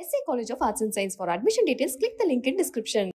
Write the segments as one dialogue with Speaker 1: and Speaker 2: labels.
Speaker 1: SA College of Arts and Science. For admission details, click the link in description.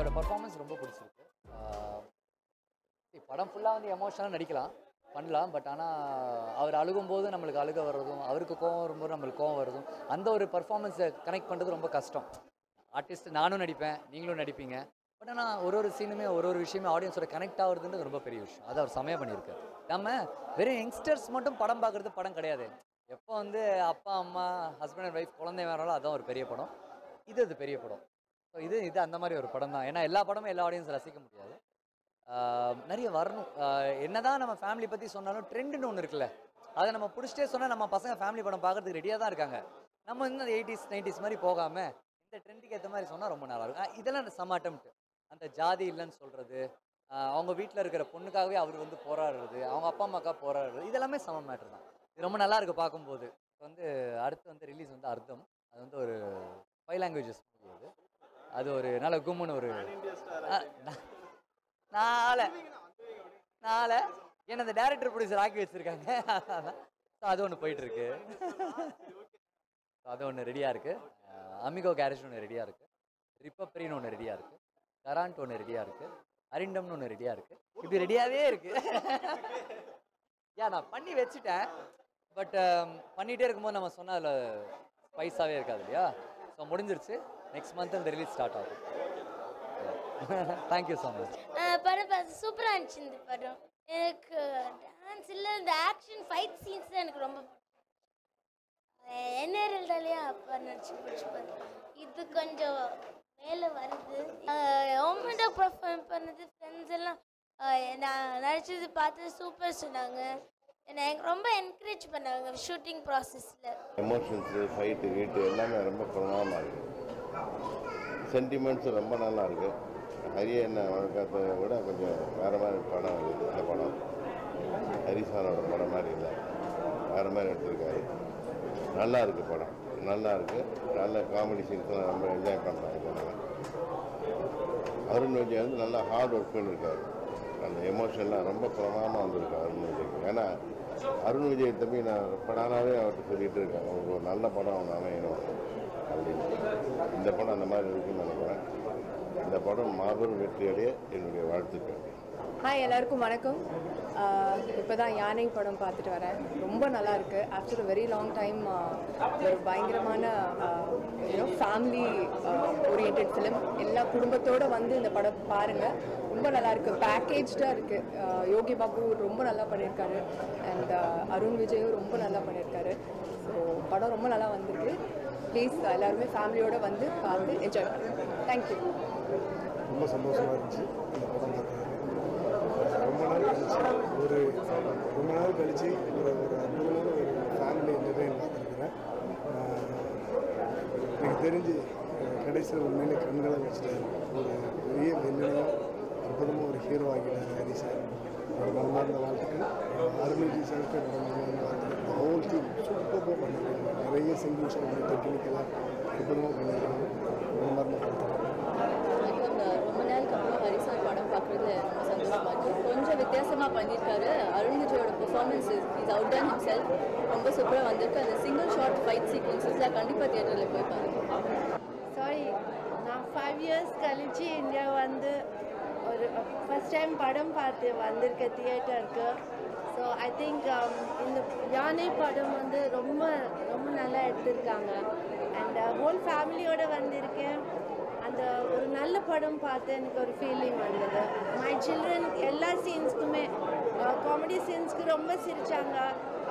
Speaker 2: அவரோட performance ரொம்ப பிடிச்சிருக்கு. படம் ஃபுல்லாக வந்து எமோஷனாக நடிக்கலாம் பண்ணலாம் பட் ஆனால் அவர் அழுகும்போது நம்மளுக்கு அழுக வர்றதும் அவருக்கு கோவம் வரும்போது நம்மளுக்கு கோவம் வருதும் அந்த ஒரு பர்ஃபார்மன்ஸை கனெக்ட் பண்ணுறது ரொம்ப கஷ்டம். ஆர்டிஸ்ட் நானும் நடிப்பேன் நீங்களும் நடிப்பீங்க. பட் ஆனால் ஒரு ஒரு சீனுமே ஒரு ஒரு விஷயமே ஆடியன்ஸோட கனெக்ட் ஆகுறதுன்றது ரொம்ப பெரிய விஷயம். அது அவர் செமையாக பண்ணியிருக்காரு. நம்ம வெறும் யங்ஸ்டர்ஸ் மட்டும் படம் பார்க்குறது படம் கிடையாது. எப்போ வந்து அப்பா அம்மா ஹஸ்பண்ட் அண்ட் ஒய்ஃப் குழந்தை வேறாலும் அதான் ஒரு பெரிய படம். இது அது பெரிய படம். இது இது அந்த மாதிரி ஒரு படம் தான் ஏன்னா எல்லா படமும் எல்லா ஆடியன்ஸ் ரசிக்க முடியாது. நிறைய வரணும். என்னதான் நம்ம ஃபேமிலி பற்றி சொன்னாலும் ட்ரெண்டுன்னு ஒன்று இருக்குல்ல. அதை நம்ம பிடிச்சிட்டே சொன்னால் நம்ம பசங்க ஃபேமிலி படம் பார்க்கறதுக்கு ரெடியாக தான் இருக்காங்க. நம்ம இன்னும் அந்த எயிட்டிஸ் நைன்டிஸ் மாதிரி போகாமல் இந்த ட்ரெண்டுக்கு ஏற்ற மாதிரி சொன்னால் ரொம்ப நல்லா இருக்கும். இதெல்லாம் அந்த சமாட்டம்ட்டு அந்த ஜாதி இல்லைன்னு சொல்கிறது அவங்க வீட்டில் இருக்கிற பொண்ணுக்காகவே அவர் வந்து போராடுறது அவங்க அப்பா அம்மாக்கா போராடுறது இதெல்லாமே சம மேட்ரு தான். இது ரொம்ப நல்லா இருக்குது பார்க்கும்போது. இப்போ வந்து அடுத்து வந்து ரிலீஸ் வந்து அர்த்தம். அது வந்து ஒரு ஃபைவ் லாங்குவேஜஸ் மூவி அது. அது ஒரு நல்ல கும்முன்னு ஒரு நாளை. நாளை. என்ன அந்த டேரக்டர் ப்ரொடியூசர் ஆக்கி வச்சிருக்காங்க. ஸோ அது ஒன்று போயிட்டு இருக்கு So அது ஒன்று ரெடியாக இருக்கு. அமிகோ கேரேஜ் ஒன்று ரெடியாக இருக்கு. ரிப்பப்ரின்னு ஒன்று ரெடியாக இருக்கு. கராண்ட் ஒன்று ரெடியாக இருக்கு. அரிண்டம்னு ஒன்று ரெடியாக இருக்கு. இப்படி ரெடியாகவே இருக்கு. ஏன் நான் பண்ணி வச்சுட்டேன். பட் பண்ணிகிட்டே இருக்கும்போது நம்ம சொன்னால் அதில் ஸ்பைஸாகவே இருக்காது இல்லையா? ஸோ முடிஞ்சிருச்சு. நெக்ஸ்ட் மந்த் இந்த ரிலீஸ் ஸ்டார்ட் ஆகும். தேங்க்யூ ஸோ மச்
Speaker 3: படம் பார்த்து சூப்பராக இருந்துச்சு இந்த படம். எனக்கு டான்ஸ் இல்லை இந்த ஆக்ஷன் ஃபைட் சீன்ஸ் தான் எனக்கு ரொம்ப பிடிக்கும். என்ன இருந்தாலையும் அப்பா நடிச்சு பிடிச்சிப்பாரு இது கொஞ்சம் மேலே வருது. ஓமெண்டாக பர்ஃபார்ம் பண்ணது ஃப்ரெண்ட்ஸ் எல்லாம் நான் நடிச்சது பார்த்து சூப்பர் சொன்னாங்க. என்னை எனக்கு ரொம்ப என்கரேஜ் பண்ணாங்க ஷூட்டிங் ப்ராசஸில்
Speaker 4: எமோஷன்ஸு ஃபைட்டு கீட்டு எல்லாமே ரொம்ப பிரமாதமாக இருக்குது சென்டிமெண்ட்ஸ் ரொம்ப நல்லா இருக்குது ஹரிய என்ன வழக்கத்தை விட கொஞ்சம் வேறு மாதிரி படம் இருக்குது இந்த படம் ஹரிசானோட படம் மாதிரி இல்லை. வேறு மாதிரி எடுத்திருக்காரு. நல்லா இருக்குது படம். நல்லா இருக்குது நல்ல காமெடி சீன்ஸ்லாம் ரொம்ப என்ஜாய் பண்ணுறாங்க அருண் விஜய் வந்து நல்லா ஹார்ட் ஒர்க் பண்ணியிருக்காரு அந்த எமோஷன்லாம் ரொம்ப பிரமாதமாக வந்திருக்கு அருண் விஜய்க்கு. ஏன்னா அருண் விஜய் தம்பி நான் படானாவே அவர்கிட்ட சொல்லிட்டு இருக்கேன். அவங்களுக்கு ஒரு நல்ல படம் அவன் அமையணும். அப்படின்னு இந்த படம் அந்த மாதிரி இருக்குன்னு நினைக்கிறேன். இந்த படம் மாபெரும் வெற்றியடைய என்னுடைய வாழ்த்துக்கள்.
Speaker 5: ஹாய் எல்லாருக்கும் வணக்கம். இப்போ தான் யானை படம் பார்த்துட்டு வரேன். ரொம்ப நல்லா இருக்குது ஆஃப்டர் வெரி லாங் டைம் ஒரு பயங்கரமான யூனோ ஃபேமிலி ஓரியன்ட் ஃபிலிம் எல்லா குடும்பத்தோடு வந்து இந்த படம் பாருங்கள் ரொம்ப நல்லா இருக்குது பேக்கேஜ்டாக இருக்குது யோகி பாபு ரொம்ப நல்லா பண்ணியிருக்காரு. அண்ட் அருண் விஜயும் ரொம்ப நல்லா பண்ணியிருக்காரு. ஸோ படம் ரொம்ப நல்லா வந்திருக்கு. ப்ளீஸ் uh, எல்லாருமே ஃபேமிலியோட வந்து பார்த்து என்ஜாய் பண்ணுங்க. தேங்க்யூ
Speaker 6: ரொம்ப சந்தோஷமாக இருந்துச்சு. இந்த படம் ரொம்ப நாள் கழிச்சு ஒரு ரொம்ப நாள் கழிச்சு ஒரு ஒரு அற்புதமான ஒரு ஃபேமிலி என்ன பார்த்துருக்குறேன் எனக்கு தெரிஞ்சு கடைசியில் உண்மையிலே கண்களை வச்சுட்டாரு ஒரு பெரிய வெள்ளையும் அற்புதமாக ஒரு ஹீரோ ஆகிட்டார் ஹரி சார். ஒரு மனமார்ந்த வாழ்த்துக்கள். அருள்ஜி சாருக்கு ஒரு மனமார்ந்த வாழ்த்துக்கள். ஹோல் டீம் சூப்பராக பண்ணியிருக்காங்க நிறைய சிங்கிள் ஷாட் டெக்னிக்கலாக அற்புதமாக பண்ணியிருக்காங்க
Speaker 7: ரொம்ப இருக்கு. கொஞ்சம் வித்தியாசமாக பண்ணியிருக்காரு. அருண் விஜயோட performance is out ton himself. ரொம்ப சூப்பராக வந்திருக்கு. அந்த சிங்கிள் ஷார்ட் ஃபைட் சீக்வன்சஸ்லாம் கண்டிப்பாக தியேட்டரில் போய் பாருங்க
Speaker 8: சாரி நான் ஃபைவ் இயர்ஸ் கழிச்சு இந்தியா வந்து ஒரு ஃபஸ்ட் டைம் படம் பார்த்து வந்திருக்கேன் தியேட்டருக்கு ஸோ ஐ திங்க் இந்த யானை படம் வந்து ரொம்ப ரொம்ப நல்லா எடுத்திருக்காங்க. அண்ட் ஹோல் ஃபேமிலியோடு வந்திருக்கேன். அந்த ஒரு நல்ல படம் பார்த்து எனக்கு ஒரு ஃபீலிங் வந்தது. மை சில்ட்ரன் எல்லா சீன்ஸ்க்குமே காமெடி சீன்ஸ்க்கு ரொம்ப சிரித்தாங்க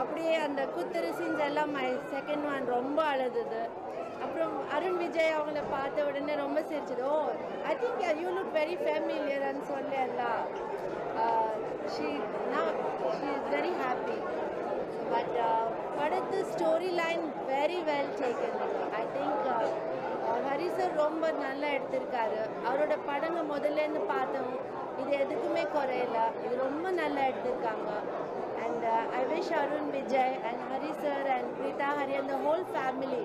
Speaker 8: அப்படியே அந்த குத்துற சீன்ஸ் எல்லாம் மை செகண்ட் ஒன் ரொம்ப அழுதுது. அப்புறம் அருண் விஜய் அவங்கள பார்த்த உடனே ரொம்ப சிரிச்சது. ஓ I think you look very ஃபேமிலியர்னு சொல்லலாம் she now she very very happy but படத்து story line very well taken I think Hari sir ரொம்ப நல்லா எடுத்திருக்காரு. அவரோட படங்க முதல்லேருந்து பார்த்தோம். இது எதுக்குமே குறையல. இது ரொம்ப நல்லா எடுத்திருக்காங்க. And I wish Arun Vijay and Hari sir and Preetha Hari அந்த whole family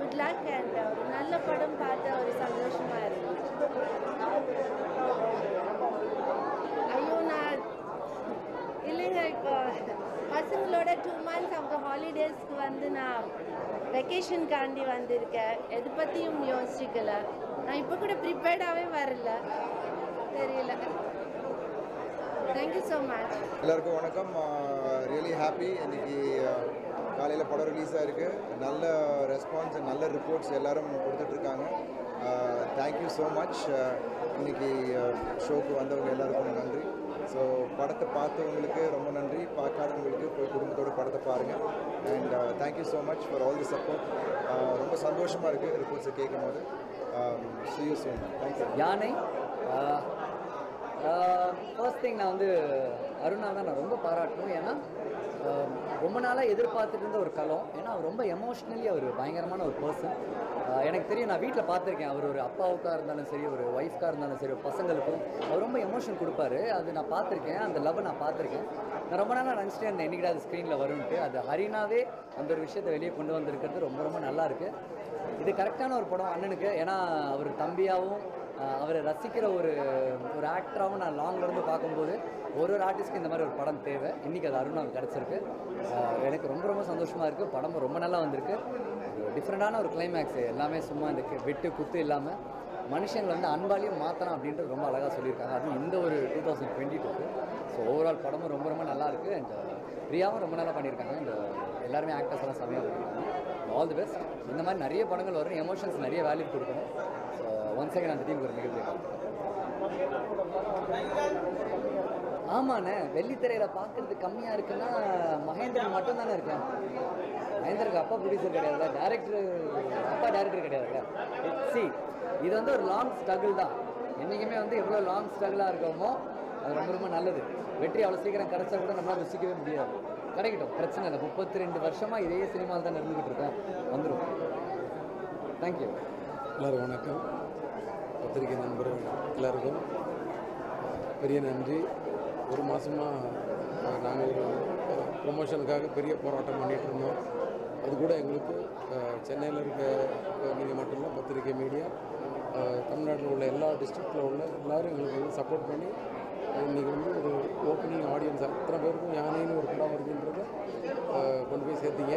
Speaker 8: good luck and ஒரு நல்ல படம் பார்த்து ஒரு சந்தோஷமாக இருக்கு ஐயோ நான் இல்லைங்க இப்போ பசங்களோட டூ மந்த்ஸ் அவங்க ஹாலிடேஸ்க்கு வந்து நான் வெக்கேஷனுக்காண்டி வந்திருக்கேன். எது பற்றியும் யோசிக்கல. நான் இப்போ கூட ப்ரிப்பேர்டாகவே வரல. தெரியல. தேங்க்யூ ஸோ மச்
Speaker 9: எல்லாருக்கும் வணக்கம். ரியலி ஹாப்பி இன்னைக்கு காலையில் படம் ரிலீஸாக இருக்குது நல்ல ரெஸ்பான்ஸ் நல்ல ரிப்போர்ட்ஸ் எல்லாரும் கொடுத்துட்ருக்காங்க. தேங்க்யூ ஸோ மச் இன்னைக்கு ஷோக்கு வந்தவங்க எல்லாருக்கும் நன்றி. ஸோ படத்தை பார்த்தவங்களுக்கு ரொம்ப நன்றி. பார்க்காதவங்களுக்கு போய் குடும்பத்தோட படத்தை பாருங்கள் and thank you so much for all the support ரொம்ப சந்தோஷமாக இருக்குது ரிப்போர்ட்ஸை கேட்கும் போது சி um, சூன் தேங்க்யூ
Speaker 2: யானை? Uh, uh, ஃபர்ஸ்ட் திங் நான் வந்து அருணா தான் நான் ரொம்ப பாராட்டணும். ஏன்னா um, ரொம்ப நாளாக எதிர்பார்த்துட்டு இருந்த ஒரு களம் ஏன்னா அவர் ரொம்ப எமோஷ்னலி அவர் பயங்கரமான ஒரு பர்சன் எனக்கு தெரியும் நான் வீட்டில் பார்த்துருக்கேன். அவர் ஒரு அப்பாவுக்காக இருந்தாலும் சரி ஒரு ஒய்ஃப்காக இருந்தாலும் சரி ஒரு பசங்களுக்கும் அவர் ரொம்ப எமோஷன் கொடுப்பாரு. அது நான் பார்த்துருக்கேன். அந்த லவ் நான் பார்த்துருக்கேன். நான் ரொம்ப நாளாக நினச்சிட்டே இருந்தேன் என்னைக்கிட்ட அது ஸ்க்ரீனில் வரும்ட்டு அது ஹரினாவே அந்த ஒரு விஷயத்தை வெளியே கொண்டு வந்திருக்கிறது ரொம்ப ரொம்ப நல்லா இது கரெக்டான ஒரு படம் அண்ணனுக்கு. ஏன்னா அவர் தம்பியாகவும் அவரை ரசிக்கிற ஒரு ஒரு ஆக்டராகவும் நான் லாங்லருந்து பார்க்கும்போது ஒரு ஒரு ஆர்டிஸ்ட்க்கு இந்த மாதிரி ஒரு படம் தேவை. இன்றைக்கி அது அருணாவுக்கு கிடச்சிருக்கு. எனக்கு ரொம்ப ரொம்ப சந்தோஷமாக இருக்குது படம் ரொம்ப நல்லா வந்திருக்கு. டிஃப்ரெண்ட்டான ஒரு கிளைமேக்ஸ் எல்லாமே சும்மா இந்த வெட்டு குத்து இல்லாமல் மனுஷங்களை வந்து அன்பாலையும் மாற்றலாம் அப்படின்றது ரொம்ப அழகாக சொல்லியிருக்காங்க. அதுவும் இந்த ஒரு டூ தௌசண்ட் டுவெண்ட்டி டூக்கு ஸோ ஓவரால் படமும் ரொம்ப ரொம்ப நல்லா இருக்குது அண்ட் uh, பிரியாவும் ரொம்ப நல்லா பண்ணியிருக்காங்க. இந்த uh, எல்லாருமே ஆக்டர்ஸ் எல்லாம் செம்மையாக பண்ணியிருக்காங்க. ஆல் தி பெஸ்ட் இந்த மாதிரி நிறைய படங்கள் வரும். எமோஷன்ஸ் நிறைய வேல்யூ கொடுக்கணும். ஸோ ஒன் செகண்ட் அந்த டீமுக்கு ஒரு மிகப்பெரிய ஆமாண்ணே வெள்ளித்திரையில பாக்குறது கம்மியாக இருக்குன்னா மகேந்திரன் மட்டும் தானே இருக்கேன். மகேந்திரனுக்கு அப்பா ப்ரொடியூசர் கிடையாதுல டேரக்டர் அப்பா டேரக்டர் கிடையாதுல சி இது வந்து ஒரு லாங் ஸ்ட்ரகிள் தான். என்றைக்குமே வந்து எவ்வளோ லாங் ஸ்ட்ரகிளாக இருக்கோமோ அது ரொம்ப ரொம்ப நல்லது. வெற்றி அவ்வளோ சீக்கிரம் கிடச்சா கூட நம்மளால் ருசிக்கவே முடியாது. கிடைக்கட்டும் பிரச்சனை இல்லை. முப்பத்தி ரெண்டு வருஷமாக இதே சினிமாவில் தான் இருந்துக்கிட்டு இருக்கோம் வந்துடும் தேங்க்யூ
Speaker 10: எல்லோரும் வணக்கம். பத்திரிகை நண்பர்கள் எல்லாருக்கும் பெரிய நன்றி. ஒரு மாதமாக நாங்கள் ஒரு ப்ரொமோஷனுக்காக பெரிய போராட்டம் பண்ணிகிட்டு இருந்தோம். அது கூட எங்களுக்கு சென்னையில் இருக்க நீங்கள் மட்டும் இல்லை பத்திரிகை மீடியா தமிழ்நாட்டில் உள்ள எல்லா டிஸ்ட்ரிக்டில் உள்ள எல்லாரும் எங்களுக்கு வந்து சப்போர்ட் பண்ணி இன்றைக்கி வந்து ஒரு ஓப்பனிங் ஆடியன்ஸ் அத்தனை பேருக்கும் யானைன்னு ஒரு படம் வருதுன்றதை கொண்டு போய் சேர்த்திங்க.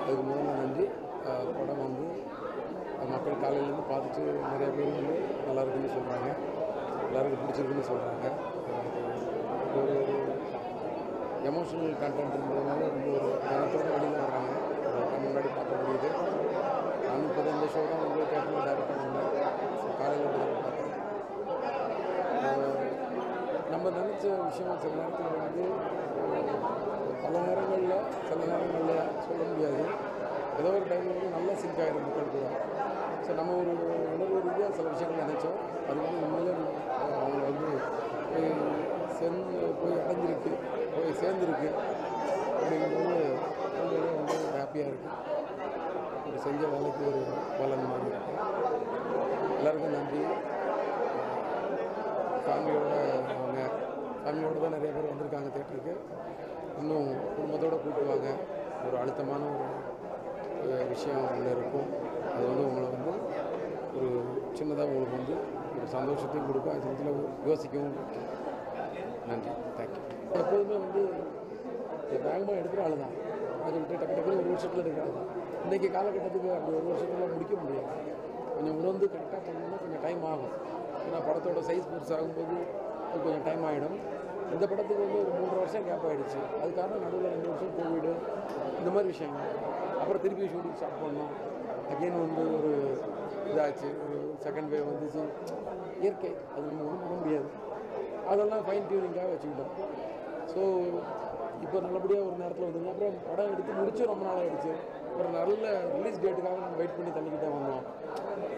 Speaker 10: அதுக்கு முதல்ல நன்றி. படம் வந்து மக்கள் காலையிலேருந்து பார்த்துட்டு நிறைய பேர் வந்து நல்லா இருக்குன்னு சொல்கிறாங்க எல்லாருக்கும் பிடிச்சிருக்குன்னு சொல்கிறாங்க ஒரு எமோஷனல் கண்டென்ட் இருந்ததுனால ரொம்ப ஒரு கனத்தோட வெளியில் வர்றாங்க அதை கண் முன்னாடி பார்க்க முடியுது. நான் இப்போ இந்த ஷோ தான் வந்து தேட்டரில் டேரக்ட் பண்ணியிருந்தேன் காலையில் இப்படி பார்த்தேன் நம்ம நினச்ச விஷயம் சில நேரத்தில் வந்து பல நேரங்களில் சில நேரங்களில் சொல்ல முடியாது. ஏதோ ஒரு டைமில் வந்து நல்லா சிங்க் ஆகிடும் மக்கள் கூட. ஸோ நம்ம ஒரு உணர்வு ரீதியாக சில விஷயங்கள் நினைச்சோம். அது வந்து உண்மையிலே அவங்க வந்து சேர்ந்து போய் அடைஞ்சிருக்கு. போய் சேர்ந்துருக்கு. அப்படிங்கும்போது உண்மையிலே வந்து ஹாப்பியாக இருக்குது ஒரு செஞ்ச வேலைக்கு ஒரு பலன் மாதிரி இருக்குது எல்லாருக்கும் நன்றி. ஃபேமிலியோட அவங்க சாமியோடு தான் நிறைய பேர் வந்திருக்காங்க தேட்டருக்கு. இன்னும் குடும்பத்தோடு கூப்பிடுவாங்க ஒரு அழுத்தமான ஒரு விஷயம் ஒன்று இருக்கும். அது வந்து உங்களை வந்து ஒரு சின்னதாக உங்களுக்கு வந்து ஒரு சந்தோஷத்தையும் கொடுக்கும். அது சமயத்தில் யோசிக்கவும் நன்றி. தேங்க்யூ எப்போதுமே வந்து வேகமாக எடுக்கிற ஆள் தான் அதை விட்டு டக்கு டக்குனு ஒரு வருஷத்தில் எடுக்கிற ஆள் தான் இன்றைக்கி காலகட்டத்துக்கு அப்படி ஒரு வருஷத்தில் முடிக்க முடியாது. கொஞ்சம் உணர்ந்து கரெக்டாக பண்ணணும்னா கொஞ்சம் டைம் ஆகும். ஏன்னா படத்தோட சைஸ் பெருசாகும்போது அது கொஞ்சம் டைம் ஆகிடும் இந்த படத்துக்கு வந்து ஒரு மூன்று வருஷம் கேப் ஆகிடுச்சு அதுக்காக நடுவில் ரெண்டு வருஷம் கோவிடு இந்த மாதிரி விஷயங்கள். அப்புறம் திருப்பி ஷூட்டிங் ஸ்டார்ட் பண்ணோம். அகெயின் வந்து ஒரு இதாச்சு. ஒரு செகண்ட் வேவ் வந்துச்சு. இயற்கை. அது நம்ம ஒன்றும் பண்ண முடியாது. அதெல்லாம் ஃபைன் டியூனிங்காக வச்சுக்கிட்டோம். ஸோ இப்போ நல்லபடியாக ஒரு நேரத்தில் வந்துங்க அப்புறம் படம் எடுத்து முடிச்சு ரொம்ப நாள் ஆகிடுச்சு ஒரு நல்ல ரிலீஸ் டேட்டுக்காக நம்ம வெயிட் பண்ணி தள்ளிக்கிட்டே வந்தோம்.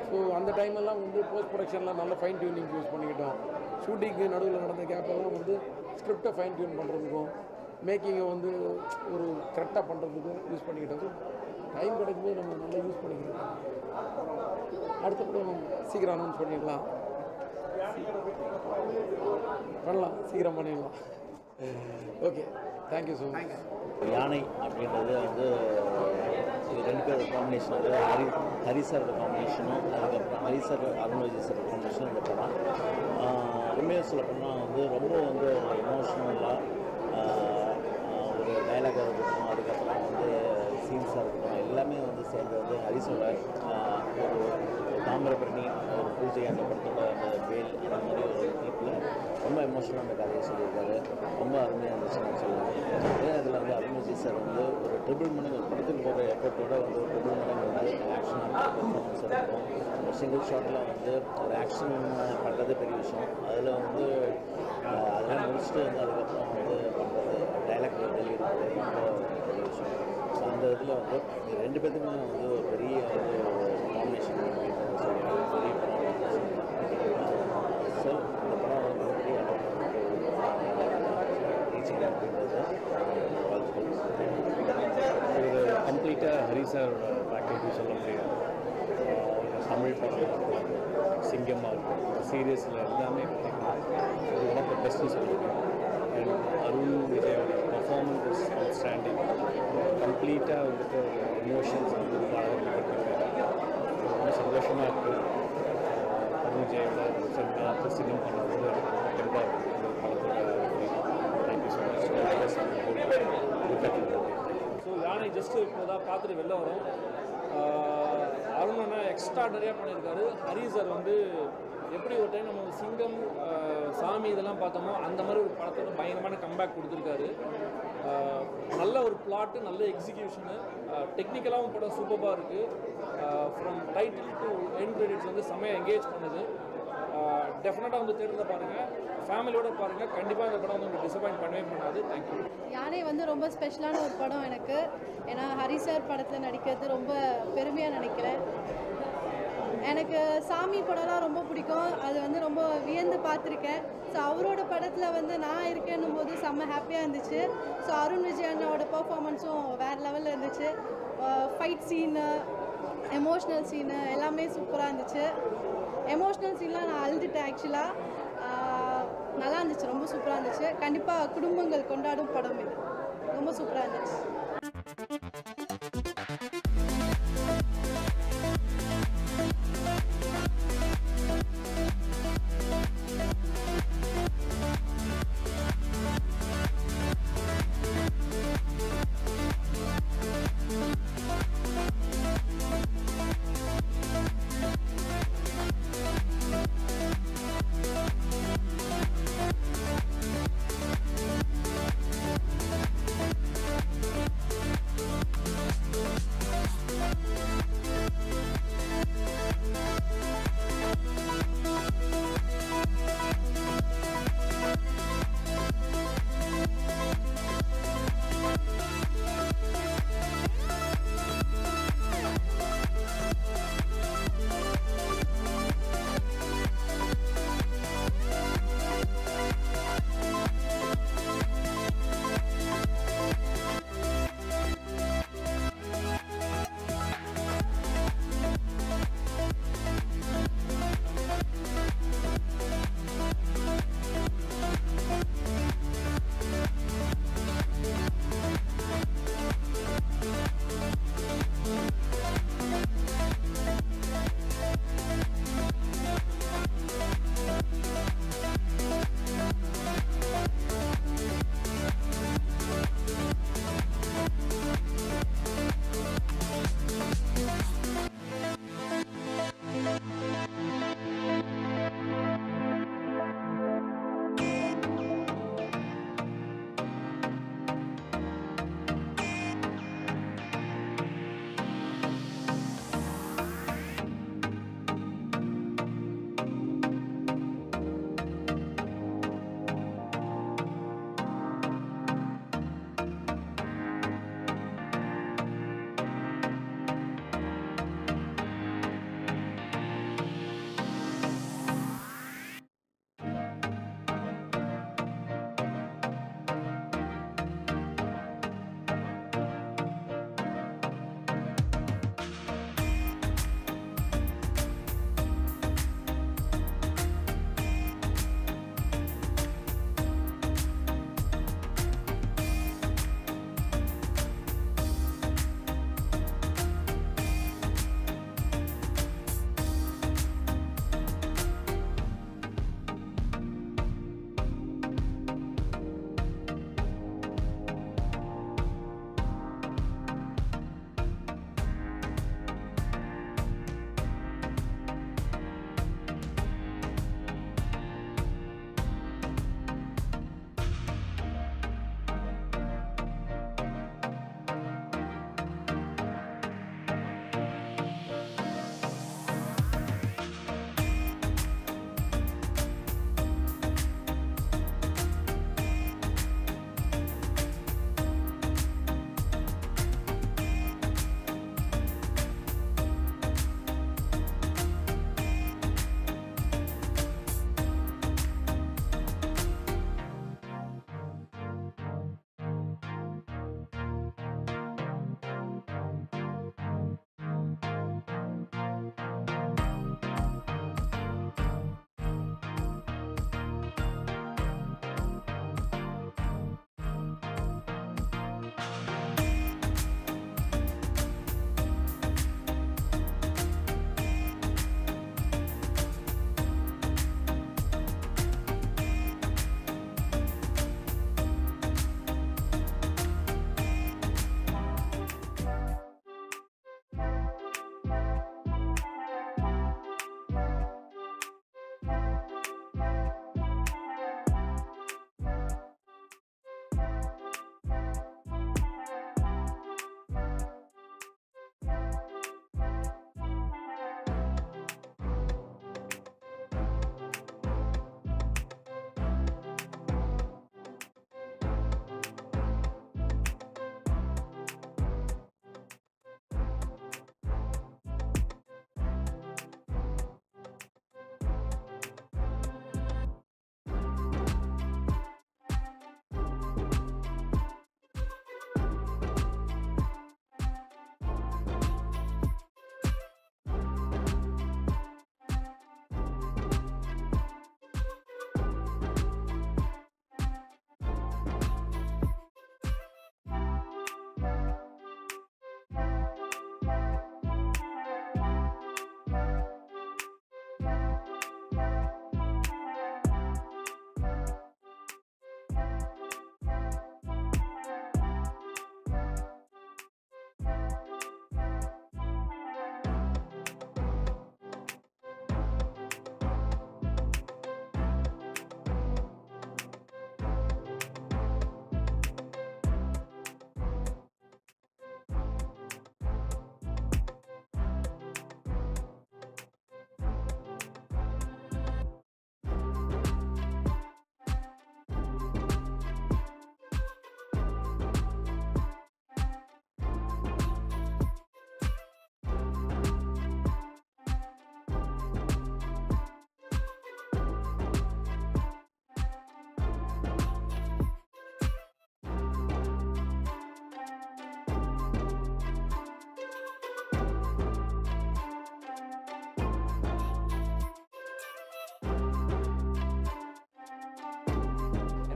Speaker 10: ஸோ அந்த time எல்லாம் வந்து போஸ்ட் ப்ரொடக்ஷனில் நல்ல ஃபைன் டியூனிங் யூஸ் பண்ணிக்கிட்டோம். ஷூட்டிங்க்கு நடுவில் நடந்த கேப்பெல்லாம் வந்து ஸ்கிரிப்டை ஃபைன் டியூன் பண்ணுறதுக்கும் மேக்கிங்கை வந்து ஒரு கரெக்டாக பண்ணுறதுக்கும் யூஸ் பண்ணிக்கிட்டோம். டைம் கிடைக்கும்போது நம்ம நல்லா யூஸ் பண்ணிக்கிறோம் அடுத்த படம் சீக்கிரம் அனௌன்ஸ் பண்ணிடலாம். பண்ணலாம் சீக்கிரம் பண்ணிடலாம். ஓகே தேங்க்யூ ஸோ மச்
Speaker 11: யானை அப்படின்றது வந்து ரெண்டு பேரோட காம்பினேஷன் வந்து ஹரி ஹரிசரோட காம்பினேஷனும் அதுக்கப்புறம் ஹரிசர் அருண்விஜய் சாரோட காம்பினேஷனும் இந்த படம் உண்மையாக சொல்ல போனால் வந்து ரொம்ப வந்து எமோஷ்னலாக ஒரு டைலாக் இருக்கட்டும் அதுக்கப்புறம் வந்து சீன்ஸாக இருக்கட்டும் எல்லாமே வந்து சேர்ந்து வந்து ஹரிசோட ஒரு தாமிரபரணி ஒரு பூஜை அந்த படத்தோட அந்த வேல் அப்படின்ற மாதிரி ஒரு டீப்பில் ரொம்ப எமோஷனாக அந்த கதையை சொல்லியிருக்காரு. ரொம்ப அருமையாக இருந்துச்சுன்னு சொல்லலாம் அதே நேரத்தில் வந்து அருமை சார் வந்து ஒரு ட்ரிபிள் மடங்கு ஒரு படத்துக்கு போகிற எஃபர்ட்டோட வந்து ஒரு ட்ரிபிள் மடங்கு வந்து ஆக்ஷனாக பர்ஃபார்மன்ஸ் இருக்கும். ஒரு சிங்கிள் ஷாட்டில் வந்து ஒரு ஆக்ஷன் பண்ணுறது பெரிய விஷயம். அதில் வந்து அதெல்லாம் முடிச்சுட்டு வந்து அதுக்கப்புறம் வந்து பண்ணுறது டைலாக் டெலிவரி ரொம்ப பெரிய விஷயம். ஸோ அந்த இதில் வந்து ரெண்டு பேர்த்துக்குமே வந்து ஒரு பெரிய ஒரு காம்பினேஷன் அப்படின்னு சொல்லலாம் பெரிய படம் ஸோ இந்த படம் வந்து மிகப்பெரிய ரீச்சிங் அப்படின்றது
Speaker 12: ஒரு ப்ரொடியூசரோட ஹரி பேக்கேஜ் சொல்ல முடியாது ஆஹ் தமிழ் படம் சிங்கமாக இருக்கும் சீரியஸில் எல்லாமே பார்த்தீங்கன்னா இது ஒன் ஆஃப் த பெஸ்ட்னு சொல்லுவேன் அண்ட் அருண் விஜயோட பர்ஃபார்மன்ஸ் இஸ் அவுட்ஸ்டாண்டிங் கம்ப்ளீட்டாக வந்துட்டு ஒரு எமோஷன்ஸ் வந்து ரொம்ப அழகாக ரொம்ப சந்தோஷமாக இருக்குது அருண் விஜயோட அடுத்த சினிமா பண்ணுறது எனக்கு ரொம்ப தெம்பாக இருக்குது இந்த படத்தோட thank you so much
Speaker 13: just just இப்போ தான் பார்த்துட்டு வெளில வரும். அருண் அண்ணா எக்ஸ்ட்ராடரியாக பண்ணியிருக்காரு. ஹரி சார் வந்து எப்படி ஒரு டைம் நம்ம சிங்கம் சாமி இதெல்லாம் பார்த்தோமோ அந்த மாதிரி ஒரு படத்தோட பயங்கரமான கம்பேக் கொடுத்துருக்காரு. நல்ல ஒரு பிளாட்டு நல்ல எக்ஸிக்யூஷனு டெக்னிக்கலாகவும் படம் சூப்பராக இருக்குது from title to end credits வந்து செம்மையாக என்கேஜ் பண்ணுது. டெஃபினட்டாக வந்து தேட்டரில் பாருங்கள் ஃபேமிலியோட பாருங்கள் கண்டிப்பாக இந்த படம் வந்து உங்களுக்கு டிசப்பாயிண்ட் பண்ணவே பண்ணாது. தேங்க்யூ
Speaker 14: யானை வந்து ரொம்ப ஸ்பெஷலான ஒரு படம் எனக்கு. ஏன்னா ஹரி சார் படத்தில் நடிக்கிறது ரொம்ப பெருமையாக நினைக்கிறேன். எனக்கு சாமி படம்லாம் ரொம்ப பிடிக்கும். அது வந்து ரொம்ப வியந்து பார்த்துருக்கேன். ஸோ அவரோட படத்தில் வந்து நான் இருக்கேன்னும் போது செம்ம ஹாப்பியாக இருந்துச்சு. ஸோ அருண் விஜய் அண்ணாவோட பர்ஃபார்மன்ஸும் வேறு லெவலில் இருந்துச்சு. ஃபைட் சீனு எமோஷ்னல் சீனு எல்லாமே சூப்பராக இருந்துச்சு. எமோஷ்னல் சீன்லாம் நான் அழுதுட்டேன் ஆக்சுவலாக நல்லா இருந்துச்சு ரொம்ப சூப்பராக இருந்துச்சு. கண்டிப்பாக குடும்பங்கள் கொண்டாடும் படம் இது. ரொம்ப சூப்பராக இருந்துச்சு.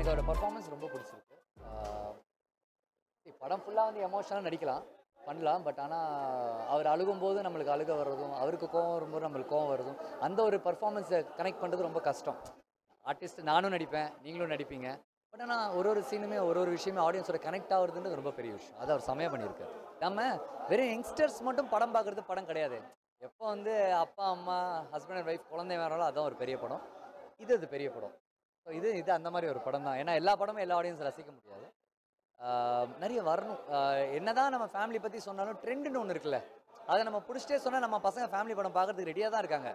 Speaker 2: அதோட பர்ஃபார்மன்ஸ் ரொம்ப பிடிச்சிருக்கு. படம் ஃபுல்லாக வந்து எமோஷனாக நடிக்கலாம் பண்ணலாம் பட் ஆனால் அவர் அழுகும்போது நம்மளுக்கு அழுக வர்றதும் அவருக்கு கோவம் வரும்போது நம்மளுக்கு கோவம் வருதும் அந்த ஒரு பர்ஃபார்மன்ஸை கனெக்ட் பண்ணுறது ரொம்ப கஷ்டம். ஆர்டிஸ்ட் நானும் நடிப்பேன் நீங்களும் நடிப்பீங்க பட் ஆனால் ஒரு ஒரு சீனுமே ஒரு ஒரு விஷயமே ஆடியன்ஸோட கனெக்ட் ஆகுறதுன்றது ரொம்ப பெரிய விஷயம். அதை அவர் செமையாக பண்ணியிருக்காரு. நம்ம வெறும் யங்ஸ்டர்ஸ் மட்டும் படம் பார்க்குறது படம் கிடையாது. எப்போ வந்து அப்பா அம்மா ஹஸ்பண்ட் அண்ட் ஒய்ஃப் குழந்தை வேறாலும் அதான் ஒரு பெரிய படம். இது அது பெரிய படம். இது இது அந்த மாதிரி ஒரு படம் தான் ஏன்னா எல்லா படமும் எல்லா ஆடியன்ஸ் ரசிக்க முடியாது. நிறைய வரணும். என்னதான் நம்ம ஃபேமிலி பற்றி சொன்னாலும் ட்ரெண்டுன்னு ஒன்று இருக்குல்ல. அதை நம்ம பிடிச்சிட்டே சொன்னால் நம்ம பசங்க ஃபேமிலி படம் பார்க்குறதுக்கு ரெடியாக தான் இருக்காங்க.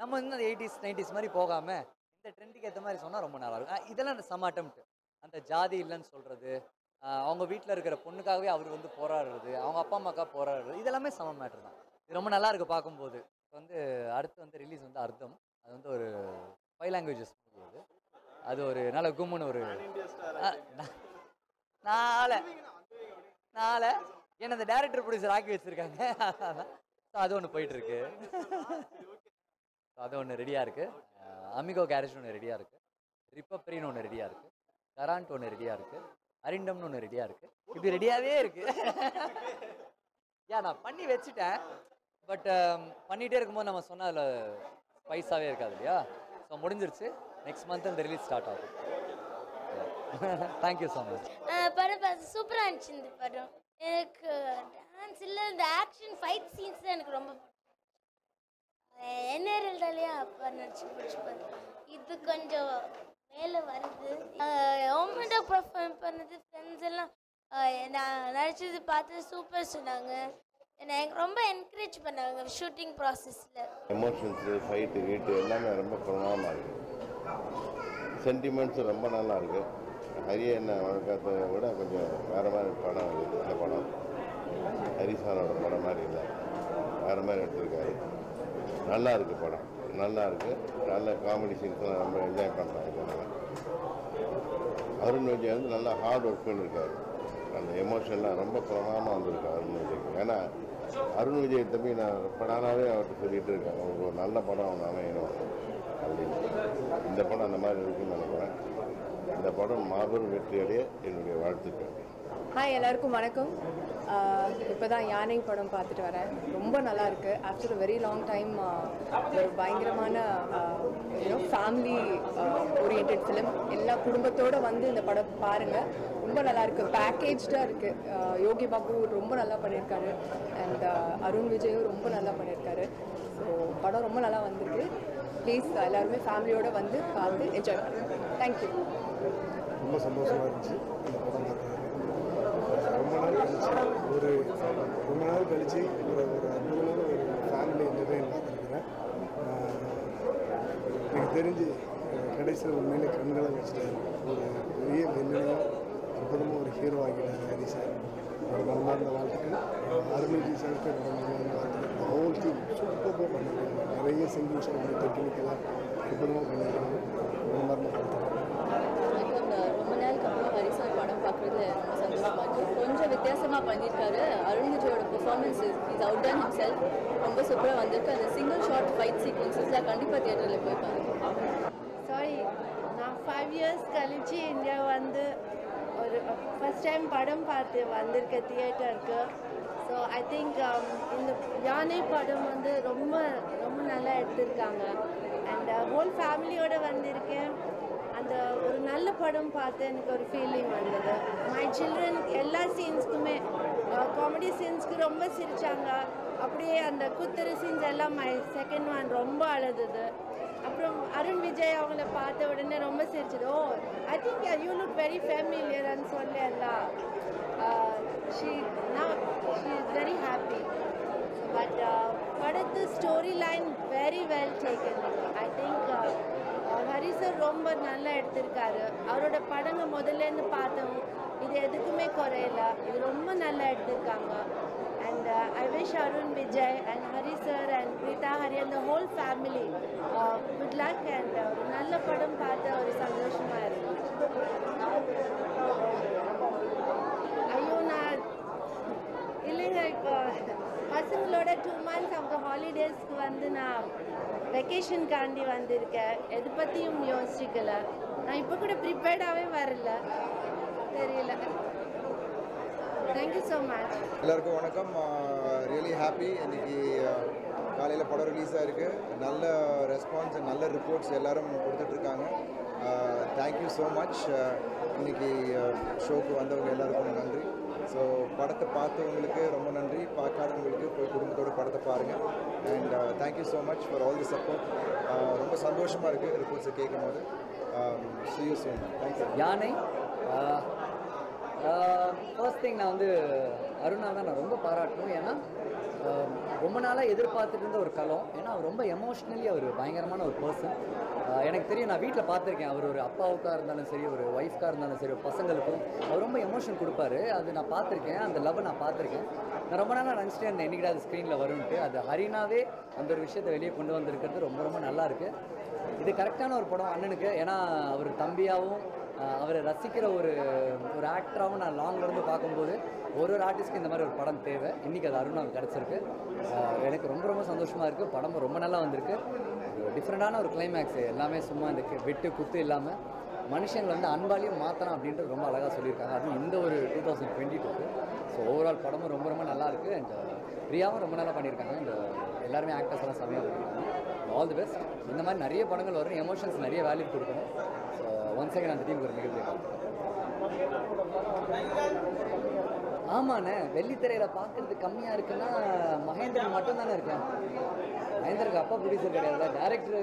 Speaker 2: நம்ம இன்னும் எயிட்டிஸ் நைன்டிஸ் மாதிரி போகாமல் இந்த ட்ரெண்டுக்கு ஏற்ற மாதிரி சொன்னால் ரொம்ப நல்லா இருக்கும். இதெல்லாம் செம்ம சமாட்டம்ட்டு. அந்த ஜாதி இல்லைன்னு சொல்கிறது அவங்க வீட்டில் இருக்கிற பொண்ணுக்காகவே அவர் வந்து போராடுறது அவங்க அப்பா அம்மாக்காக போராடுறது இதெல்லாமே சம மேட்ரு தான். இது ரொம்ப நல்லா இருக்கு பார்க்கும்போது. இப்போ வந்து அடுத்து வந்து ரிலீஸ் வந்து அர்த்தம். அது வந்து ஒரு ஃபைவ் லாங்குவேஜஸ் மூவி அது. அது ஒரு நல்ல கும்முன்னு ஒரு ஆ, நா- நாளை நாளை என்ன அந்த டேரக்டர் ப்ரொடியூசர் ஆக்கி வச்சிருக்காங்க. ஸோ அது ஒன்று போயிட்டு இருக்கு அது ஒன்று ரெடியாக இருக்கு. அமிகோ கேரேஜ் ஒன்று ரெடியாக இருக்கு. ரிப்பப்ரின்னு ஒன்று ரெடியாக இருக்கு. கராண்ட் ஒன்று ரெடியாக இருக்கு. அரிண்டம்னு ஒன்று ரெடியாக இருக்கு. இப்படி ரெடியாகவே இருக்கு. யா நான் பண்ணி வச்சுட்டேன். பட் பண்ணிகிட்டே இருக்கும்போது நம்ம சொன்ன அதில் ஸ்பைஸாகவே இருக்காது இல்லையா? ஸோ முடிஞ்சிருச்சு. நெக்ஸ்ட் மந்த் அந்த ரிலீஸ் ஸ்டார்ட் ஆகும். தேங்க்யூ ஸோ மச்
Speaker 3: படம் பார்த்து சூப்பராக இருந்துச்சு இந்த படம். எனக்கு டான்ஸ் இல்லை இந்த ஆக்ஷன் ஃபைட் சீன்ஸ் தான் எனக்கு ரொம்ப என்ஆர்எல் தாலியா அப்பா நடிச்சு பிடிச்சிப்பாரு இது கொஞ்சம் மேலே வருது. ஓமெண்டாக பர்ஃபார்ம் பண்ணது ஃப்ரெண்ட்ஸ் எல்லாம் நான் நடிச்சது பார்த்து சூப்பர் சொன்னாங்க. என்னை எனக்கு ரொம்ப என்கரேஜ் பண்ணாங்க ஷூட்டிங் ப்ராசஸில்
Speaker 4: எமோஷன்ஸு ஃபைட்டு கீட்டு எல்லாமே ரொம்ப பிரமாதமாக இருக்குது சென்டிமெண்ட்ஸ் ரொம்ப நல்லா இருக்குது ஹரிய என்ன வழக்கத்தை விட கொஞ்சம் வேறு மாதிரி படம் இந்த படம். ஹரிசானோட படம் மாதிரி இல்லை. வேறு மாதிரி எடுத்திருக்காரு. நல்லா இருக்கு படம். நல்லா இருக்கு. நல்ல காமெடி சீன்ஸ்லாம் ரொம்ப என்ஜாய் பண்ணுறாங்க இதனால் அருண் விஜய் வந்து நல்லா ஹார்ட் ஒர்க் பண்ணியிருக்காரு அந்த எமோஷன்லாம் ரொம்ப பிரமாதமாக வந்திருக்கு அருண் விஜய்க்கு. ஏன்னா அருண் விஜய் தம்பி நான் ரொம்ப நாளாகவே அவர்கிட்ட சொல்லிகிட்டு இருக்கேன் உங்களுக்கு ஒரு நல்ல படம் அவங்க அமையணும். அப்படின்னு இந்த படம் அந்த மாதிரி இருக்குன்னு நினைக்கிறேன். இந்த படம் மாபெரும் வெற்றியடைய என்னுடைய வாழ்த்துக்கள்.
Speaker 5: ஹாய் எல்லாருக்கும் வணக்கம். இப்போ தான் யானை படம் பார்த்துட்டு வரேன். ரொம்ப நல்லா இருக்கு. ஆஃப்டர் வெரி லாங் டைம் ஒரு பயங்கரமான ஃபேமிலி ஓரியன்ட் ஃபிலிம் எல்லா குடும்பத்தோடு வந்து இந்த படம் பாருங்கள் ரொம்ப நல்லா இருக்கு. பேக்கேஜ்டாக இருக்கு. யோகி பாபு ரொம்ப நல்லா பண்ணியிருக்காரு அண்ட் அருண் விஜயும் ரொம்ப நல்லா பண்ணியிருக்காரு ஸோ படம் ரொம்ப நல்லா வந்திருக்கு. ப்ளீஸ் எல்லாருமே ஃபேமிலியோடு வந்து பார்த்து என்ஜாய் பண்ணுங்க. தேங்க்யூ
Speaker 6: ரொம்ப சந்தோஷமாக இருந்துச்சு. இந்த படம் ரொம்ப நாள் கழிச்சு ஒரு ரொம்ப நாள் கழிச்சு ஒரு ஒரு அற்புதமான ஒரு ஃபேமிலி என்டர்டைன் பார்த்துருக்குறேன். எனக்கு தெரிஞ்சு கடைசியில் உண்மையிலே கண்களை வச்சுட்டாரு ஒரு பெரிய வெள்ளையும் அற்புதமாக ஒரு ஹீரோ ஆகிட்டார் ஹரி சார். ஒரு மனமார்ந்த வாழ்த்துக்கள். அருள்ஜி சாருக்கு என்னோட மனமார்ந்த வாழ்த்துக்கள். ஹோல் டீம் சூப்பராக பண்ணியிருக்காங்க நிறைய சிங்கிங் ஷாட் டெக்னிக்கலாக அற்புதமாக பண்ணியிருக்காங்க
Speaker 7: நான் ரொம்ப நாளுக்கு அப்புறம் ஹரி சார் படம் பார்க்குறதுல ரொம்ப சந்தோஷமா இருக்கு கொஞ்சம் வித்தியாசமாக பண்ணியிருக்காரு அருண் விஜயோட performance is out ton himself ரொம்ப சூப்பராக வந்திருக்கு அந்த சிங்கிள் ஷார்ட் ஃபைட் சீக்வன்சஸ்லாம் கண்டிப்பாக தியேட்டரில் போய் பாருங்க
Speaker 8: சாரி நான் ஃபைவ் இயர்ஸ் கழிச்சு இந்தியா வந்து ஒரு ஃபஸ்ட் டைம் படம் பார்த்து வந்திருக்கேன் தியேட்டருக்கு ஸோ ஐ திங்க் இந்த யானை படம் வந்து ரொம்ப ரொம்ப நல்லா எடுத்திருக்காங்க. அண்ட் ஹோல் ஃபேமிலியோடு வந்திருக்கேன். அந்த ஒரு நல்ல படம் பார்த்து எனக்கு ஒரு ஃபீலிங் வந்தது. மை சில்ட்ரன் எல்லா சீன்ஸ்க்குமே காமெடி சீன்ஸ்க்கு ரொம்ப சிரித்தாங்க அப்படியே அந்த குத்துரு சீன்ஸ் எல்லாம் மை செகண்ட் ஒன் ரொம்ப அழுதுது. அப்புறம் அருண் விஜய் அவங்கள பார்த்த உடனே ரொம்ப சிரிச்சது. ஓ I think you look very ஃபேமிலியர்னு சொல்லி எல்லாம் uh, she now she is very happy. But படத்து story line very well taken I think Hari sir ரொம்ப நல்லா எடுத்திருக்காரு. அவரோட படங்க முதல்லேருந்து பார்த்தோம். இது எதுக்குமே குறையல. இது ரொம்ப நல்லா எடுத்திருக்காங்க. And I wish Arun Vijay and Hari sir and Preetha Hari அந்த whole family good luck and ஒரு நல்ல படம் பார்த்து ஒரு சந்தோஷமாக இருக்கு ஐயோ நான் இல்லைங்க இப்போ பசங்களோட டூ மந்த்ஸ் அவங்க ஹாலிடேஸ்க்கு வந்து நான் வெக்கேஷனுக்காண்டி வந்திருக்கேன். எது பற்றியும் யோசிக்கல. நான் இப்போ கூட ப்ரிப்பேர்டாகவே வரல. தெரியல. தேங்க்யூ ஸோ மச்
Speaker 9: எல்லாருக்கும் வணக்கம். ரியலி ஹாப்பி இன்னைக்கு காலையில் படம் ரிலீஸ் இருக்குது நல்ல ரெஸ்பான்ஸ் நல்ல ரிப்போர்ட்ஸ் எல்லாரும் கொடுத்துட்ருக்காங்க தேங்க்யூ ஸோ மச் இன்னைக்கு ஷோக்கு வந்தவங்க எல்லாருக்கும் நன்றி. ஸோ படத்தை பார்த்தவங்களுக்கு ரொம்ப நன்றி. பார்க்காதவங்களுக்கு போய் குடும்பத்தோட படத்தை பாருங்கள் and thank you so much for all the support ரொம்ப சந்தோஷமாக இருக்குது ரிப்போர்ட்ஸை கேட்கும் போது see you um, soon thank you
Speaker 2: யானை? Uh, uh, ஃபர்ஸ்ட் திங் நான் வந்து அருணா தான் நான் ரொம்ப பாராட்டணும். ஏன்னா um, ரொம்ப நாளாக எதிர்பார்த்துட்டு இருந்த ஒரு கலம். ஏன்னா அவர் ரொம்ப எமோஷ்னலி அவர் பயங்கரமான ஒரு பர்சன் எனக்கு தெரியும் நான் வீட்டில் பார்த்துருக்கேன். அவர் ஒரு அப்பாவுக்காக இருந்தாலும் சரி ஒரு ஒய்ஃப்காக இருந்தாலும் சரி ஒரு பசங்களுக்கும் அவர் ரொம்ப எமோஷன் கொடுப்பாரு. அது நான் பார்த்துருக்கேன். அந்த லவ் நான் பார்த்துருக்கேன். நான் ரொம்ப நாளாக நினச்சிட்டே அந்த என்னைக்கிட்ட அது ஸ்க்ரீனில் வரும்ட்டு அது ஹரினாவே அந்த ஒரு விஷயத்தை வெளியே கொண்டு வந்திருக்கிறது ரொம்ப ரொம்ப நல்லாயிருக்கு இது கரெக்டான ஒரு படம் அண்ணனுக்கு. ஏன்னா அவர் தம்பியாகவும் அவரை ரசிக்கிற ஒரு ஒரு ஆக்டராகவும் நான் லாங்ல இருந்து பார்க்கும்போது ஒரு ஒரு ஆர்டிஸ்ட்க்கு இந்த மாதிரி ஒரு படம் தேவை. இன்றைக்கி அது அருணாவுக்கு கிடச்சிருக்கு. எனக்கு ரொம்ப ரொம்ப சந்தோஷமாக இருக்குது படம் ரொம்ப நல்லா வந்திருக்கு. டிஃப்ரெண்ட்டான ஒரு கிளைமேக்ஸ் எல்லாமே சும்மா இந்த வெட்டு குத்து இல்லாமல் மனுஷங்களை வந்து அன்பாலையும் மாற்றலாம் அப்படின்ட்டு ரொம்ப அழகாக சொல்லியிருக்காங்க. அதுவும் இந்த ஒரு டூ தௌசண்ட் டுவெண்ட்டி டூக்கு ஸோ ஓவரால் படமும் ரொம்ப ரொம்ப நல்லா இருக்குது அண்ட் uh, பிரியாவும் ரொம்ப நல்லா பண்ணியிருக்காங்க. இந்த எல்லாருமே ஆக்டர்ஸ் எல்லாம் செம்மையாக பண்ணியிருக்காங்க. ஆல் தி பெஸ்ட் இந்த மாதிரி நிறைய படங்கள் வரும். எமோஷன்ஸ் நிறைய வேல்யூ கொடுக்கணும். ஸோ ஒன் செகண்ட் அந்த டீமுக்கு ஒரு மிகப்பெரிய ஆமாண்ணே வெள்ளித்திரையில் பார்க்கறது கம்மியாக இருக்குன்னா மகேந்திரன் மட்டும் தானே இருக்கேன் மகேந்திரனுக்கு அப்பா ப்ரொடியூசர் கிடையாதுல்ல டேரக்டர்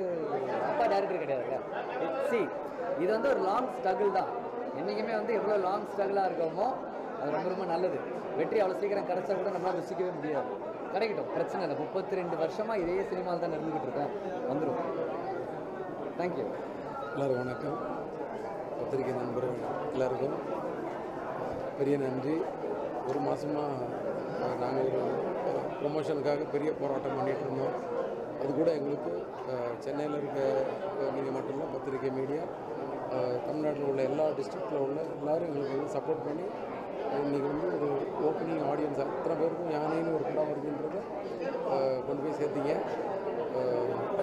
Speaker 2: அப்பா டேரக்டர் கிடையாதுல்ல. சி இது வந்து ஒரு லாங் ஸ்ட்ரகிள் தான். என்றைக்குமே வந்து எவ்வளோ லாங் ஸ்ட்ரகிளாக இருக்கோமோ அது ரொம்ப ரொம்ப நல்லது. வெற்றி அவ்வளோ சீக்கிரம் கிடச்சா கூட நம்மளால் ருசிக்கவே முடியாது. கிடைக்கட்டும் பிரச்சனை இல்லை. முப்பத்தி ரெண்டு வருஷமாக இதே சினிமாவில் தான் இருந்துக்கிட்டு இருக்கேன் வந்துடும் தேங்க்யூ
Speaker 10: எல்லோரும் வணக்கம். பத்திரிகை நண்பர்கள் எல்லாருக்கும் பெரிய நன்றி. ஒரு மாதமாக நாங்கள் ஒரு ப்ரொமோஷனுக்காக பெரிய போராட்டம் பண்ணிகிட்டு இருந்தோம். அது கூட எங்களுக்கு சென்னையில் இருக்க நீங்கள் மட்டும் இல்லை பத்திரிகை மீடியா தமிழ்நாட்டில் உள்ள எல்லா டிஸ்ட்ரிக்டில் உள்ள எல்லாரும் எங்களுக்கு வந்து சப்போர்ட் பண்ணி இன்றைக்கி வந்து ஒரு ஓப்பனிங் ஆடியன்ஸ் அத்தனை பேருக்கும் யானைன்னு ஒரு படம் வருதுன்றதை கொண்டு போய் சேர்த்திங்க.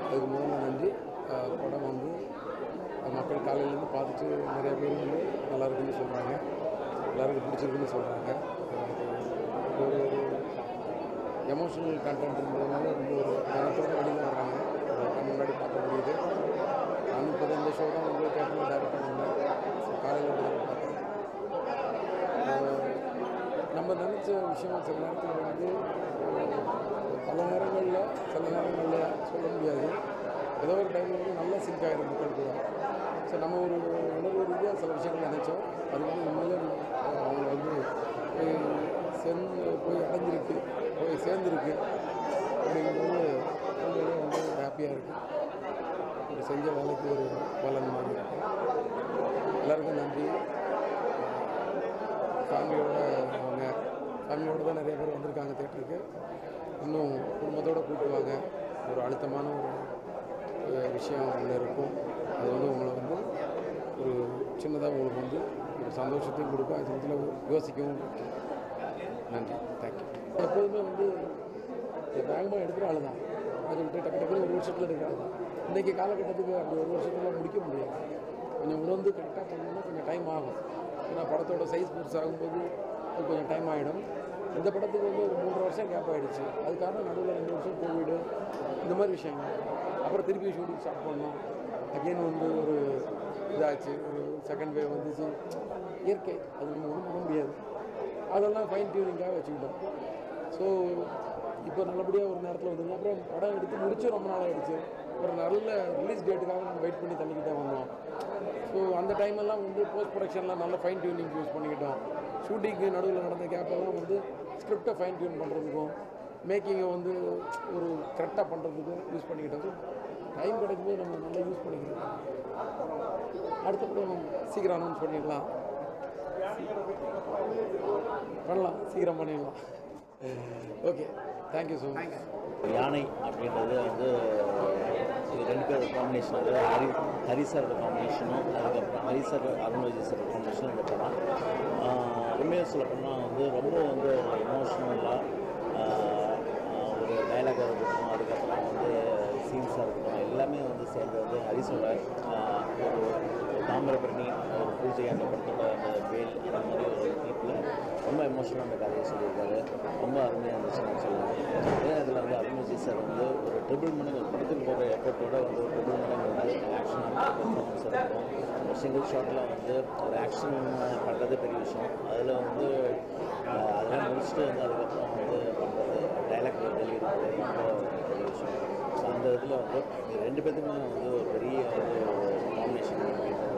Speaker 10: அதுக்கு முதல்ல நன்றி. படம் வந்து மக்கள் காலையிலேருந்து பார்த்துட்டு நிறைய பேர் வந்து நல்லா இருக்குன்னு சொல்கிறாங்க எல்லாருக்கும் பிடிச்சிருக்குன்னு சொல்கிறாங்க ஒரு எமோஷனல் கண்டென்ட் இருந்ததுனால ரொம்ப ஒரு கனத்தோட வெளியில் வர்றாங்க. அதை முன்னாடி பார்க்க முடியுது. நான் இப்போ இந்த ஷோ தான் வந்து தேட்டரில் டேரக்ட் பண்ணியிருந்தேன் காலையில் ஒரு பார்த்தேன் நம்ம நினச்ச விஷயம் சில நேரத்தில் வந்து பல நேரங்களில் சில நேரங்களில் சொல்ல முடியாது. ஏதோ ஒரு டைமில் வந்து நல்லா சிங்க் ஆகிடும் மக்கள் கூட. ஸோ நம்ம ஒரு உணர்வு ரீதியாக சில விஷயங்கள் நினைச்சோம். அது வந்து உண்மையிலே அவங்க வந்து சென்று சேர்ந்து போய் அடைஞ்சிருக்கு. போய் சேர்ந்துருக்கு. அப்படிங்கும்போது உண்மையிலே வந்து ஹாப்பியாக இருக்குது ஒரு செஞ்ச வேலைக்கு ஒரு பலன் மாதிரி இருக்கு. எல்லாருக்கும் நன்றி. ஃபேமிலியோட அவங்க ஃபேமிலியோடு தான் நிறைய பேர் வந்திருக்காங்க தேட்டருக்கு இன்னும் குடும்பத்தோடு கூட்டுவாங்க ஒரு அழுத்தமான ஒரு விஷயம் ஒன்று இருக்கும். அது வந்து உங்களை வந்து ஒரு சின்னதாக உங்களுக்கு வந்து ஒரு சந்தோஷத்தையும் கொடுக்கும். அது சமயத்தில் யோசிக்கவும் நன்றி. தேங்க்யூ எப்போதுமே வந்து வேகமாக எடுக்கிற ஆள் தான் அது விட்டு டக்கு டக்குனு ஒரு வருஷத்தில் எடுக்கிற ஆள் தான் இன்றைக்கி காலகட்டத்துக்கு அப்படி ஒரு வருஷத்தில் முடிக்க முடியாது. கொஞ்சம் உணர்ந்து கரெக்டாக பண்ணணும்னா கொஞ்சம் டைம் ஆகும். ஏன்னா படத்தோட சைஸ் பெருசாகும்போது அது கொஞ்சம் டைம் ஆகிடும் இந்த படத்துக்கு வந்து ஒரு மூன்று வருஷம் கேப் ஆகிடுச்சு அதுக்காக நடுவில் ரெண்டு வருஷம் கோவிடு இந்த மாதிரி விஷயங்கள். அப்புறம் திருப்பி ஷூட்டிங் ஸ்டார்ட் பண்ணோம். அகெயின் வந்து ஒரு இதாச்சு. ஒரு செகண்ட் வேவ் வந்துச்சு. இயற்கை. அது நம்ம ஒன்றும் பண்ண முடியாது. அதெல்லாம் ஃபைன் டியூனிங்காக வச்சுக்கிட்டோம். ஸோ இப்போ நல்லபடியாக ஒரு நேரத்தில் வந்துங்க. அப்புறம் படம் எடுத்து முடிச்சு ரொம்ப நாள் ஆகிடுச்சு ஒரு நல்ல ரிலீஸ் டேட்டுக்காக நம்ம வெயிட் பண்ணி தள்ளிக்கிட்டே வந்தோம். ஸோ அந்த டைமெல்லாம் வந்து போஸ்ட் ப்ரொடக்ஷனில் நல்ல ஃபைன் டியூனிங் யூஸ் பண்ணிக்கிட்டோம். ஷூட்டிங்க்கு நடுவில் நடந்த கேப்பெல்லாம் வந்து ஸ்கிரிப்டை ஃபைன் டியூன் பண்ணுறதுக்கும் மேக்கிங்கை வந்து ஒரு கரெக்டாக பண்ணுறதுக்கும் யூஸ் பண்ணிக்கிட்டோம். டைம் கிடைக்கும்போது நம்ம நல்லா யூஸ் பண்ணிக்கிறோம். அடுத்த படம் சீக்கிரம் அனௌன்ஸ் பண்ணிடலாம். பண்ணலாம் சீக்கிரம் பண்ணிடலாம். ஓகே தேங்க்யூ ஸோ மச்
Speaker 11: யானை அப்படின்றது வந்து இது ரெண்டு பேரோட காம்பினேஷன் வந்து ஹரி ஹரி சாரோட காம்பினேஷனும் அதுக்கப்புறம் ஹரி சார் அருண் விஜய் சார் காம்பினேஷனும் இந்த படம் உண்மையாக சொல்ல போனால் வந்து ரொம்ப வந்து ஒரு எமோஷ்னலாக ஒரு டைலாகாக இருக்கட்டும் அதுக்கப்புறம் வந்து சீன்ஸாக இருக்கட்டும் எல்லாமே வந்து சேர்ந்து வந்து ஹரிஸோட ஆஹ் ஒரு தாமிரபரணி ஒரு பூஜை அந்த படத்தோட அந்த வேல் அந்த மாதிரி ஒரு ரொம்ப எமோஷனாக அந்த கதையை சொல்லியிருக்காரு. ரொம்ப அருமையாக இருந்துச்சுன்னு சொல்லுவேன் அதே நேரத்தில் வந்து அருண்விஜய் சார் வந்து ஒரு ட்ரிபிள் மடங்கு ஒரு படத்துக்கு போகிற எஃபர்ட்டோட வந்து ஒரு ட்ரிபிள் மடங்கு வந்து ஆக்ஷனாக பர்ஃபார்மன்ஸ் இருக்கும். ஒரு சிங்கிள் ஷாட்டில் வந்து ஒரு ஆக்ஷன் பண்ணுறது பெரிய விஷயம். அதில் வந்து அதெல்லாம் முடிச்சுட்டு வந்து அதுக்கப்புறம் வந்து பண்ணுறது டைலாக் டெலிவரி பண்ணுறது ரொம்ப பெரிய விஷயம். ஸோ அந்த இதில் வந்து ரெண்டு பேத்துக்குமே வந்து ஒரு பெரிய ஒரு காம்பினேஷன்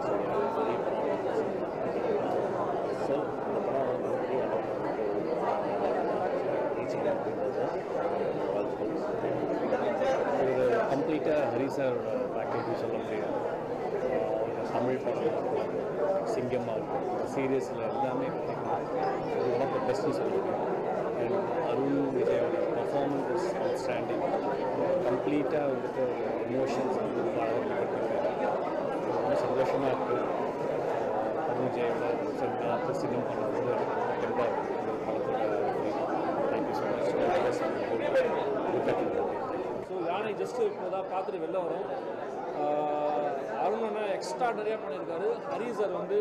Speaker 11: சொல்லுவாங்க பெரிய படம் ஸோ இந்த படம் வந்து பெரிய ரீச்சிங் அப்படின்றது
Speaker 12: ஒரு கம்ப்ளீட்டாக ஹரி சாரோட பேக்கேஜ் சொல்ல முடியாது. ஆஹ் தமிழ் படம் சிங்கமாக இருக்கும் சீரியஸில் எல்லாமே ஒரு ஒன் ஆஃப் த பெஸ்ட்னு சொல்லுவேன் அண்ட் அருண் விஜயோட பர்ஃபார்மன்ஸ் இஸ் அவுட்ஸ்டாண்டிங் கம்ப்ளீட்டாக வந்துட்டு ஒரு எமோஷன்ஸ் வந்து ரொம்ப அழகாக ரொம்ப சந்தோஷமாக இருக்குது அருண் விஜயோட சரி நான் சிங்கம் பண்ணுறது எனக்கு ரொம்ப தெம்பாக இருக்குது இந்த படத்தோட தேங்க்யூ ஸோ மச்
Speaker 13: ஸோ இப்போ தான் பார்த்துட்டு வெளில வரும். ஆஹ் அருண் எக்ஸ்ட்ராடரியாக பண்ணியிருக்காரு. ஹரி சார் வந்து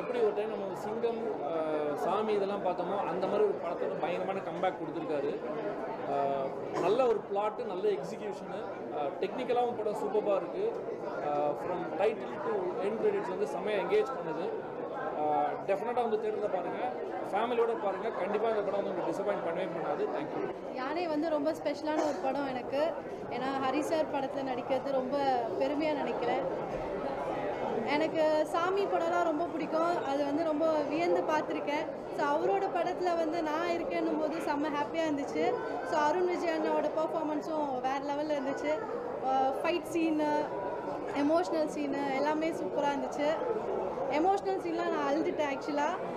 Speaker 13: எப்படி ஒரு டைம் நம்ம சிங்கம் சாமி இதெல்லாம் பார்த்தோமோ அந்த மாதிரி ஒரு படத்தோட பயங்கரமான கம்பேக் கொடுத்துருக்காரு. நல்ல ஒரு பிளாட்டு நல்ல எக்ஸிக்யூஷனு டெக்னிக்கலாகவும் படம் சூப்பராக இருக்குது from title to end credits வந்து செம்மையாக என்கேஜ் பண்ணுது. டெஃபினட்டாக வந்து தேட்டரில் பாருங்கள் ஃபேமிலியோட பாருங்கள் கண்டிப்பாக இந்த படம் வந்து உங்களுக்கு டிசப்பாயின்ட் பண்ணவே பண்ணாது. தேங்க்யூ
Speaker 14: யானை வந்து ரொம்ப ஸ்பெஷலான ஒரு படம் எனக்கு. ஏன்னா ஹரி சார் படத்தில் நடிக்கிறது ரொம்ப பெருமையாக நினைக்கிறேன். எனக்கு சாமி படம்லாம் ரொம்ப பிடிக்கும். அது வந்து ரொம்ப வியந்து பார்த்துருக்கேன். ஸோ அவரோட படத்தில் வந்து நான் இருக்கேன்னும் போது செம்ம ஹாப்பியாக இருந்துச்சு. ஸோ அருண் விஜய் அண்ணாவோட பர்ஃபார்மன்ஸும் வேறு லெவலில் இருந்துச்சு. Uh, fight scene emotional scene எல்லாமே சூப்பராக இருந்துச்சு. எமோஷ்னல் சீன்லாம் நான் அழுதுட்டேன் ஆக்சுவலாக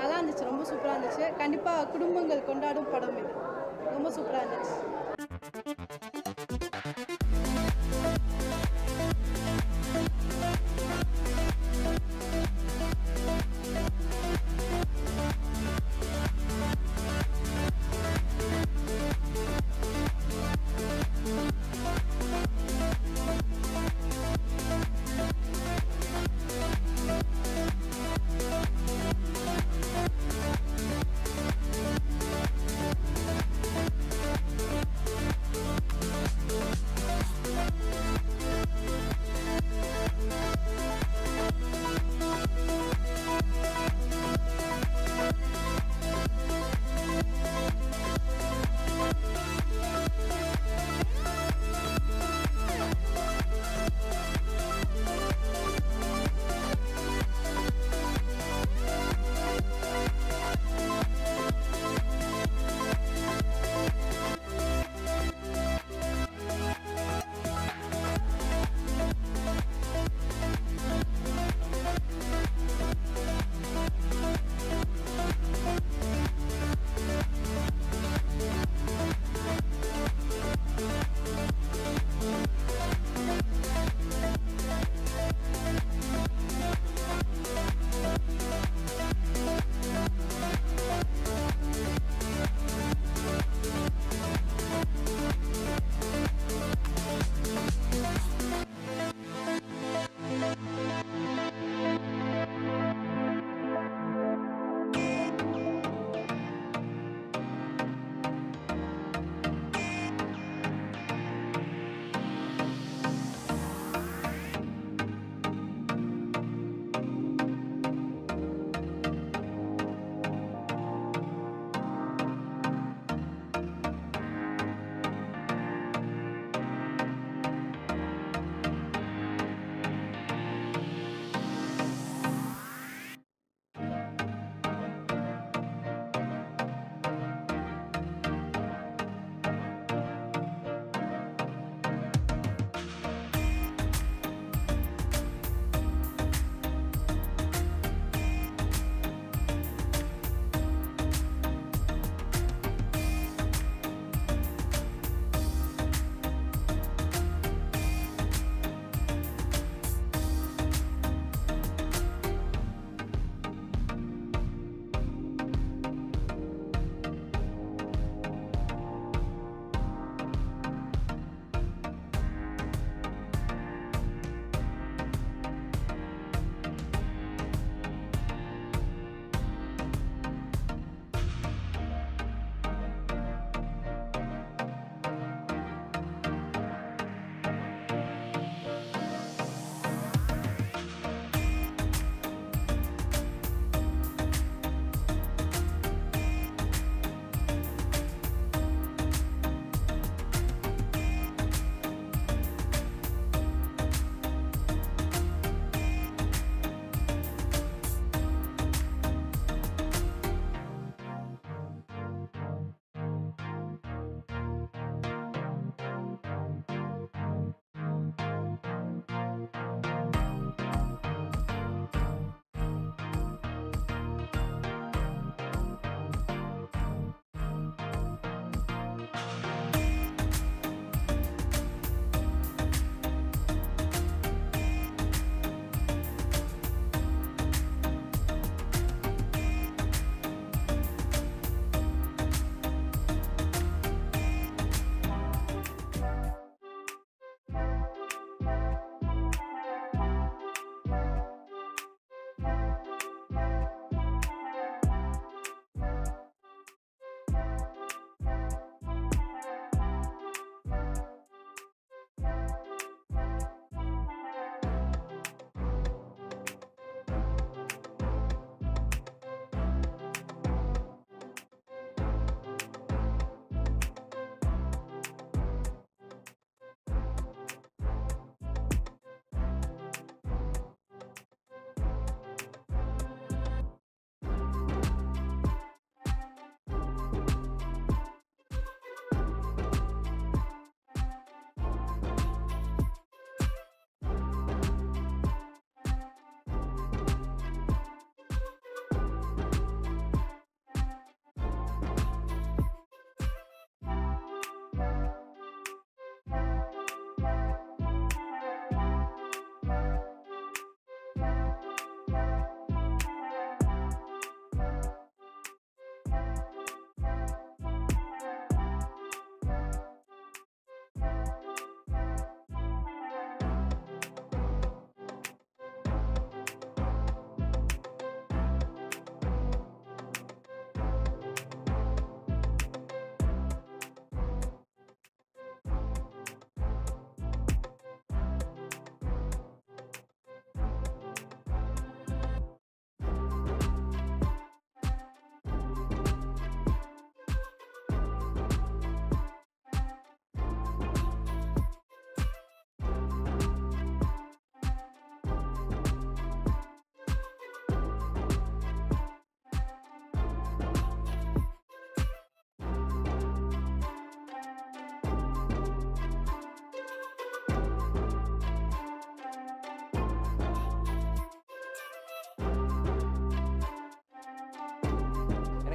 Speaker 14: நல்லா இருந்துச்சு ரொம்ப சூப்பராக இருந்துச்சு. கண்டிப்பாக குடும்பங்கள் கொண்டாடும் படம் இது. ரொம்ப சூப்பராக இருந்துச்சு.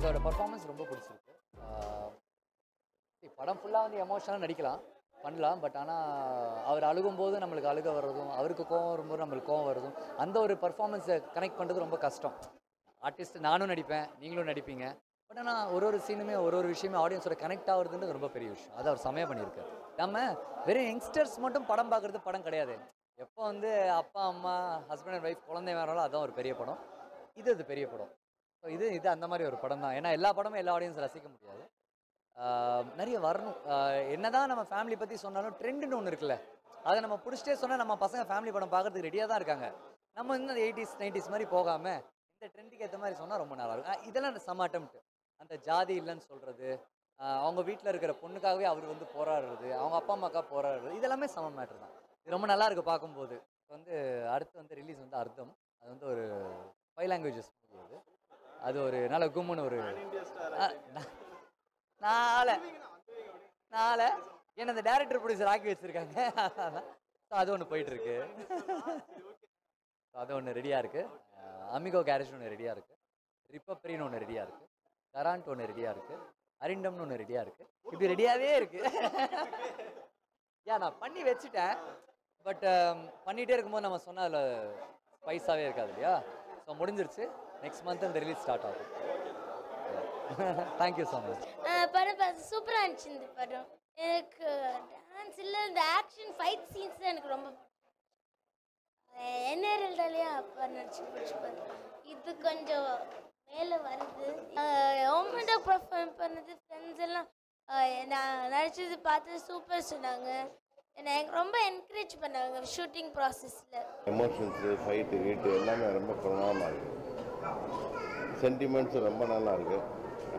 Speaker 2: இதோட பர்ஃபார்மன்ஸ் ரொம்ப பிடிச்சிருக்கு. படம் ஃபுல்லாக வந்து எமோஷனாக நடிக்கலாம் பண்ணலாம் பட் ஆனால் அவர் அழுகும்போது நம்மளுக்கு அழுக வர்றதும் அவருக்கு கோவம் வரும்போது நம்மளுக்கு கோவம் வருதும் அந்த ஒரு பர்ஃபார்மன்ஸை கனெக்ட் பண்ணுறது ரொம்ப கஷ்டம். ஆர்டிஸ்ட் நானும் நடிப்பேன் நீங்களும் நடிப்பீங்க பட் ஆனால் ஒரு ஒரு சீனுமே ஒரு ஒரு விஷயமே ஆடியன்ஸோட கனெக்ட் ஆகுறதுன்றது ரொம்ப பெரிய விஷயம். அது அவர் செமையாக பண்ணியிருக்காரு. நம்ம வெறும் யங்ஸ்டர்ஸ் மட்டும் படம் பார்க்குறது படம் கிடையாது. எப்போ வந்து அப்பா அம்மா ஹஸ்பண்ட் அண்ட் ஒய்ஃப் குழந்தை வேறாலும் அதுதான் ஒரு பெரிய படம். இது அது பெரிய படம். இது இது அந்த மாதிரி ஒரு படம் தான். ஏன்னா எல்லா படமும் எல்லா ஆடியன்ஸ் ரசிக்க முடியாது. நிறைய வரணும். என்னதான் நம்ம ஃபேமிலி பற்றி சொன்னாலும் ட்ரெண்டுன்னு ஒன்று இருக்குல்ல. அதை நம்ம பிடிச்சிட்டே சொன்னால் நம்ம பசங்க ஃபேமிலி படம் பார்க்கறதுக்கு ரெடியாக தான் இருக்காங்க. நம்ம இன்னும் எயிட்டிஸ் நைன்டிஸ் மாதிரி போகாமல் இந்த ட்ரெண்டுக்கு ஏற்ற மாதிரி சொன்னால் ரொம்ப நல்லா இருக்கும். இதெல்லாம் செம்ம attempt அந்த ஜாதி இல்லைன்னு சொல்கிறது அவங்க வீட்டில் இருக்கிற பொண்ணுக்காகவே அவர் வந்து போராடுறது அவங்க அப்பா அம்மாக்காக போராடுறது இதெல்லாமே சம மேட்ரு தான். இது ரொம்ப நல்லா இருக்கு பார்க்கும்போது. வந்து அடுத்து வந்து ரிலீஸ் வந்து அர்த்தம். அது வந்து ஒரு ஃபைவ் லாங்குவேஜஸ் மூவி அது. அது ஒரு நல்ல கும்முன்னு ஒரு நாளை நாளை என்ன அந்த டேரக்டர் ப்ரொடியூசர் ஆக்கி வச்சிருக்காங்க. ஸோ அது ஒன்று போயிட்டு இருக்கு. அது ஒன்று ரெடியாக இருக்கு. அமிகோ கேரேஜ் ஒன்று ரெடியாக இருக்கு. ரிப்பப்ரின்னு ஒன்று ரெடியாக இருக்கு. கராண்ட் ஒன்று ரெடியாக இருக்கு. அரிண்டம்னு ஒன்று ரெடியாக இருக்கு. இப்படி ரெடியாகவே இருக்கு. ஏன் நான் பண்ணி வச்சுட்டேன். பட் பண்ணிகிட்டே இருக்கும்போது நம்ம சொன்ன அதில் ஸ்பைஸாகவே இருக்காது இல்லையா? ஸோ முடிஞ்சிருச்சு. நெக்ஸ்ட் மந்த் அந்த ரிலீஸ் ஸ்டார்ட் ஆகும். தேங்க்யூ ஸோ மச்
Speaker 3: படம் பார்த்து சூப்பராக இருந்துச்சு இந்த படம். எனக்கு டான்ஸ் இல்லை இந்த ஆக்ஷன் ஃபைட் சீன்ஸ் தான் எனக்கு ரொம்ப என்ஆர்எல்டாலேயே அப்பா நடிச்சு பிடிச்சிப்பாரு இது கொஞ்சம் மேலே வருது. ஓமெண்டாக பர்ஃபார்ம் பண்ணது ஃப்ரெண்ட்ஸ் எல்லாம் நான் நடிச்சது பார்த்து சூப்பர் சொன்னாங்க. என்னை எனக்கு ரொம்ப என்கரேஜ் பண்ணாங்க ஷூட்டிங் ப்ராசஸில்
Speaker 4: எமோஷன்ஸு ஃபைட்டு கீட்டு எல்லாமே ரொம்ப பிரமாதமாக இருக்குது சென்டிமெண்ட்ஸும் ரொம்ப நல்லா இருக்கு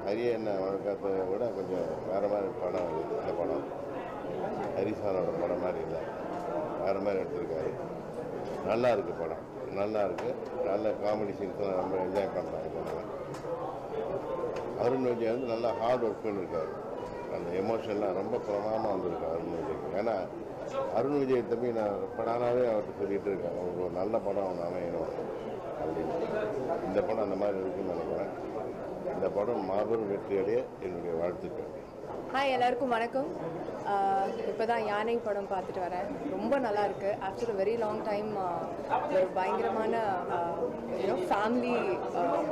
Speaker 4: ஹரிய என்ன வழக்கத்தை விட கொஞ்சம் வேறு மாதிரி படம் இந்த படம். ஹரிசானோட படம் மாதிரி இல்லை. வேறு மாதிரி எடுத்திருக்காரு. நல்லா இருக்குது படம் நல்லா இருக்கு நல்ல காமெடி சீன்ஸ்லாம் ரொம்ப என்ஜாய் பண்ணுறாங்க இதனால் அருண் விஜய் வந்து நல்லா ஹார்ட் ஒர்க் பண்ணியிருக்காரு அந்த எமோஷன்லாம் ரொம்ப பிரமாதமாக வந்திருக்கு அருண் விஜய்க்கு. ஏன்னா அருண் விஜய் தம்பி நான் படானாவே அவர்கிட்ட சொல்லிகிட்டு இருக்கேன் அவருக்கு ஒரு நல்ல படம் அவன் அமையணும். அப்படின்னு இந்த படம் அந்த மாதிரி இருக்குன்னு நினைக்கிறேன். இந்த படம் மாபெரும் வெற்றியடைய என்னுடைய வாழ்த்துக்கள்.
Speaker 5: ஹாய் எல்லாருக்கும் வணக்கம். இப்போ தான் யானை படம் பார்த்துட்டு வரேன். ரொம்ப நல்லா இருக்கு. After a very long time ஒரு பயங்கரமான யூனோ ஃபேமிலி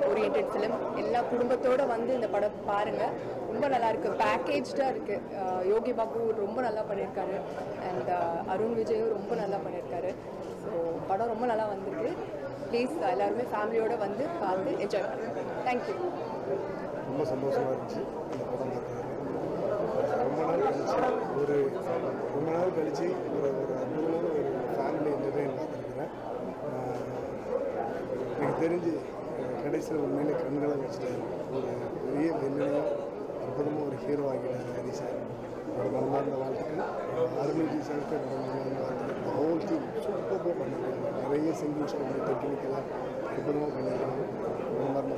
Speaker 5: ஓரியன்ட் ஃபிலிம் எல்லா குடும்பத்தோட வந்து இந்த படம் பாருங்க. ரொம்ப நல்லா இருக்கு. பேக்கேஜ்டாக இருக்கு. யோகி பாபு ரொம்ப நல்லா பண்ணியிருக்காரு அண்ட் அருண் விஜயும் ரொம்ப நல்லா பண்ணியிருக்காரு ஸோ படம் ரொம்ப நல்லா வந்திருக்கு. ப்ளீஸ் எல்லாருமே ஃபேமிலியோட வந்து பார்த்து என்ஜாய் பண்ணுங்க. தேங்க்யூ
Speaker 6: ரொம்ப சந்தோஷமாக இருந்துச்சு. இந்த படம் ரொம்ப நாள் கழிச்சு ஒரு ரொம்ப நாள் கழிச்சு ஒரு ஒரு அற்புதமான ஒரு ஃபேமிலி என்டர்டைன் பார்த்துருக்குறேன். எனக்கு தெரிஞ்சு கடைசியில் உண்மையிலே கண்களை வச்சுட்டாரு. ஒரு பெரிய வெள்ளையும் அற்புதமாக ஒரு ஹீரோ ஆகிட்டார் ஹரி சார். ஒரு மனமார்ந்த வாழ்த்துக்கள். அருள்ஜி சாருக்கு நல்லா இருந்த வாழ்த்துக்கள். ஹோல் டீம் சூப்பராக பண்ணியிருக்காங்க நிறைய சிங்கிள் ஸ்டோரி டெக்னிக்கலாக அற்புதமாக பண்ணியிருக்காங்க
Speaker 7: அந்த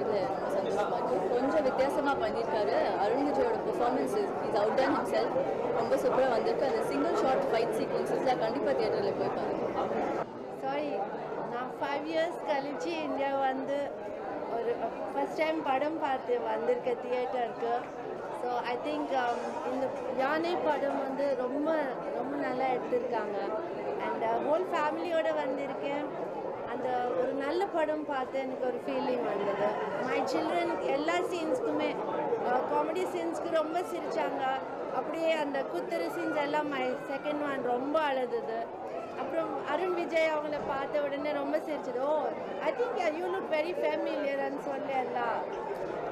Speaker 7: இருக்கு. கொஞ்சம் வித்தியாசமாக பண்ணியிருக்காரு. அருண் விஜயோட performance is out ton himself ரொம்ப சூப்பராக வந்திருக்கு. அந்த சிங்கிள் ஷார்ட் ஃபைட் சீக்வன்சஸ்லாம் கண்டிப்பாக தியேட்டரில் போய் பாருங்க.
Speaker 8: சாரி நான் ஃபைவ் இயர்ஸ் கழிச்சு இந்தியா வந்து ஒரு ஃபஸ்ட் டைம் படம் பார்த்து வந்திருக்க தியேட்டருக்கு ஸோ ஐ திங்க் இந்த யானை படம் வந்து ரொம்ப ரொம்ப நல்லா எடுத்திருக்காங்க. அண்ட் ஹோல் ஃபேமிலியோடு வந்திருக்கேன். அந்த ஒரு நல்ல படம் பார்த்து எனக்கு ஒரு ஃபீலிங் வந்தது. மை சில்ட்ரன் எல்லா சீன்ஸ்க்குமே காமெடி சீன்ஸ்க்கு ரொம்ப சிரித்தாங்க அப்படியே அந்த குத்துரு சீன்ஸ் எல்லாம் மை செகண்ட் ஒன் ரொம்ப அழுதுது. அப்புறம் அருண் விஜய் அவங்கள பார்த்த உடனே ரொம்ப சிரிச்சது. ஓ I think you look very ஃபேமிலியர்னு சொல்லி எல்லாம்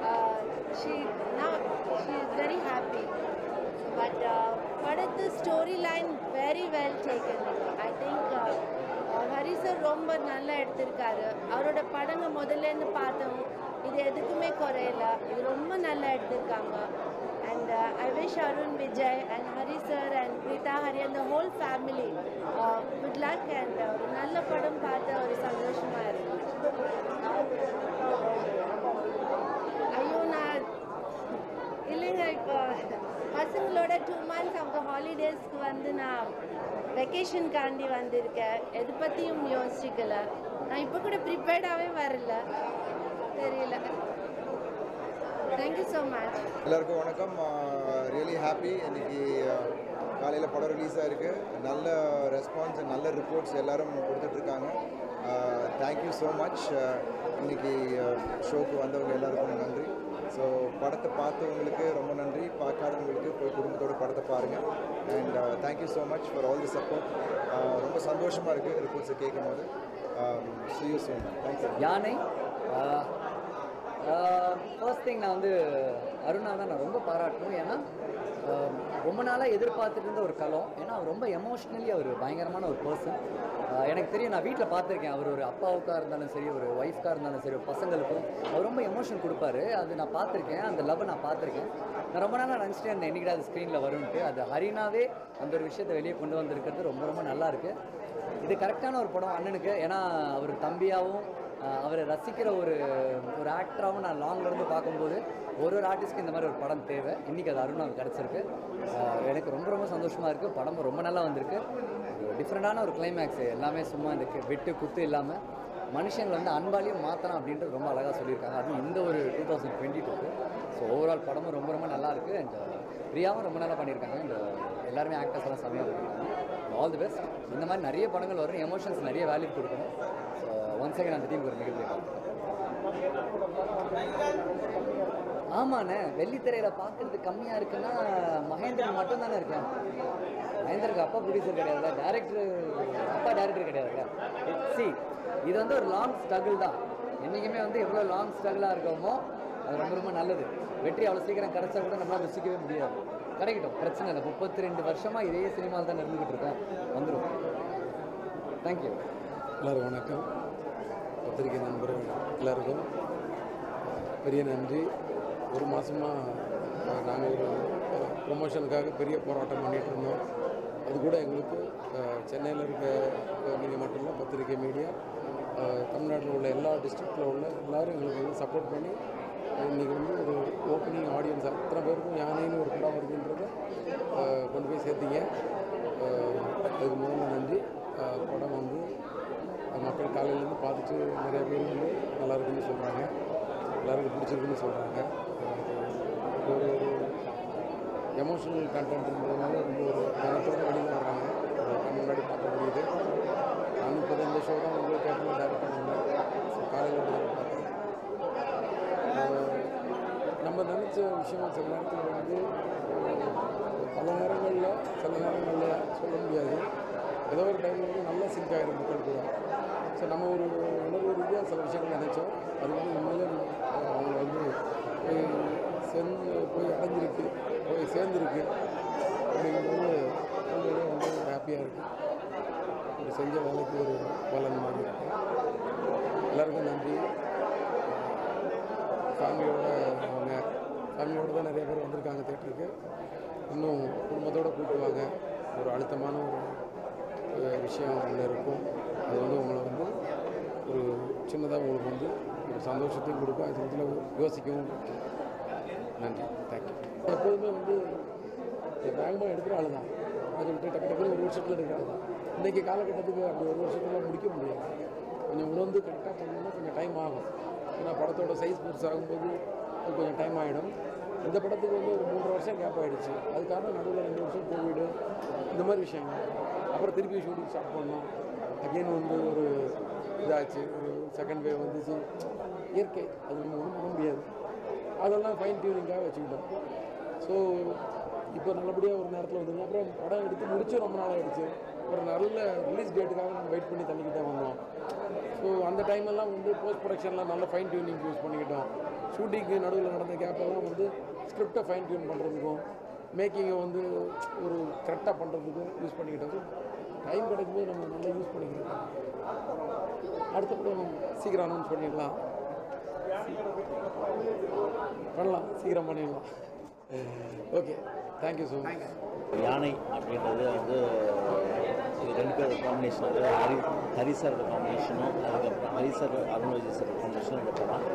Speaker 8: uh, she now she is very happy but படத்து story line very well taken I think Hari sir ரொம்ப நல்லா எடுத்திருக்காரு. அவரோட படங்க முதல்லேருந்து பார்த்தோம். இது எதுக்குமே குறையல. இது ரொம்ப நல்லா எடுத்திருக்காங்க. And I wish Arun Vijay and Hari sir and Preetha Hari அந்த whole family good luck and ஒரு நல்ல படம் பார்த்த ஒரு சந்தோஷமாக இருக்கு ஐயோ நான் இல்லைங்க வந்து நான் வெக்கேஷனுக்காண்டி வந்திருக்கேன். எது பற்றியும் யோசிக்கல. நான் இப்போ கூட ப்ரிப்பேர்டாகவே வரல. தெரியல. தேங்க்யூ ஸோ மச்
Speaker 9: எல்லாருக்கும் வணக்கம். ரியலி ஹாப்பி இன்னைக்கு காலையில் படம் ரிலீஸ் இருக்குது நல்ல ரெஸ்பான்ஸ் நல்ல ரிப்போர்ட்ஸ் எல்லாரும் கொடுத்துட்ருக்காங்க. தேங்க்யூ ஸோ மச் இன்னைக்கு ஷோக்கு வந்தவங்க எல்லாருக்கும் நன்றி. ஸோ படத்தை பார்த்தவங்களுக்கு ரொம்ப நன்றி. பார்க்காதவங்களுக்கு போய் குடும்பத்தோட படத்தை பாருங்கள் and thank you so much for all the support ரொம்ப சந்தோஷமாக இருக்குது ரிப்போர்ட்ஸை கேட்கும் போது see you um, soon thank you
Speaker 2: யானை? Uh, uh, ஃபர்ஸ்ட் திங் நான் வந்து அருணா தான் நான் ரொம்ப பாராட்டணும். ஏன்னா um, ரொம்ப நாளாக எதிர்பார்த்துட்டு இருந்த ஒரு கலம். ஏன்னா அவர் ரொம்ப எமோஷ்னலி அவர் பயங்கரமான ஒரு பர்சன் எனக்கு தெரியும் நான் வீட்டில் பார்த்துருக்கேன். அவர் ஒரு அப்பாவுக்காக இருந்தாலும் சரி ஒரு ஒய்ஃப்காக இருந்தாலும் சரி பசங்களுக்கும் அவர் ரொம்ப எமோஷன் கொடுப்பாரு. அது நான் பார்த்துருக்கேன். அந்த லவ் நான் பார்த்துருக்கேன். நான் ரொம்ப நாளாக நினச்சிட்டு அந்த என்னைக்கிட்ட அது ஸ்க்ரீனில் வரும்ட்டு அது ஹரினாவே அந்த ஒரு விஷயத்தை வெளியே கொண்டு வந்திருக்கிறது ரொம்ப ரொம்ப நல்லாயிருக்கு இது கரெக்டான ஒரு படம் அண்ணனுக்கு. ஏன்னா அவர் தம்பியாகவும் அவரை ரசிக்கிற ஒரு ஒரு ஆக்டராகவும் நான் லாங்லேருந்து பார்க்கும்போது ஒரு ஒரு ஆர்டிஸ்ட்க்கு இந்த மாதிரி ஒரு படம் தேவை. இன்றைக்கி அது அருண் கிடச்சிருக்கு. எனக்கு ரொம்ப ரொம்ப சந்தோஷமாக இருக்குது படமும் ரொம்ப நல்லா வந்திருக்கு. டிஃப்ரெண்டான ஒரு கிளைமேக்ஸ் எல்லாமே சும்மா இந்த வெட்டு குத்து இல்லாமல் மனுஷங்களை வந்து அன்பாலையும் மாற்றலாம் அப்படின்றது ரொம்ப அழகாக சொல்லியிருக்காங்க. அதுவும் இந்த ஒரு டூ தௌசண்ட் டுவெண்ட்டி டூக்கு ஸோ ஓவரால் படமும் ரொம்ப ரொம்ப நல்லா இருக்குது அண்ட் uh, பிரியாவும் ரொம்ப நல்லா பண்ணியிருக்காங்க. இந்த uh, எல்லாருமே ஆக்டர்ஸ் எல்லாம் செம்மையாக பண்ணியிருக்காங்க. ஆல் தி பெஸ்ட் இந்த மாதிரி நிறைய படங்கள் வரும் எமோஷன்ஸ் நிறைய வேல்யூ கொடுக்கணும். ஸோ ஒன் செகண்ட் அந்த டீமுக்கு ஒரு மிகப்பெரிய ஆமாண்ணே வெள்ளித்திரையில பார்க்கறது கம்மியாக இருக்குன்னா மகேந்திரன் மட்டும் தானே இருக்கேன் மகேந்திரனுக்கு அப்பா ப்ரொடியூசர் கிடையாதுல்ல டேரக்டர் அப்பா டேரக்டர் கிடையாதுல்ல. சி இது வந்து ஒரு லாங் ஸ்ட்ரகிள் தான். என்றைக்குமே வந்து எவ்வளோ லாங் ஸ்ட்ரகிளாக இருக்கோமோ அது ரொம்ப ரொம்ப நல்லது. வெற்றி அவ்வளோ சீக்கிரம் கிடச்சா கூட நம்மளால் ருசிக்கவே முடியாது. கிடைக்கட்டும் பிரச்சனை இல்லை. முப்பத்தி ரெண்டு வருஷமாக இதே சினிமாவில் தான் இருந்துக்கிட்டு இருக்கேன் வந்துடும் தேங்க்யூ
Speaker 10: எல்லோரும் வணக்கம். பத்திரிகை நண்பர்கள் எல்லாருக்கும் பெரிய நன்றி. ஒரு மாதமாக நாங்கள் ஒரு ப்ரொமோஷனுக்காக பெரிய போராட்டம் பண்ணிகிட்டு இருந்தோம். அது கூட எங்களுக்கு சென்னையில் இருக்க நீங்கள் மட்டும் இல்லை பத்திரிகை மீடியா தமிழ்நாட்டில் உள்ள எல்லா டிஸ்ட்ரிக்டில் உள்ள எல்லாரும் எங்களுக்கு வந்து சப்போர்ட் பண்ணி இன்றைக்கி வந்து ஒரு ஓப்பனிங் ஆடியன்ஸ் அத்தனை பேருக்கும் யானைன்னு ஒரு படம் வருதுன்றதை கொண்டு போய் சேர்த்திங்க. அதுக்கு முதல்ல நன்றி. படம் வந்து மக்கள் காலையிலேருந்து பார்த்துட்டு நிறைய பேர் வந்து நல்லாயிருக்குன்னு சொல்கிறாங்க எல்லாருக்கும் பிடிச்சிருக்குன்னு சொல்கிறாங்க ஒரு எமோஷனல் கண்டென்ட்ன்றதுனால ரொம்ப ஒரு கனத்தோடு வெளியில் வர்றாங்க. முன்னாடி பார்க்க முடியுது. நானும் இப்போ இந்த ஷோ தான் வந்து தேட்டரில் டேரக்ட் பண்ணியிருந்தேன் காலையில் பார்த்தேன். நம்ம நினச்ச விஷயம் சில நேரத்தில் வந்து பல நேரங்களில் சில நேரங்களில் சொல்ல முடியாது. ஏதோ ஒரு டைமில் வந்து நல்லா சிங்க் ஆகிடும் மக்கள் கூட. ஸோ நம்ம ஒரு உணர்வு ரீதியாக சில விஷயங்கள் நினைச்சோம். அது வந்து உண்மையிலே அவங்க வந்து சென்று போய் அடைஞ்சிருக்கு. போய் சேர்ந்துருக்கு. அப்படிங்கும்போது உண்மையிலே வந்து ஹாப்பியாக இருக்குது ஒரு செஞ்ச வேலைக்கு ஒரு பலன் மாதிரி இருக்கு. எல்லாருக்கும் நன்றி. ஃபேமிலியோட அவங்க சாமியோடு தான் நிறைய பேர் வந்திருக்காங்க தேட்டருக்கு. இன்னும் குடும்பத்தோடு கூப்பிடுவாங்க ஒரு அழுத்தமான ஒரு விஷயம் ஒன்று இருக்கும். அது வந்து உங்களை வந்து ஒரு சின்னதாக உங்களுக்கு வந்து ஒரு சந்தோஷத்தையும் கொடுக்கும். அது சமயத்தில் யோசிக்கவும் நன்றி. தேங்க்யூ எப்போதுமே வந்து வேகமாக எடுக்கிற ஆள் தான் அதை விட்டு டக்கு டக்குனு ஒரு வருஷத்தில் எடுக்கிறது ஆள் தான் இன்றைக்கி காலகட்டத்துக்கு அப்படி ஒரு வருஷத்தில் முடிக்க முடியாது. கொஞ்சம் உணர்ந்து கரெக்டாக பண்ணணும்னா கொஞ்சம் டைம் ஆகும். ஏன்னா படத்தோட சைஸ் பெருசாகும்போது அது கொஞ்சம் டைம் ஆகிடும் இந்த படத்துக்கு வந்து ஒரு மூன்று வருஷம் கேப் ஆகிடுச்சு அது காரணம் நடுவில் ரெண்டு வருஷம் கோவிடு இந்த மாதிரி விஷயங்கள். அப்புறம் திருப்பி ஷூட்டிங் ஸ்டார்ட் பண்ணோம். அகெயின் வந்து ஒரு இதாச்சு. ஒரு செகண்ட் வேவ் வந்துச்சு. இயற்கை. அது நம்ம ஒன்றும் பண்ண முடியாது. அதெல்லாம் ஃபைன் டியூனிங்காக வச்சுக்கிட்டோம். ஸோ இப்போ நல்லபடியாக ஒரு நேரத்தில் வந்துங்க அப்புறம் படம் எடுத்து முடிச்சு ரொம்ப நாள் ஆகிடுச்சு ஒரு நல்ல ரிலீஸ் டேட்டுக்காக நம்ம வெயிட் பண்ணி தள்ளிக்கிட்டே வந்தோம். ஸோ அந்த டைமெல்லாம் வந்து போஸ்ட் ப்ரொடக்ஷனில் நல்ல ஃபைன் டியூனிங் யூஸ் பண்ணிக்கிட்டோம். ஷூட்டிங்க்கு நடுவில் நடந்த கேப்பெல்லாம் வந்து ஸ்கிரிப்டை ஃபைன் டியூன் பண்ணுறதுக்கும் மேக்கிங்கை வந்து ஒரு கரெக்டாக பண்ணுறதுக்கும் யூஸ் பண்ணிக்கிட்டோம். டைம் கிடைக்கும்போது நம்ம நல்லா யூஸ் பண்ணிக்கிறோம் அடுத்த படம் சீக்கிரம் அனௌன்ஸ் பண்ணிடலாம். பண்ணலாம் சீக்கிரம் பண்ணிடலாம். ஓகே தேங்க்யூ ஸோ மச்
Speaker 11: யானை அப்படின்றது வந்து இது ரெண்டு பேர் காம்பினேஷன் வந்து ஹரி ஹரி சாரோட காம்பினேஷனும் அதுக்கப்புறம் ஹரி சார் அருண்விஜய் சார் காம்பினேஷனும் இந்த படம்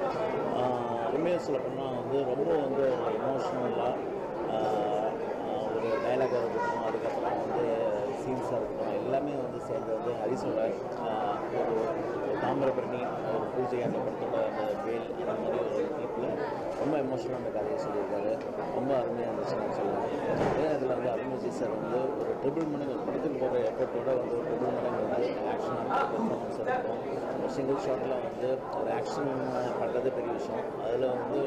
Speaker 11: உண்மையாக சொல்ல போனால் வந்து ரொம்ப வந்து ஒரு எமோஷ்னலாக ஒரு டைலாக் இருக்கட்டும் அதுக்கப்புறம் வந்து சீன்ஸாக இருக்கட்டும் எல்லாமே வந்து சேர்ந்து வந்து ஹரிசோட தாமிரபரணி ஒரு பூஜை அந்த படத்தோட அந்த வேல் அந்த மாதிரி ஒரு கிளிப்பில் ரொம்ப எமோஷனாக அந்த கதையை சொல்லியிருக்காரு. ரொம்ப அருமையாக இருந்துச்சுன்னு சொல்லுவேன். அதே நேரத்தில் வந்து அருண்விஜி சார் வந்து ஒரு ட்ரிபிள் மடங்கு ஒரு படத்துக்கு போகிற எஃபர்ட்டோட வந்து ஒரு ட்ரிபிள் மடங்கு வந்து ஆக்ஷனாக பெர்ஃபார்மன்ஸ் இருக்கும். ஒரு சிங்கிள் ஷாட்டில் வந்து ஒரு ஆக்ஷன் பண்ணுறது பெரிய விஷயம். அதில் வந்து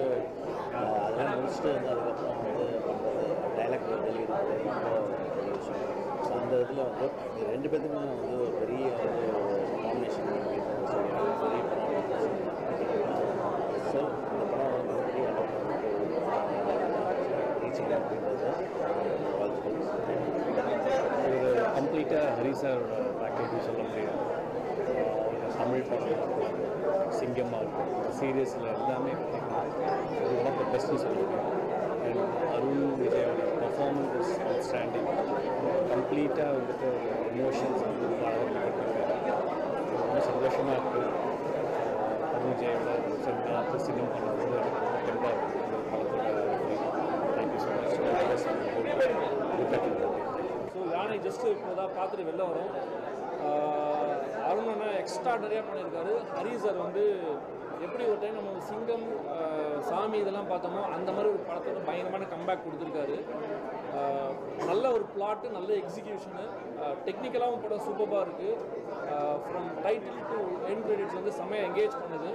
Speaker 11: அதெல்லாம் முடிச்சுட்டு வந்து அதுக்கப்புறம் வந்து பண்ணுறது டைலாக் டெலிவரி ரொம்ப பெரிய விஷயம். ஸோ அந்த இதில் வந்து ரெண்டு பேத்துக்குமே வந்து ஒரு பெரிய ஒரு காம்பினேஷன் சொல்லுவாங்க பெரிய படம் ஸோ இந்த படம் வந்து பெரிய ரீச்சிங் அப்படின்றது
Speaker 12: இது கம்ப்ளீட்டாக ஹரி சாரோட பேக்கேஜ் சொல்ல முடியாது ஆஹ் ஒரு தமிழ் படம் இருக்கும் சிங்கமாக இருக்கும் சீரியஸில் எல்லாமே பார்த்தீங்கன்னா இது ஒன் ஆஃப் த பெஸ்ட்னு சொல்லுவேன் அண்ட் அருண் விஜயோட பர்ஃபார்மன்ஸ் இஸ் அவுட்ஸ்டாண்டிங் கம்ப்ளீட்டாக வந்துட்டு ஒரு எமோஷன்ஸ் வந்து ரொம்ப அழகாக பண்ணியிருக்காரு ரொம்ப சந்தோஷமாக இருக்குது அருண் விஜயோட சேர்ந்து அடுத்த சினிமா பண்ணுறது ரொம்ப thank you so much
Speaker 13: so யானை ஜஸ்ட்டு இப்போ தான் பார்த்துட்டு வெளில வரும். ஆஹ் அருண் எக்ஸ்ட்ராடரியாக பண்ணியிருக்காரு. ஹரி சார் வந்து எப்படி ஒரு டைம் நம்ம சிங்கம் சாமி இதெல்லாம் பார்த்தோமோ அந்த மாதிரி ஒரு படத்தோட பயங்கரமான கம்பேக் கொடுத்துருக்காரு. நல்ல ஒரு பிளாட்டு நல்ல எக்ஸிக்யூஷனு டெக்னிக்கலாகவும் படம் சூப்பராக இருக்குது from title to end credits வந்து செம்மையாக என்கேஜ் பண்ணுது.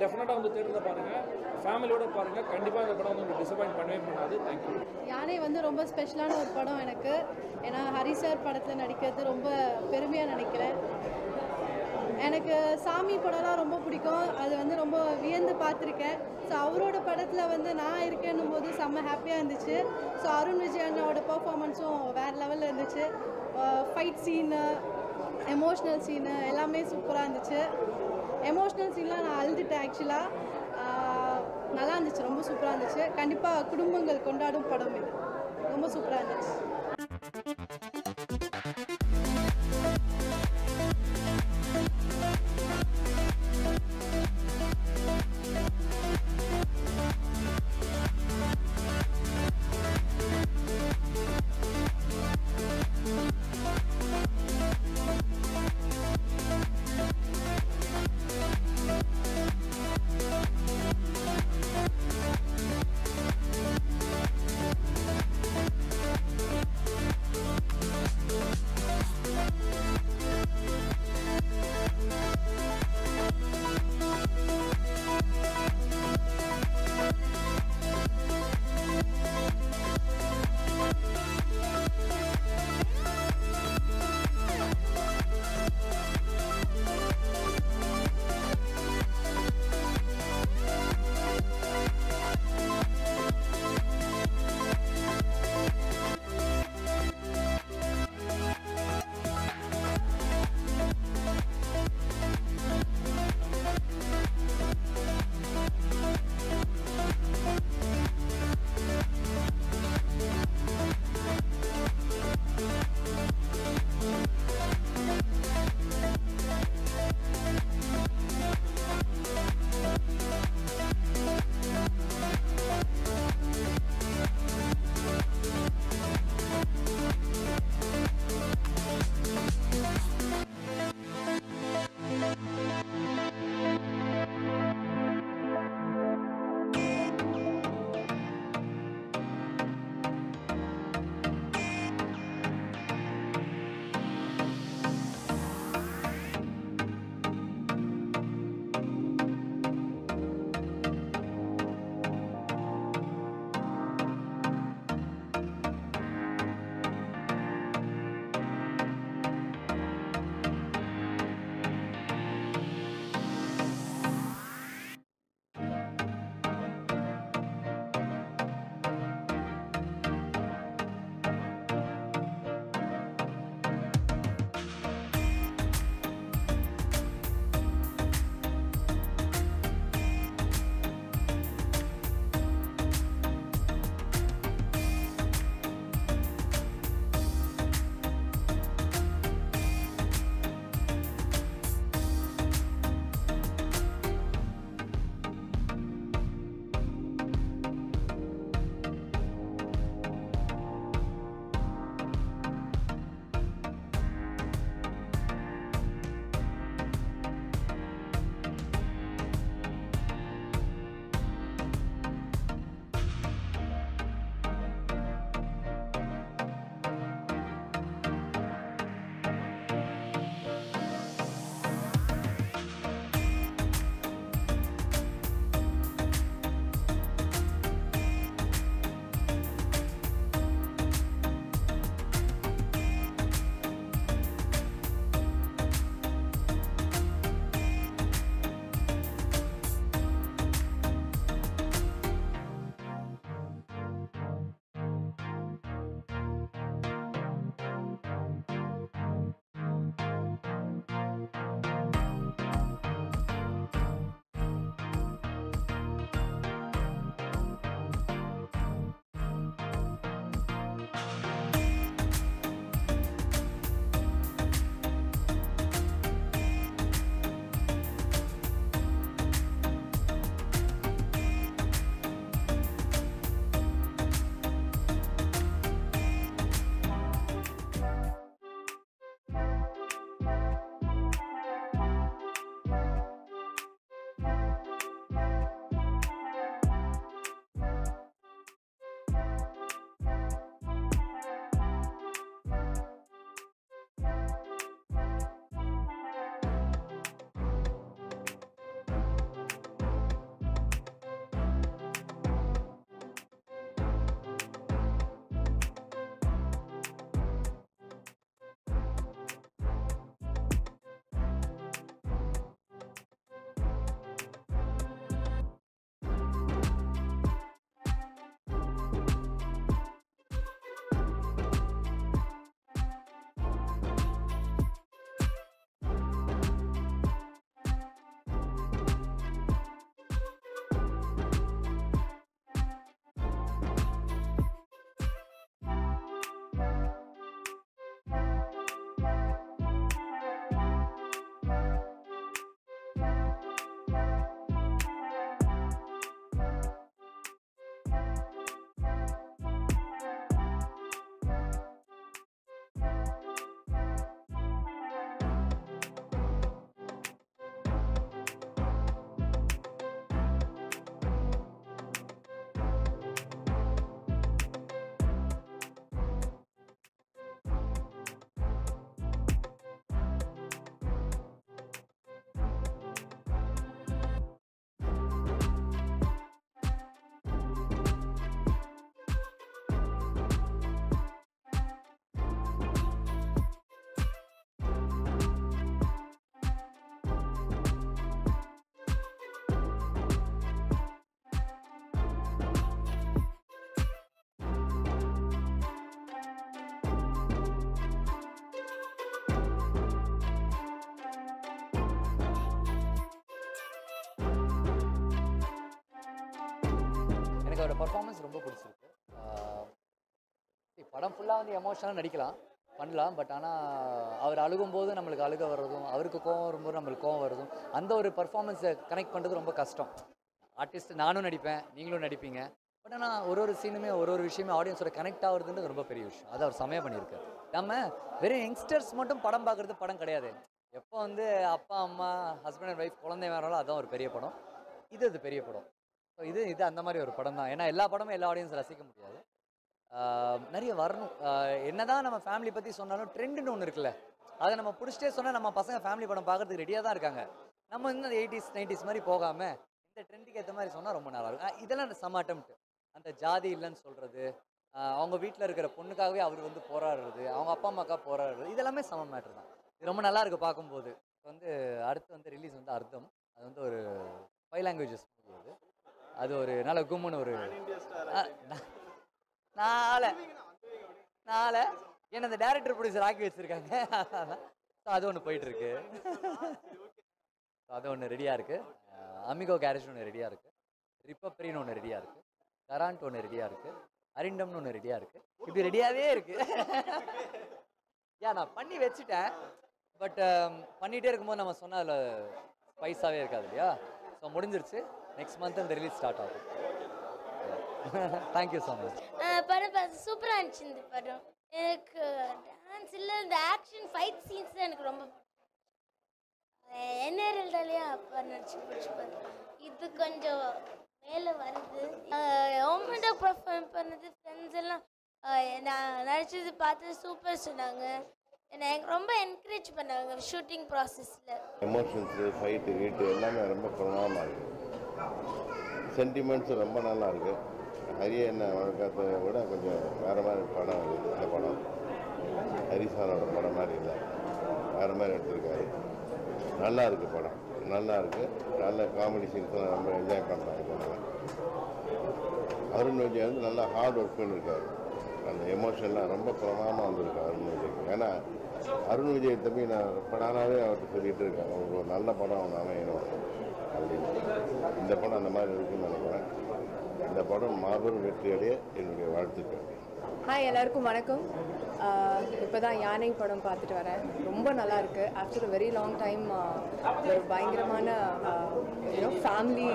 Speaker 13: டெஃபினட்டாக வந்து தேட்டரில் பாருங்கள் ஃபேமிலியோட பாருங்கள் கண்டிப்பாக இந்த படம் வந்து உங்களுக்கு டிசப்பாயிண்ட் பண்ணவே பண்ணாது. தேங்க்யூ
Speaker 14: யானை வந்து ரொம்ப ஸ்பெஷலான ஒரு படம் எனக்கு. ஏன்னா ஹரி சார் படத்தில் நடிக்கிறது ரொம்ப பெருமையாக நினைக்கிறேன். எனக்கு சாமி படம்லாம் ரொம்ப பிடிக்கும். அது வந்து ரொம்ப வியந்து பார்த்துருக்கேன். ஸோ அவரோட படத்தில் வந்து நான் இருக்கேன்னும் போது செம்ம ஹாப்பியாக இருந்துச்சு. ஸோ அருண் விஜய் அண்ணாவோட பர்ஃபார்மன்ஸும் வேறு லெவலில் இருந்துச்சு. ஃபைட் சீனு எமோஷ்னல் சீனு எல்லாமே சூப்பராக இருந்துச்சு. எமோஷ்னல் சீன்லாம் நான் அழுதுட்டேன் ஆக்சுவலாக uh, நல்லா இருந்துச்சு ரொம்ப சூப்பராக இருந்துச்சு. கண்டிப்பாக குடும்பங்கள் கொண்டாடும் படம் இது. ரொம்ப சூப்பராக இருந்துச்சு.
Speaker 2: அவரோட பர்ஃபார்மன்ஸ் ரொம்ப பிடிச்சிருக்கு. படம் ஃபுல்லாக வந்து எமோஷனலாக நடிக்கலாம் பண்ணலாம் பட் ஆனால் அவர் அழுகும்போது நம்மளுக்கு அழுக வர்றதும் அவருக்கு கோவம் வரும்போது நம்மளுக்கு கோவம் வர்றதும் அந்த ஒரு பர்ஃபார்மன்ஸை கனெக்ட் பண்ணுறது ரொம்ப கஷ்டம். ஆர்டிஸ்ட் நானும் நடிப்பேன் நீங்களும் நடிப்பீங்க. பட் ஆனால் ஒரு ஒரு சீனுமே ஒரு ஒரு விஷயமே ஆடியன்ஸோட கனெக்ட் ஆகுறதுன்றது ரொம்ப பெரிய விஷயம். அது அவர் செமையாக பண்ணியிருக்காரு. நம்ம வெறும் யங்ஸ்டர்ஸ் மட்டும் படம் பார்க்குறது படம் கிடையாது. எப்போ வந்து அப்பா அம்மா ஹஸ்பண்ட் அண்ட் ஒய்ஃப் குழந்தை வேறாலும் அதுதான் ஒரு பெரிய படம். இது அது பெரிய படம். இது இது அந்த மாதிரி ஒரு படம் தான் ஏன்னா எல்லா படமும் எல்லா ஆடியன்ஸ் ரசிக்க முடியாது. நிறைய வரணும். என்னதான் நம்ம ஃபேமிலி பற்றி சொன்னாலும் ட்ரெண்டுன்னு ஒன்று இருக்குல்ல. அதை நம்ம பிடிச்சிட்டே சொன்னால் நம்ம பசங்க ஃபேமிலி படம் பார்க்கறதுக்கு ரெடியாக தான் இருக்காங்க. நம்ம இன்னும் எயிட்டிஸ் நைன்டிஸ் மாதிரி போகாமல் இந்த ட்ரெண்டுக்கு ஏற்ற மாதிரி சொன்னால் ரொம்ப நல்லா இருக்கும். இதெல்லாம் அந்த சமாட்டம்ட்டு அந்த ஜாதி இல்லைன்னு சொல்கிறது அவங்க வீட்டில் இருக்கிற பொண்ணுக்காகவே அவர் வந்து போராடுறது அவங்க அப்பா அம்மாக்கா போராடுறது இதெல்லாமே சம மேட்ரு தான். இது ரொம்ப நல்லா இருக்குது பார்க்கும்போது. இப்போ வந்து அடுத்து வந்து ரிலீஸ் வந்து அர்த்தம். அது வந்து ஒரு ஃபைவ் லாங்குவேஜஸ் மூவி அது. அது ஒரு நல்ல கும்முன்னு ஒரு நாளை. நாளை என்ன அந்த டேரக்டர் ப்ரொடியூசர் ஆக்கி வச்சிருக்காங்க. ஸோ அது ஒன்று போயிட்டு இருக்கு So அது ஒன்று ரெடியாக இருக்கு. அமிகோ கேரேஜ் ஒன்று ரெடியாக இருக்கு. ரிப்பப்ரின்னு ஒன்று ரெடியாக இருக்கு. கராண்ட் ஒன்று ரெடியாக இருக்கு. அரிண்டம்னு ஒன்று ரெடியாக இருக்கு. இப்படி ரெடியாகவே இருக்கு. ஏன் நான் பண்ணி வச்சுட்டேன். பட் பண்ணிகிட்டே இருக்கும்போது நம்ம சொன்ன அதில் ஸ்பைஸாகவே இருக்காது இல்லையா? ஸோ முடிஞ்சிருச்சு. நெக்ஸ்ட் மந்த் இந்த ரிலீஸ் ஸ்டார்ட் ஆகும். தேங்க்யூ ஸோ மச்
Speaker 3: படம் பார்த்து சூப்பராக இருந்துச்சு இந்த படம். எனக்கு டான்ஸ் இல்லை இந்த ஆக்ஷன் ஃபைட் சீன்ஸ் தான் எனக்கு ரொம்ப என்ன இருந்தாலையும் அப்பா நடிச்சு பிடிச்சிப்பாரு இது கொஞ்சம் மேலே வருது. ஓமெண்டாக பர்ஃபார்ம் பண்ணது ஃப்ரெண்ட்ஸ் எல்லாம் நான் நடிச்சது பார்த்து சூப்பர் சொன்னாங்க. என்னை எனக்கு ரொம்ப என்கரேஜ் பண்ணாங்க ஷூட்டிங் ப்ராசஸில்
Speaker 4: எமோஷன்ஸு ஃபைட்டு கீட்டு எல்லாமே ரொம்ப பிரமாதமாக இருக்குது சென்டிமெண்ட்ஸ் ரொம்ப நல்லா இருக்குது ஹரிய என்ன வழக்கத்தை விட கொஞ்சம் வேறு மாதிரி படம் இந்த படம். ஹரிசானோட படம் மாதிரி இல்லை. வேறு மாதிரி எடுத்திருக்காரு. நல்லா இருக்குது படம் நல்லா இருக்குது நல்ல காமெடி சீன்ஸ்லாம் ரொம்ப என்ஜாய் பண்ணுறாங்க படம். அருண் விஜய் வந்து நல்லா ஹார்ட் ஒர்க் பண்ணியிருக்காரு அந்த எமோஷன்லாம் ரொம்ப பிரமாதமாக வந்திருக்கு அருண் விஜய்க்கு ஏன்னா அருண் விஜய் தம்பி நான் படானாவே அவர்கிட்ட சொல்லிகிட்டு இருக்கேன். அவங்களுக்கு ஒரு நல்ல படம் அவன் அமையணும். இந்த படம் அந்த மாதிரி இருக்குன்னு நினைக்கிறேன். இந்த படம் மாபெரும் வெற்றியடைய என்னுடைய வாழ்த்துக்கள்.
Speaker 5: ஹாய் எல்லாருக்கும் வணக்கம். இப்போ தான் யானை படம் பார்த்துட்டு வரேன். ரொம்ப நல்லா இருக்கு. ஆஃப்டர் வெரி லாங் டைம் ஒரு பயங்கரமான யூனோ ஃபேமிலி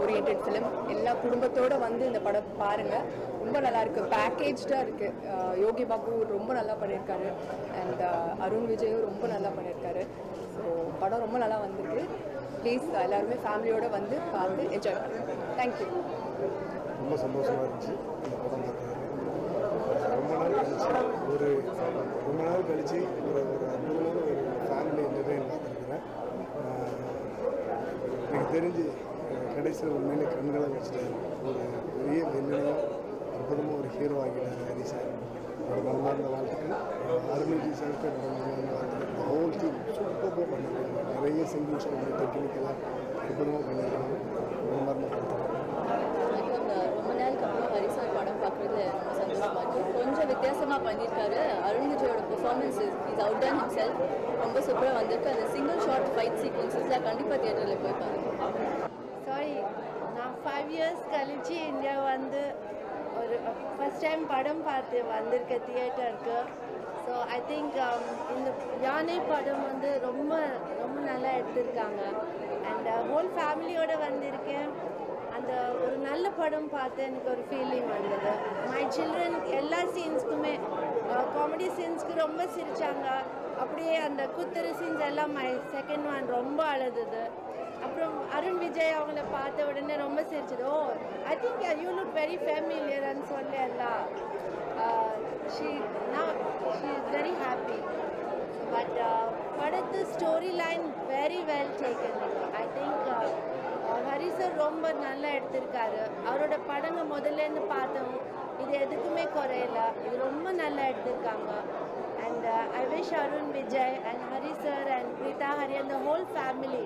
Speaker 5: ஓரியன்ட் ஃபிலிம் எல்லா குடும்பத்தோட வந்து இந்த படம் பாருங்க. ரொம்ப நல்லா இருக்கு. பேக்கேஜ்டாக இருக்கு. யோகி பாபு ரொம்ப நல்லா பண்ணியிருக்காரு அண்ட் அருண் விஜயும் ரொம்ப நல்லா பண்ணியிருக்காரு ஸோ படம் ரொம்ப நல்லா வந்திருக்கு. ப்ளீஸ் uh, எல்லாருமே ஃபேமிலியோட வந்து பார்த்து என்ஜாய் பண்ணுங்க. தேங்க்யூ
Speaker 6: ரொம்ப சந்தோஷமாக இருந்துச்சு. இந்த படம் ரொம்ப நாள் கழிச்சு ஒரு ரொம்ப நாள் கழிச்சு ஒரு ஒரு அற்புதமான ஒரு ஃபேமிலி என்டர்டைன் பார்த்துருக்குறேன். எனக்கு தெரிஞ்சு கடைசியில் உண்மையிலே கண்களை வச்சுட்டாரு ஒரு பெரிய வெண்ணிலையும் அற்புதமாக ஒரு ஹீரோ ஆகிட்டார் ஹரி சார் ஒரு மனமார்ந்த வாழ்த்துக்கள். அருள்ஜி சாருக்கு என்னோட மனமார்ந்த வாழ்த்துக்கள். ஹோல் டீம் சூப்பராக பண்ணியிருக்காங்க நிறைய சிங்கிள் ஷாட் டெக்னிக்கலாக அற்புதமாக பண்ணியிருக்காங்க.
Speaker 7: ரொம்ப நாளுக்கு அப்புறம் ஹரிசார் படம் பார்க்குறதுல ரொம்ப சந்தோஷமா இருக்கு. கொஞ்சம் வித்தியாசமாக பண்ணியிருக்காரு. அருண் விஜயோட performance is out ton himself. ரொம்ப சூப்பராக வந்திருக்கு. அந்த சிங்கிள் ஷார்ட் ஃபைட் சீக்வன்சஸ்லாம் கண்டிப்பாக தியேட்டரில் போய் பாருங்க.
Speaker 8: சாரி நான் ஃபைவ் இயர்ஸ் கழிச்சு இந்தியா வந்து ஒரு ஃபஸ்ட் டைம் படம் பார்த்து வந்திருக்கேன் தியேட்டருக்கு ஸோ ஐ திங்க் இந்த யானை படம் வந்து ரொம்ப ரொம்ப நல்லா எடுத்திருக்காங்க. அண்ட் ஹோல் ஃபேமிலியோட வந்திருக்கேன். அந்த ஒரு நல்ல படம் பார்த்து எனக்கு ஒரு ஃபீலிங் வந்தது. மை சில்ட்ரன் எல்லா சீன்ஸ்க்குமே காமெடி சீன்ஸ்க்கு ரொம்ப சிரித்தாங்க அப்படியே அந்த குத்துரு சீன்ஸ் எல்லாம் மை செகண்ட் ஒன் ரொம்ப அழுதுது. அப்புறம் அருண் விஜய் அவங்கள பார்த்த உடனே ரொம்ப சிரிச்சது. ஓ I think you look very ஃபேமிலியர்னு எல்லாம் uh, she now she is very happy but படத்து story line very well taken I think Hari sir ரொம்ப நல்லா எடுத்திருக்காரு. அவரோட படங்க முதல்லேருந்து பார்த்தோம். இது எதுக்குமே குறையல. இது ரொம்ப நல்லா எடுத்திருக்காங்க. And I wish Arun Vijay and Hari sir and Preetha Hari அந்த whole family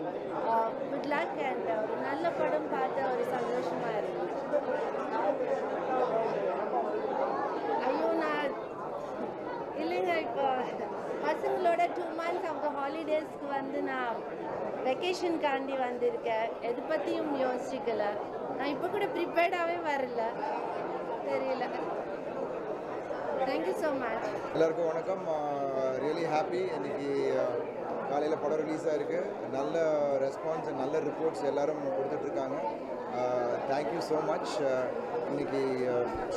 Speaker 8: good luck and ஒரு நல்ல படம் பார்த்து ஒரு சந்தோஷமாக இருக்கும் ஐயோ நான் இல்லைங்க இப்போ பசங்களோட டூ மந்த்ஸ் அவங்க ஹாலிடேஸ்க்கு வந்து நான் வெக்கேஷனுக்காண்டி வந்திருக்கேன். எது பற்றியும் யோசிக்கல. நான் இப்போ கூட ப்ரிப்பேர்டாகவே வரல. தெரியல. தேங்க்யூ ஸோ மச்
Speaker 9: எல்லாருக்கும் வணக்கம். ரியலி ஹாப்பி இன்னைக்கு காலையில் படம் ரிலீஸாக இருக்குது நல்ல ரெஸ்பான்ஸ் நல்ல ரிப்போர்ட்ஸ் எல்லாரும் கொடுத்துட்ருக்காங்க. தேங்க்யூ ஸோ மச் இன்னைக்கு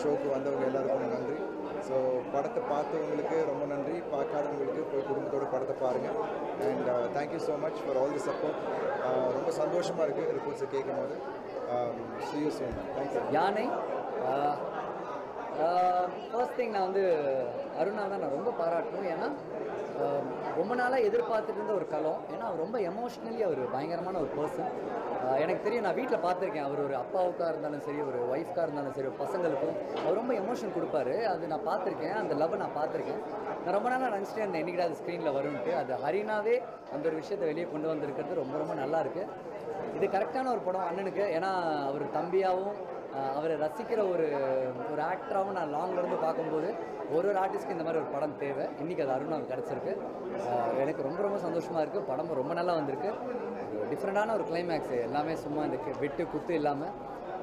Speaker 9: ஷோக்கு வந்தவங்க எல்லாருக்கும் நன்றி. ஸோ படத்தை பார்த்தவங்களுக்கு ரொம்ப நன்றி. பார்க்காதவங்களுக்கு போய் குடும்பத்தோட படத்தை பாருங்கள் and thank you so much for all the support ரொம்ப சந்தோஷமாக இருக்குது ரிப்போர்ட்ஸை கேட்கும் போது சி um, யூ சூன்
Speaker 2: யானை? Uh, uh, ஃபர்ஸ்ட் திங் நான் வந்து அருணா தான் நான் ரொம்ப பாராட்டணும். ஏன்னா um, ரொம்ப நாளாக எதிர்பார்த்துட்டு இருந்த ஒரு கலம். ஏன்னா அவர் ரொம்ப எமோஷ்னலி அவர் பயங்கரமான ஒரு பர்சன் எனக்கு தெரியும் நான் வீட்டில் பார்த்துருக்கேன். அவர் ஒரு அப்பாவுக்காக இருந்தாலும் சரி ஒரு ஒய்ஃப்காக இருந்தாலும் சரி ஒரு பசங்களுக்கும் அவர் ரொம்ப எமோஷன் கொடுப்பாரு. அது நான் பார்த்துருக்கேன். அந்த லவ் நான் பார்த்துருக்கேன். நான் ரொம்ப நாளாக நினச்சிட்டே அந்த என்னைக்கிட்ட அது ஸ்க்ரீனில் வரும்ட்டு அது ஹரினாவே அந்த ஒரு விஷயத்தை வெளியே கொண்டு வந்திருக்கிறது ரொம்ப ரொம்ப நல்லாயிருக்கு இது கரெக்டான ஒரு படம் அண்ணனுக்கு. ஏன்னா அவர் தம்பியாகவும் அவரை ரசிக்கிற ஒரு ஒரு ஆக்டராகவும் நான் லாங்லேருந்து பார்க்கும்போது ஒரு ஒரு ஆர்டிஸ்ட்க்கு இந்த மாதிரி ஒரு படம் தேவை. இன்றைக்கி அது அருணாவுக்கு கிடச்சிருக்கு. எனக்கு ரொம்ப ரொம்ப சந்தோஷமாக இருக்குது படம் ரொம்ப நல்லா வந்திருக்கு. டிஃப்ரெண்ட்டான ஒரு கிளைமேக்ஸ் எல்லாமே சும்மா இந்த வெட்டு குத்து இல்லாமல்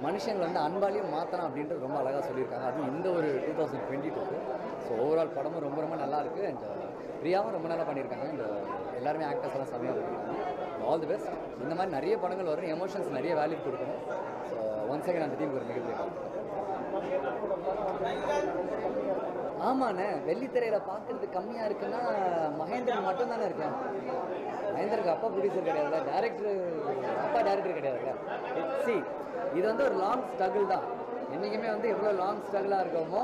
Speaker 2: மனுஷங்களை வந்து அன்பாலையும் மாற்றலாம் அப்படின்றது ரொம்ப அழகாக சொல்லியிருக்காங்க. அதுவும் இந்த ஒரு டூ தௌசண்ட் டுவெண்ட்டி டூக்கு ஸோ ஓவரால் படமும் ரொம்ப ரொம்ப நல்லா இருக்குது அண்ட் uh, பிரியாவும் ரொம்ப நல்லா பண்ணியிருக்காங்க. இந்த uh, எல்லாருமே ஆக்டர்ஸ் எல்லாம் செம்மையாக பண்ணியிருக்காங்க. ஆல் தி பெஸ்ட் இந்த மாதிரி நிறைய படங்கள் வரும். எமோஷன்ஸ் நிறைய வேல்யூ கொடுக்கணும். ஸோ ஒன் செகண்ட் அந்த டீமுக்கு ஒரு மிகப்பெரிய ஆமாண்ணே வெள்ளித்திரையில பாக்குறது கம்மியாக இருக்குன்னா மகேந்திரன் மட்டும் தானே இருக்கேன். மகேந்திரக்கு அப்பா ப்ரொடியூசர் கிடையாதுல்ல டேரக்டர் அப்பா டேரக்டர் கிடையாதுல்ல. சி இது வந்து ஒரு லாங் ஸ்ட்ரகிள் தான். என்றைக்குமே வந்து எவ்வளோ லாங் ஸ்ட்ரகிளாக இருக்கோமோ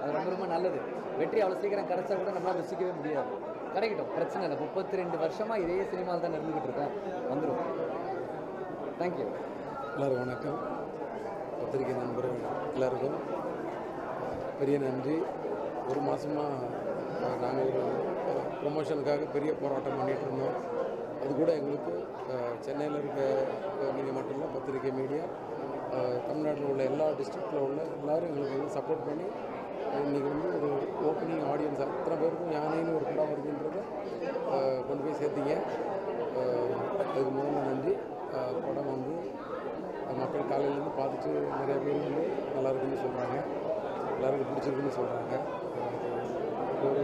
Speaker 2: அது ரொம்ப ரொம்ப நல்லது. வெற்றி அவ்வளோ சீக்கிரம் கிடைச்சா கூட நம்மளால் ருசிக்கவே முடியாது. கிடைக்கட்டும் பிரச்சனை இல்லை. முப்பத்தி ரெண்டு வருஷமாக இதே சினிமாவில் தான் இருந்துக்கிட்டு இருக்கோம் வந்துடும் தேங்க்யூ
Speaker 10: எல்லோரும் வணக்கம். பத்திரிகை நண்பர்கள் எல்லாருக்கும் பெரிய நன்றி. ஒரு மாதமாக நாங்கள் ஒரு ப்ரொமோஷனுக்காக பெரிய போராட்டம் பண்ணிகிட்டு இருந்தோம். அது கூட எங்களுக்கு சென்னையில் இருக்க நீங்கள் மட்டும் இல்லை பத்திரிகை மீடியா தமிழ்நாட்டில் உள்ள எல்லா டிஸ்ட்ரிக்டில் உள்ள எல்லாரும் எங்களுக்கு வந்து சப்போர்ட் பண்ணி இன்றைக்கி வந்து ஒரு ஓப்பனிங் ஆடியன்ஸ் அத்தனை பேருக்கும் யானைன்னு ஒரு படம் வருதுன்றதை கொண்டு போய் சேர்த்திங்க. அதுக்கு முதல்ல நன்றி. படம் வந்து மக்கள் காலையிலேருந்து பார்த்துட்டு நிறைய பேர் வந்து நல்லா இருக்குன்னு சொல்கிறாங்க எல்லாருக்கும் பிடிச்சிருக்குன்னு சொல்கிறாங்க ஒரு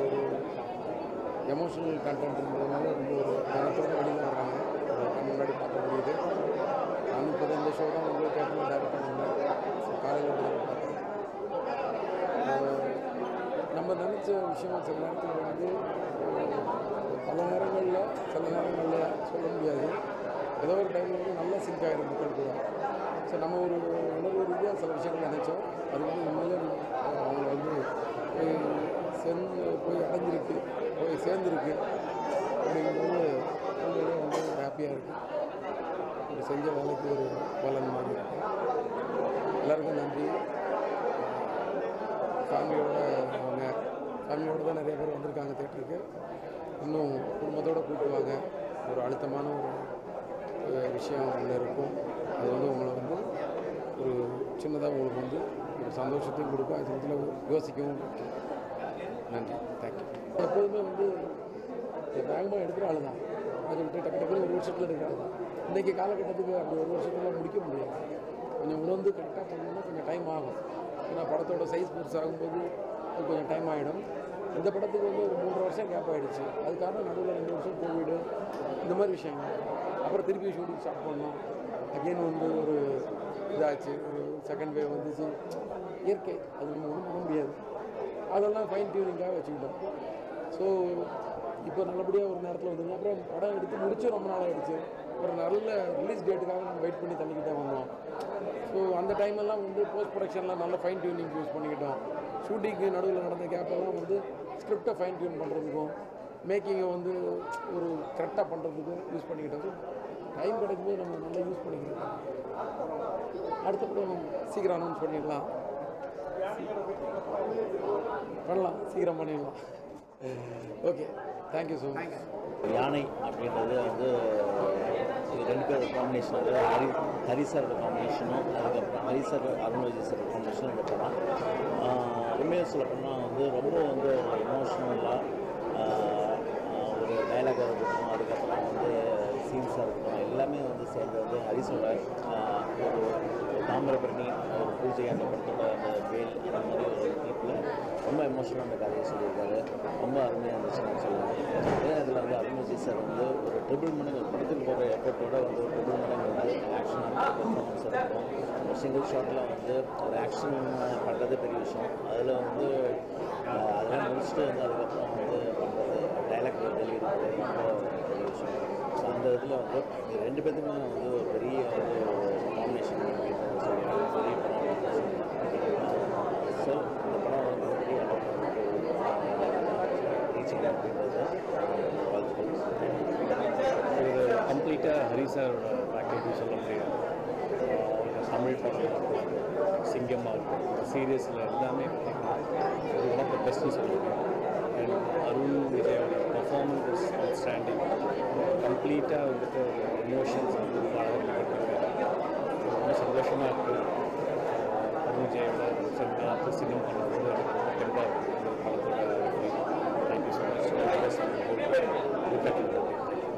Speaker 10: எமோஷனல் கண்டென்ட்ன்றதுனால ரொம்ப ஒரு கனத்தோட வெளியில் வர்றாங்க. அதை கண் முன்னாடி பார்க்க முடியுது. நான் இப்போ இந்த ஷோ தான் உங்களுக்கு கேட்கணும் டேரக்ட் பண்ணியிருந்தேன் காலையில் வந்து பார்த்தேன் நம்ம நினச்ச விஷயம் சில நேரத்தில் வந்து பல நேரங்களில் சில நேரங்களில் சொல்ல முடியாது. ஏதோ ஒரு டைமில் வந்து நல்லா சிங்க் ஆகிடும் மக்கள் கூட. ஸோ நம்ம ஒரு உணர்வு ரீதியாக சில விஷயங்கள் நினைச்சோம். அது வந்து உண்மையிலே அஹ் வந்து சென்று சேர்ந்து போய் அடைஞ்சிருக்கு போய் சேர்ந்துருக்கு. அப்படிங்கும்போது உண்மையிலே வந்து ஹாப்பியாக இருக்குது ஒரு செஞ்ச வேலைக்கு ஒரு பலன் மாதிரி இருக்கு. எல்லாருக்கும் நன்றி. ஃபேமிலியோட அவங்க சாமியோடு தான் நிறைய பேர் வந்திருக்காங்க தேட்டருக்கு. இன்னும் குடும்பத்தோடு கூப்பிடுவாங்க ஒரு அழுத்தமான ஒரு விஷயம் ஒன்று இருக்கும். அது வந்து உங்களை வந்து ஒரு சின்னதாக உங்களுக்கு வந்து ஒரு சந்தோஷத்தையும் கொடுக்கும். அது சமயத்தில் யோசிக்கவும் நன்றி. தேங்க்யூ எப்போதுமே வந்து வேகமாக எடுக்கிற ஆள் தான் அதை விட்டு டக்கு டக்குனு ஒரு வருஷத்தில் எடுக்கிற ஆள் தான் இன்றைக்கி காலகட்டத்துக்கு அப்படி ஒரு வருஷத்தில் முடிக்க முடியாது. கொஞ்சம் உணர்ந்து கரெக்டாக பண்ணணும்னா கொஞ்சம் டைம் ஆகும். ஏன்னா படத்தோட சைஸ் பெருசாகும்போது அது கொஞ்சம் டைம் ஆகிடும் இந்த படத்துக்கு வந்து ஒரு மூன்று வருஷம் கேப் ஆகிடுச்சு அதுக்காக நடுவில் ரெண்டு வருஷம் கோவிடு இந்த மாதிரி விஷயங்கள். அப்புறம் திருப்பி ஷூட்டிங் ஸ்டார்ட் பண்ணோம். அகெயின் வந்து ஒரு இதாச்சு. ஒரு செகண்ட் வேவ் வந்துச்சு. இயற்கை. அது நம்ம ஒன்றும் பண்ண முடியாது. அதெல்லாம் ஃபைன் டியூனிங்காக வச்சுக்கிட்டோம். ஸோ இப்போ நல்லபடியாக ஒரு நேரத்தில் வந்துங்க அப்புறம் படம் எடுத்து முடிச்சு ரொம்ப நாள் ஆகிடுச்சு ஒரு நல்ல ரிலீஸ் டேட்டுக்காக நம்ம வெயிட் பண்ணி தள்ளிக்கிட்டே வந்தோம். ஸோ அந்த டைமெல்லாம் வந்து போஸ்ட் ப்ரொடக்ஷனில் நல்ல ஃபைன் டியூனிங் யூஸ் பண்ணிக்கிட்டோம். ஷூட்டிங்க்கு நடுவில் நடந்த கேப்பெல்லாம் வந்து ஸ்கிரிப்டை ஃபைன் டியூன் பண்ணுறதுக்கும் மேக்கிங்கை வந்து ஒரு கரெக்டாக பண்ணுறதுக்கும் யூஸ் பண்ணிக்கிட்டோம். டைம் கிடைக்கும்போது நம்ம நல்லா யூஸ் பண்ணிக்கிறோம். அடுத்த படம் சீக்கிரம் அனௌன்ஸ் பண்ணிடலாம். பண்ணலாம் சீக்கிரம் பண்ணிடலாம். ஓகே தேங்க்யூ ஸோ மச்
Speaker 11: யானை அப்படின்றது வந்து ரெண்டு பேரோட காம்பினேஷன் வந்து ஹரி ஹரிசரோட காம்பினேஷனும் அதுக்கப்புறம் ஹரி சார் அருண்விஜய் சாரோட காம்பினேஷனும் இந்த படம் உண்மையாக சொல்ல போனால் வந்து ரொம்ப வந்து எமோஷ்னலாக ஒரு டைலாகாக இருக்கட்டும் அதுக்கப்புறம் வந்து சீன்ஸாக இருக்கட்டும் எல்லாமே வந்து சேர்ந்து வந்து ஹரிஸோட தாமிரபரணி ஒரு பூஜை அந்த படத்தோட அந்த வேல் அந்த மாதிரி ஒரு கிளிப்பில் ரொம்ப எமோஷனாக அந்த கதையை சொல்லியிருக்காரு. ரொம்ப அருமையாக இருந்துச்சுன்னு சொல்லலாம் அதே இதில் வந்து அருண்விஜய் சார் வந்து ஒரு ட்ரிபிள் மணி ஒரு படத்துக்கு போகிற எஃபர்ட்டோட வந்து ஒரு ட்ரிபிள் மணி வந்து ஆக்ஷன் பர்ஃபார்மன்ஸ் இருக்கும். ஒரு சிங்கிள் ஷாட்டில் வந்து ஒரு ஆக்ஷன் பண்ணுறது பெரிய விஷயம். அதில் வந்து அதெல்லாம் முடிச்சுட்டு வந்து அதுக்கப்புறம் வந்து பண்ணுறது டைலாக் டெலிவரி பண்ணுறது ரொம்ப பெரிய விஷயம். ஸோ அந்த இதில் வந்து ரெண்டு பேர்த்துக்குமே வந்து ஒரு பெரிய
Speaker 12: ஒரு கம்ப்ளீட்டாக ஹரி சாரோட பேக்கேஜ் சொல்ல முடியாது ஆஹ் ஒரு தமிழ் படம் சிங்கமாக இருக்கும் சீரியஸில் எல்லாமே பார்த்தீங்கன்னா இது ஒன் ஆஃப் த பெஸ்ட்னு சொல்ல முடியும் அண்ட் அருண் விஜயோட பர்ஃபார்மன்ஸ் இஸ் அவுட்ஸ்டாண்டிங் கம்ப்ளீட்டாக வந்துட்டு ஒரு எமோஷன்ஸ் வந்து ரொம்ப அழகாக பண்ணியிருக்காரு ரொம்ப சந்தோஷமாக இருக்குது பூஜை விஜயோட சிங்கம் பண்ணுறது தெம்பாக thank you so much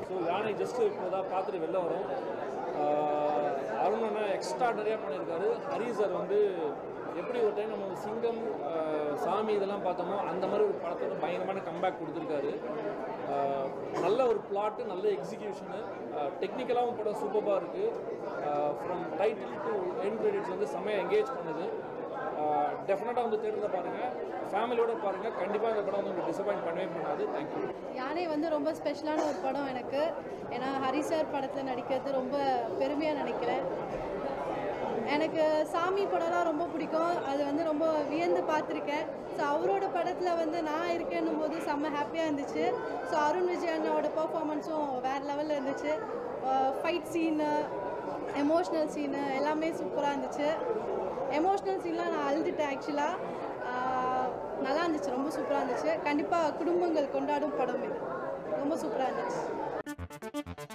Speaker 13: so யானை ஜஸ்ட் இப்போ தான் பார்த்துட்டு வெளில வரும். அருணனை அருண் எக்ஸ்ட்ராடரியாக பண்ணியிருக்காரு. ஹரி சார் வந்து எப்படி ஒரு டைம் நம்ம சிங்கம் சாமி இதெல்லாம் பார்த்தோமோ அந்த மாதிரி ஒரு படத்தோட பயங்கரமான கம்பேக் கொடுத்துருக்காரு. நல்ல ஒரு பிளாட்டு நல்ல எக்ஸிக்யூஷனு டெக்னிக்கலாகவும் படம் சூப்பராக இருக்குது from title to end credits வந்து செம்மையாக என்கேஜ் பண்ணுது. டெஃபினட்டாக வந்து தேட்டரில் பாருங்கள் ஃபேமிலியோட பாருங்கள் கண்டிப்பாக இந்த படம் வந்து உங்களுக்கு டிசப்பாயிண்ட் பண்ணவே பண்ணாது. தேங்க்யூ
Speaker 14: யானை வந்து ரொம்ப ஸ்பெஷலான ஒரு படம் எனக்கு. ஏன்னா ஹரி சார் படத்தில் நடிக்கிறது ரொம்ப பெருமையாக நினைக்கிறேன் எனக்கு சாமி படம்லாம் ரொம்ப பிடிக்கும். அது வந்து ரொம்ப வியந்து பார்த்துருக்கேன். ஸோ அவரோட படத்தில் வந்து நான் இருக்கேன்னும் போது செம்ம ஹாப்பியாக இருந்துச்சு. ஸோ அருண் விஜய் அண்ணாவோட பர்ஃபார்மன்ஸும் வேறு லெவலில் இருந்துச்சு. ஃபைட் சீனு எமோஷ்னல் சீனு எல்லாமே சூப்பராக இருந்துச்சு. எமோஷ்னல் சீன்லாம் நான் அழுதுட்டேன் ஆக்சுவலாக uh, நல்லா இருந்துச்சு ரொம்ப சூப்பராக இருந்துச்சு. கண்டிப்பாக குடும்பங்கள் கொண்டாடும் படம் இது. ரொம்ப சூப்பராக இருந்துச்சு.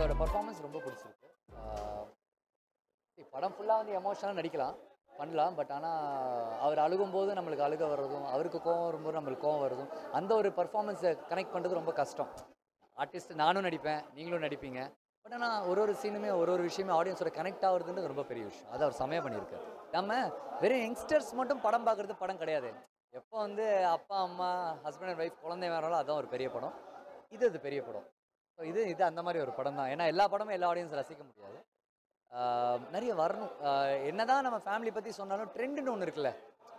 Speaker 2: இதோட பர்ஃபார்மன்ஸ் ரொம்ப பிடிச்சிருக்கு. படம் ஃபுல்லாக வந்து எமோஷனாக நடிக்கலாம் பண்ணலாம் பட் ஆனால் அவர் அழுகும்போது நம்மளுக்கு அழுக வர்றதும் அவருக்கு கோவம் வரும்போது நம்மளுக்கு கோவம் வருதும் அந்த ஒரு பர்ஃபார்மன்ஸை கனெக்ட் பண்ணுறது ரொம்ப கஷ்டம். ஆர்டிஸ்ட் நானும் நடிப்பேன் நீங்களும் நடிப்பீங்க பட் ஆனால் ஒரு ஒரு சீனுமே ஒரு ஒரு விஷயமே ஆடியன்ஸோட கனெக்ட் ஆகுறதுன்றது ரொம்ப பெரிய விஷயம். அதை அவர் செமையாக பண்ணியிருக்காரு. நம்ம வெறும் யங்ஸ்டர்ஸ் மட்டும் படம் பார்க்குறது படம் கிடையாது. எப்போ வந்து அப்பா அம்மா ஹஸ்பண்ட் அண்ட் ஒய்ஃப் குழந்தை வேறாலும் அதான் ஒரு பெரிய படம். இது அது பெரிய படம். இது இது அந்த மாதிரி ஒரு படம் தான். ஏன்னா எல்லா படமும் எல்லா ஆடியன்ஸ் ரசிக்க முடியாது. நிறைய வரணும். என்னதான் நம்ம ஃபேமிலி பற்றி சொன்னாலும் ட்ரெண்டுன்னு ஒன்று இருக்குல்ல.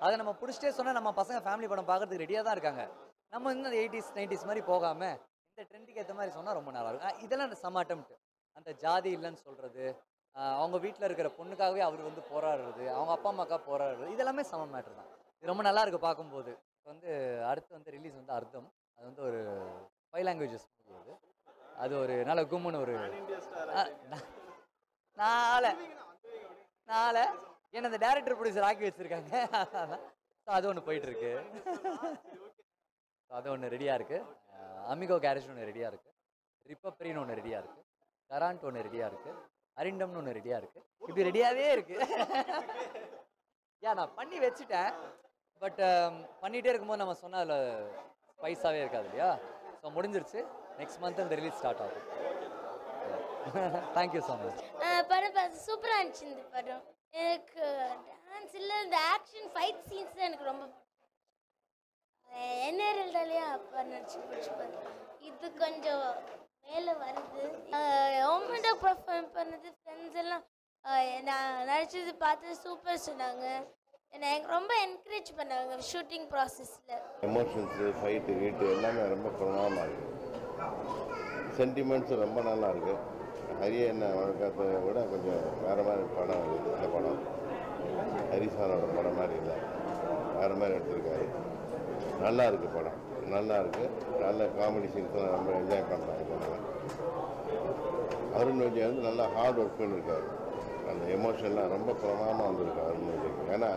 Speaker 2: அதை நம்ம பிடிச்சிட்டே சொன்னால் நம்ம பசங்க ஃபேமிலி படம் பார்க்கறதுக்கு ரெடியாக தான் இருக்காங்க. நம்ம இன்னும் எயிட்டிஸ் நைன்டிஸ் மாதிரி போகாமல் இந்த ட்ரெண்டுக்கு ஏற்ற மாதிரி சொன்னால் ரொம்ப நல்லா இருக்கும். இதெல்லாம் செம்ம சமாட்டம்ட்டு. அந்த ஜாதி இல்லைன்னு சொல்கிறது அவங்க வீட்டில் இருக்கிற பொண்ணுக்காகவே அவர் வந்து போராடுறது அவங்க அப்பா அம்மாக்காக போராடுறது இதெல்லாமே சம மேட்ரு தான். இது ரொம்ப நல்லா இருக்கு பார்க்கும்போது. இப்போ வந்து அடுத்து வந்து ரிலீஸ் வந்து அர்த்தம். அது வந்து ஒரு ஃபைவ் லாங்குவேஜஸ் மூவி அது. அது ஒரு நல்ல கும்முன்னு ஒரு நாளை. நாளை என்ன அந்த டேரக்டர் ப்ரொடியூசர் ஆக்கி வச்சிருக்காங்க. ஸோ அது ஒன்று போயிட்டு இருக்கு அது ஒன்று ரெடியாக இருக்கு. அமிகோ கேரேஜ் ஒன்று ரெடியாக இருக்கு. ரிப்பப்ரின்னு ஒன்று ரெடியாக இருக்கு. கராண்ட் ஒன்று ரெடியாக இருக்கு. அரிண்டம்னு ஒன்று ரெடியாக இருக்கு. இப்படி ரெடியாகவே இருக்கு. யா நான் பண்ணி வச்சுட்டேன். பட் பண்ணிகிட்டே இருக்கும்போது நம்ம சொன்ன அதில் ஸ்பைஸாகவே இருக்காது இல்லையா? ஸோ முடிஞ்சிருச்சு. நெக்ஸ்ட் மந்த் அந்த ரிலீஸ் ஸ்டார்ட் ஆகும். தேங்க்யூ ஸோ மச்
Speaker 3: படம் பார்த்து சூப்பராக இருந்துச்சு இந்த படம். எனக்கு டான்ஸ் இல்லை இந்த ஆக்ஷன் ஃபைட் சீன்ஸ் தான் எனக்கு ரொம்ப என்ஆர்எல் தாலியா அப்பா நடிச்சு பிடிச்சிப்பாரு இது கொஞ்சம் மேலே வருது. ஓமெண்டாக பர்ஃபார்ம் பண்ணது ஃப்ரெண்ட்ஸ் எல்லாம் நான் நடிச்சது பார்த்து சூப்பர் சொன்னாங்க. என்னை எனக்கு ரொம்ப என்கரேஜ் பண்ணாங்க ஷூட்டிங் ப்ராசஸில்
Speaker 4: எமோஷன்ஸு ஃபைட்டு கீட்டு எல்லாமே ரொம்ப பிரமாதமாக இருக்குது சென்டிமெண்ட்ஸும் ரொம்ப நல்லா இருக்குது ஹரிய என்ன வழக்கத்தை விட கொஞ்சம் வேறு மாதிரி படம் இந்த படம். ஹரிசானோட படம் மாதிரி இல்லை. வேறு மாதிரி எடுத்திருக்காரு. நல்லா இருக்குது படம். நல்லா இருக்குது நல்ல காமெடி சீன்ஸ்லாம் ரொம்ப என்ஜாய் பண்ணுறாங்க இதனால அருண் விஜய் வந்து நல்லா ஹார்ட் ஒர்க் பண்ணியிருக்காரு அந்த எமோஷன்லாம் ரொம்ப பிரமாதமாக வந்திருக்கு அருண் விஜய்க்கு. ஏன்னா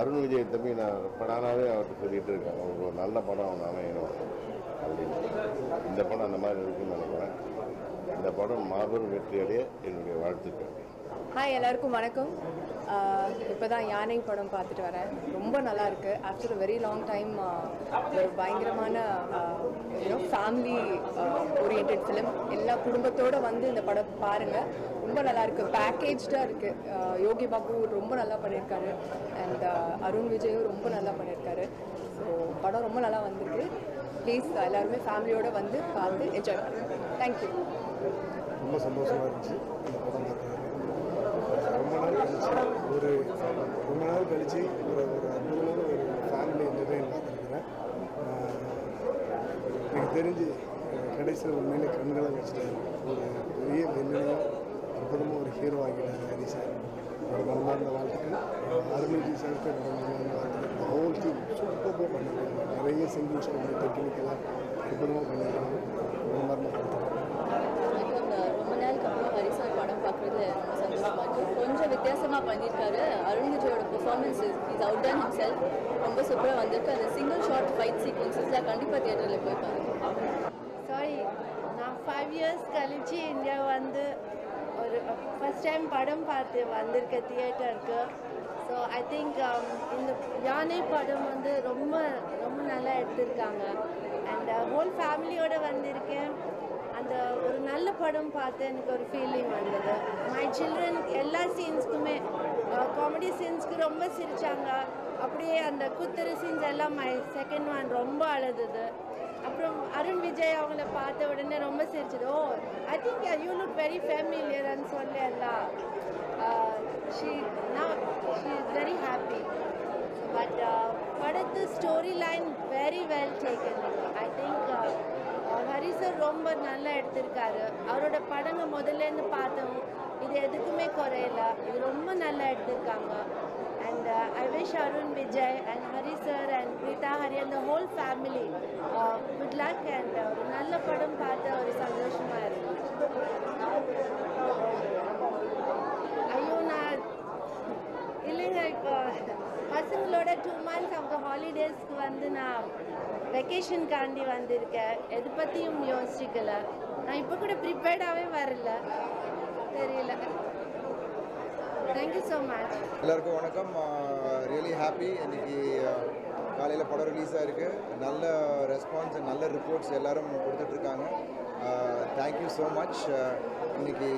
Speaker 4: அருண் விஜய் தம்பி நான் ரொம்ப நாளாகவே அவர்கிட்ட சொல்லிகிட்டு இருக்கேன். அவருக்கு ஒரு நல்ல படம் அவன் அமையணும். அப்படின்னு இந்த படம் அந்த மாதிரி இருக்குன்னு நினைக்கிறேன். இந்த படம் மாபெரும் வெற்றியடைய என்னுடைய வாழ்த்துக்கள்.
Speaker 5: ஹாய் எல்லாருக்கும் வணக்கம். இப்போ தான் யானை படம் பார்த்துட்டு வரேன். ரொம்ப நல்லா இருக்கு. ஆஃப்டர் வெரி லாங் டைம் ஒரு பயங்கரமான ஃபேமிலி ஓரியன்ட் ஃபிலிம் எல்லா குடும்பத்தோடு வந்து இந்த படம் பாருங்கள் ரொம்ப நல்லா இருக்கு. பேக்கேஜ்டாக இருக்கு. யோகி பாபு ரொம்ப நல்லா பண்ணியிருக்காரு அண்ட் அருண் விஜயும் ரொம்ப நல்லா பண்ணியிருக்காரு ஸோ படம் ரொம்ப நல்லா வந்திருக்கு. ப்ளீஸ் எல்லாருமே ஃபேமிலியோடு வந்து பார்த்து என்ஜாய் பண்ணுங்க. தேங்க்யூ
Speaker 6: ரொம்ப சந்தோஷமாக இருந்துச்சு. இந்த படம் ரொம்ப நாள் கழிச்சு ஒரு ரொம்ப நாள் கழிச்சு ஒரு ஒரு அற்புதமான ஒரு ஃபேமிலி என்டர்டைன் பார்த்துருக்குறேன். எனக்கு தெரிஞ்சு கடைசியில் உண்மையிலே கண்களை வச்சுட்டாரு ஒரு பெரிய வெள்ளையும் அற்புதமாக ஒரு ஹீரோ ஆகிட்டார் ஹரி சார். ஒரு மனமார்ந்த வாழ்த்துக்கள். அருள்ஜி சாருக்கு ஒரு மனமார்ந்த வாழ்த்துக்கள். ஹோல் டீம் சூப்பராக பண்ணிருக்காங்க நிறைய சிங்கிங் ஸ்டோரி டெக்னிக்கலாக அற்புதமாக பண்ணியிருக்காங்க
Speaker 7: ரொம்ப இருக்கு. கொஞ்சம் வித்தியாசமாக பண்ணியிருக்காரு. அருண் விஜயோட performance is out ton himself ரொம்ப சூப்பராக வந்திருக்கு. அந்த சிங்கிள் ஷார்ட் ஃபைட் சீக்வன்சஸ்லாம் கண்டிப்பாக தியேட்டரில் போய் பாருங்க.
Speaker 8: சாரி நான் ஃபைவ் இயர்ஸ் கழிச்சு இந்தியா வந்து ஒரு ஃபஸ்ட் டைம் படம் பார்த்து வந்திருக்கேன் தியேட்டருக்கு ஸோ ஐ திங்க் இந்த யானை படம் வந்து ரொம்ப ரொம்ப நல்லா எடுத்திருக்காங்க. அண்ட் ஹோல் ஃபேமிலியோடு வந்திருக்கேன். அந்த ஒரு நல்ல படம் பார்த்து எனக்கு ஒரு ஃபீலிங் வந்தது. மை சில்ட்ரன் எல்லா சீன்ஸ்க்குமே காமெடி சீன்ஸ்க்கு ரொம்ப சிரித்தாங்க அப்படியே அந்த குத்துரு சீன்ஸ் எல்லாம் மை செகண்ட் ஒன் ரொம்ப அழுதுது. அப்புறம் அருண் விஜய் அவங்கள பார்த்த உடனே ரொம்ப சிரிச்சது. ஓ I think you look very ஃபேமிலியர்னு சொல்லி எல்லாம் uh, she now she is very happy. But படத்து story line very well taken I think Hari sir ரொம்ப நல்லா எடுத்திருக்காரு. அவரோட படங்க முதல்லேருந்து பார்த்தோம். இது எதுக்குமே குறையல. இது ரொம்ப நல்லா எடுத்திருக்காங்க. And I wish Arun Vijay and Hari sir and Preetha Hari அந்த whole family good luck and ஒரு நல்ல படம் பார்த்து ஒரு சந்தோஷமாக இருக்கு ஐயோ நான் இல்லைங்க இப்போ பசங்களோட டூ மந்த்ஸ் அவங்க ஹாலிடேஸ்க்கு வந்து நான் வெக்கேஷனுக்காண்டி வந்திருக்கேன். எது பற்றியும் யோசிக்கல. நான் இப்போ கூட ப்ரிப்பேர்டாகவே வரல. தெரியல. தேங்க்யூ ஸோ மச்
Speaker 9: எல்லாருக்கும் வணக்கம். ரியலி ஹாப்பி இன்னைக்கு காலையில் படம் ரிலீஸ் இருக்குது நல்ல ரெஸ்பான்ஸ் நல்ல ரிப்போர்ட்ஸ் எல்லாரும் கொடுத்துட்ருக்காங்க தேங்க்யூ ஸோ மச் இன்னைக்கு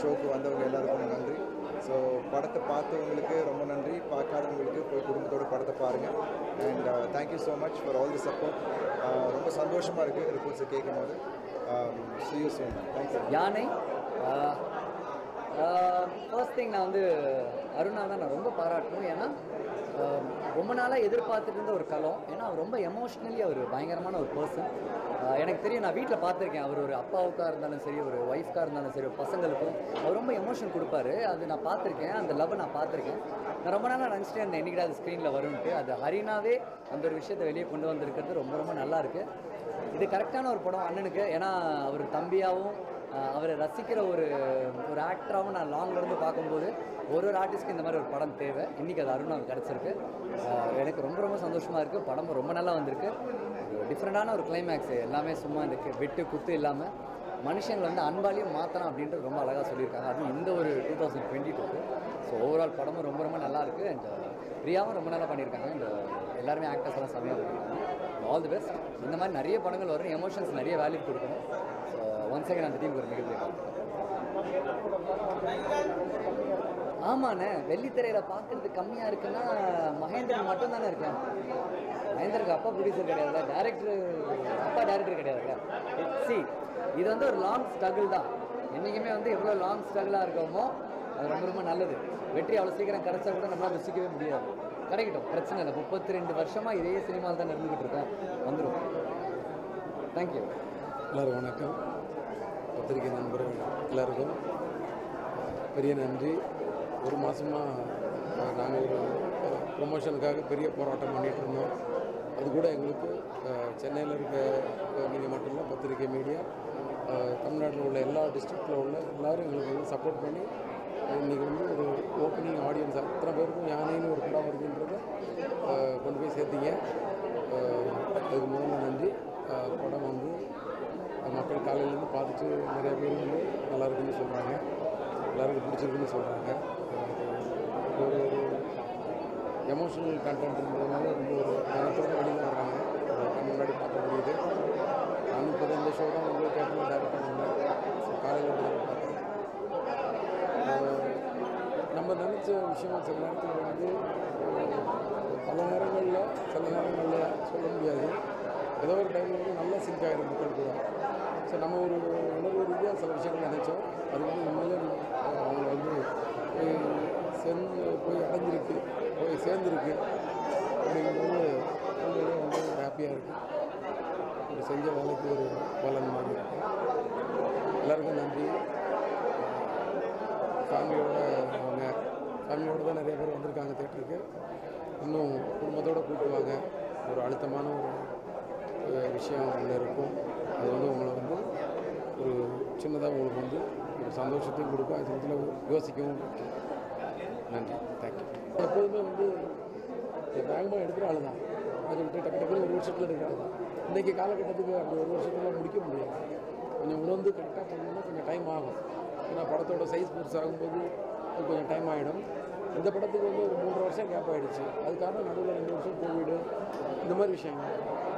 Speaker 9: ஷோக்கு வந்தவங்க எல்லாருக்கும் நன்றி. படத்தை பார்த்தவங்களுக்கு ரொம்ப நன்றி. பார்க்காதவங்களுக்கு போய் குடும்பத்தோட படத்தை பாருங்கள் and thank you so much for all the support ரொம்ப சந்தோஷமாக இருக்குது ரிப்போர்ட்ஸை கேட்கும் போது சியூ um, சூன் தேங்க்ஸ்
Speaker 2: யானை? Uh, uh, ஃபர்ஸ்ட் திங் நான் வந்து அருணா தான் நான் ரொம்ப பாராட்டணும். ஏன்னா uh, ரொம்ப நாளாக எதிர்பார்த்துட்டு இருந்த ஒரு கலம். ஏன்னா அவர் ரொம்ப எமோஷ்னலி அவர் பயங்கரமான ஒரு பர்சன் எனக்கு தெரியும் நான் வீட்டில் பார்த்துருக்கேன். அவர் ஒரு அப்பாவுக்காக இருந்தாலும் சரி ஒரு ஒய்ஃப்காக இருந்தாலும் சரி ஒரு பசங்களுக்கும் அவர் ரொம்ப எமோஷன் கொடுப்பாரு. அது நான் பார்த்துருக்கேன். அந்த லவ் நான் பார்த்துருக்கேன். நான் ரொம்ப நாளாக நினச்சிட்டு அந்த என்னைக்கிட்ட அது ஸ்க்ரீனில் வரும்ட்டு அது ஹரினாவே அந்த ஒரு விஷயத்தை வெளியே கொண்டு வந்திருக்கிறது ரொம்ப ரொம்ப நல்லாயிருக்கு இது கரெக்டான ஒரு படம் அண்ணனுக்கு. ஏன்னா அவர் தம்பியாகவும் அவரை ரசிக்கிற ஒரு ஒரு ஆக்டராகவும் நான் லாங்லேருந்து பார்க்கும்போது ஒரு ஒரு ஆர்டிஸ்ட்க்கு இந்த மாதிரி ஒரு படம் தேவை. இன்றைக்கி அது அருண் கிடச்சிருக்கு. எனக்கு ரொம்ப ரொம்ப சந்தோஷமாக இருக்குது படம் ரொம்ப நல்லா வந்திருக்கு. டிஃப்ரெண்டான ஒரு கிளைமேக்ஸ் எல்லாமே சும்மா இந்த வெட்டு குத்து இல்லாமல் மனுஷங்களை வந்து அன்பாலையும் மாற்றலாம் அப்படின்றது ரொம்ப அழகாக சொல்லியிருக்காங்க. அதுவும் இந்த ஒரு டூ தௌசண்ட் டுவெண்ட்டி டூக்கு ஸோ ஓவரால் படமும் ரொம்ப ரொம்ப நல்லா இருக்குது அண்ட் uh, பிரியாவும் ரொம்ப நல்லா பண்ணியிருக்காங்க. இந்த uh, எல்லாருமே ஆக்டர்ஸ் எல்லாம் செம்மையாக பண்ணியிருக்காங்க. ஆல் தி பெஸ்ட் இந்த மாதிரி நிறைய படங்கள் வரும். எமோஷன்ஸ் நிறைய வேல்யூ கொடுக்கணும். ஸோ ஒன் செகண்ட் அந்த டீமுக்கு ஒரு மிகப்பெரிய ஆமாண்ணே வெள்ளித்திரையில் பார்க்கறது கம்மியாக இருக்குன்னா மகேந்திரன் மட்டும் தானே இருக்கேன் மகேந்திரனுக்கு அப்பா ப்ரொடியூசர் கிடையாதுல்ல டேரக்டர் அப்பா டேரக்டர் கிடையாதுல்ல. சி இது வந்து ஒரு லாங் ஸ்ட்ரகிள் தான். என்றைக்குமே வந்து எவ்வளோ லாங் ஸ்ட்ரகிளாக இருக்கோமோ அது ரொம்ப ரொம்ப நல்லது. வெற்றி அவ்வளோ சீக்கிரம் கிடச்சா கூட நம்மளால் ரசிக்கவே முடியாது. கிடைக்கட்டும் பிரச்சனை இல்லை. முப்பத்தி ரெண்டு வருஷமாக இதே சினிமாவில் தான் இருந்துக்கிட்டு இருக்கேன் வந்துடும் தேங்க்யூ
Speaker 10: எல்லோரும் வணக்கம். பத்திரிகை நண்பர்கள் எல்லாருக்கும் பெரிய நன்றி. ஒரு மாதமாக நாங்கள் ஒரு ப்ரொமோஷனுக்காக பெரிய போராட்டம் பண்ணிகிட்டு இருந்தோம். அது கூட எங்களுக்கு சென்னையில் இருக்க நீங்கள் மட்டும் இல்லை பத்திரிகை மீடியா தமிழ்நாட்டில் உள்ள எல்லா டிஸ்ட்ரிக்டில் உள்ள எல்லாரும் எங்களுக்கு வந்து சப்போர்ட் பண்ணி இன்றைக்கி வந்து ஒரு ஓப்பனிங் ஆடியன்ஸ் அத்தனை பேருக்கும் யானைன்னு ஒரு படம் வருதுன்றதை கொண்டு போய் சேர்த்திங்க. அதுக்கு முதல்ல நன்றி. படம் வந்து மக்கள் காலையிலேருந்து பார்த்துட்டு நிறைய பேர் வந்து நல்லா இருக்குன்னு சொல்கிறாங்க எல்லாருக்கும் பிடிச்சிருக்குன்னு சொல்கிறாங்க ஒரு எமோஷனல் கண்டென்ட் இருந்ததுனால ரொம்ப ஒரு கனத்தோட வெளியில் வர்றாங்க. அதை முன்னாடி பார்க்க முடியுது. நான் இப்போ இந்த ஷோ தான் வந்து கேட்கணும் டேரக்ட் பண்ணியிருந்தேன் காலையில் ஒரு பார்த்தேன். நம்ம நினச்ச விஷயம் சில நேரத்தில் வந்து பல நேரங்களில் சில நேரங்களில் சொல்ல முடியாது. ஏதோ ஒரு டைமில் வந்து நல்லா சிங்க் ஆகிடும் மக்கள் கூட ஸோ நம்ம ஒரு உணர்வு ரீதியாக சில விஷயங்கள் நினைச்சோம். அது வந்து உண்மையிலே அவங்க வந்து போய் போய் அடைஞ்சிருக்கு போய் சேர்ந்துருக்கு. அப்படிங்கும்போது உண்மையிலே வந்து ஹாப்பியாக இருக்குது ஒரு செஞ்ச வேலைக்கு ஒரு பலன் மாதிரி இருக்கு. எல்லாருக்கும் நன்றி. ஃபேமிலியோட அவங்க ஃபேமிலியோடு தான் நிறைய பேர் வந்திருக்காங்க தேட்டருக்கு இன்னும் குடும்பத்தோடு கூட்டுவாங்க ஒரு அழுத்தமான ஒரு விஷயம் ஒன்று இருக்கும். அது வந்து உங்களை வந்து ஒரு சின்னதாக உங்களுக்கு வந்து ஒரு சந்தோஷத்தையும் கொடுக்கும். அது இதில் யோசிக்கவும் நன்றி. தேங்க்யூ எப்போதுமே வந்து வேகமாக எடுக்கிற ஆள் தான் அதுக்கிட்ட விட்டு டக்கு டக்குனு ஒரு வருஷத்தில் எடுக்கிற ஆள் தான் இன்றைக்கி காலகட்டத்துக்கு அப்படி ஒரு வருஷத்தில் முடிக்க முடியாது. கொஞ்சம் உணர்ந்து கரெக்டாக பண்ணணும்னா கொஞ்சம் டைம் ஆகும். ஏன்னா படத்தோட சைஸ் பெருசாகும்போது அது கொஞ்சம் டைம் ஆகிடும் இந்த படத்துக்கு வந்து ஒரு மூன்று வருஷம் கேப் ஆகிடுச்சு அதுக்காக நடுவில் ரெண்டு வருஷம் கோவிடு இந்த மாதிரி விஷயங்கள்.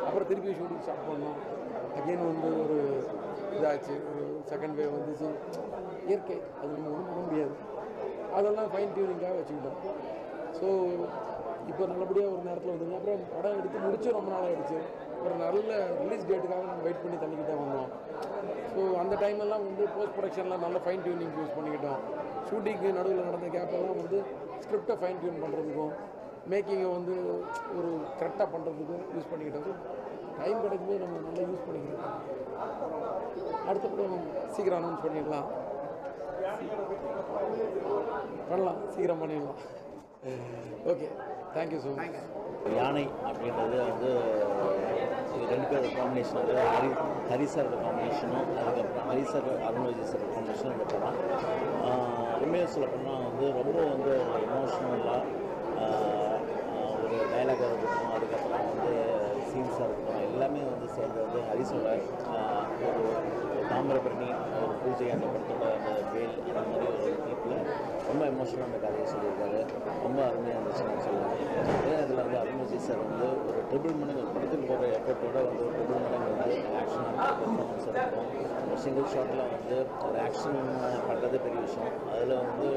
Speaker 10: அப்புறம் திருப்பி ஷூட்டிங் ஸ்டார்ட் பண்ணோம். அகெயின் வந்து ஒரு இதாச்சு. ஒரு செகண்ட் வேவ் வந்துச்சு. இயற்கை. அது நம்ம ஒன்றும் பண்ண முடியாது. அதெல்லாம் ஃபைன் டியூனிங்காக வச்சுக்கிட்டோம். ஸோ இப்போ நல்லபடியாக ஒரு நேரத்தில் வந்துங்க. அப்புறம் படம் எடுத்து முடிச்சு ரொம்ப நாள் ஆயிடுச்சு. ஒரு நல்ல ரிலீஸ் டேட்டுக்காக நம்ம வெயிட் பண்ணி தள்ளிக்கிட்டே வந்தோம். ஸோ அந்த டைமெல்லாம் வந்து போஸ்ட் ப்ரொடக்ஷனில் நல்ல ஃபைன் டியூனிங் யூஸ் பண்ணிக்கிட்டோம். ஷூட்டிங்க்கு நடுவில் நடந்த கேப்பெல்லாம் வந்து ஸ்கிரிப்டை ஃபைன் டியூன் பண்ணுறதுக்கும் மேக்கிங்கை வந்து ஒரு கரெக்டாக பண்ணுறதுக்கும் யூஸ் பண்ணிக்கிட்டோம். டைம் கிடைக்கும்போது நம்ம நல்லா யூஸ் பண்ணிக்கிறோம். அடுத்த படம் சீக்கிரம் அனௌன்ஸ் பண்ணிடலாம். பண்ணலாம் சீக்கிரம் பண்ணிடலாம். ஓகே தேங்க்யூ ஸோ மச்
Speaker 11: யானை அப்படின்றது வந்து இது ரெண்டு பேரோட காம்பினேஷன் வந்து ஹரி ஹரி சாரோட காம்பினேஷனும் அதுக்கப்புறம் ஹரி சார் அருண் விஜய் சார் காம்பினேஷனும் இந்த படம் உண்மையாக சொல்ல போனால் வந்து ரொம்ப வந்து எமோஷ்னலாக ஒரு டைலாகாக இருக்கட்டும் அதுக்கப்புறம் வந்து சீன்ஸாக இருக்கட்டும் எல்லாமே வந்து சேர்ந்து வந்து ஹரிஸோட ஆஹ் ஒரு தாமிரபரணி ஒரு பூஜை அந்த படத்தோட அந்த வேல் அந்த மாதிரி ஒரு கிளிப்பில் ரொம்ப எமோஷனலாக அந்த கதையை சொல்லியிருக்காரு. ரொம்ப அருமையாக இருந்துச்சு நான் சொல்லுவேன் அதே நேரத்தில் வந்து அருண்விஜய் சார் வந்து ஒரு ட்ரிபிள் மடங்கு ஒரு படத்துக்கு போகிற எஃபர்ட்டோட வந்து ஒரு ட்ரிபிள் மடங்கு வந்து ஆக்ஷன் பர்ஃபார்மன்ஸ் இருக்கும். ஒரு சிங்கிள் ஷாட்டில் வந்து ஒரு ஆக்ஷன் பண்ணுறது பெரிய விஷயம். அதில் வந்து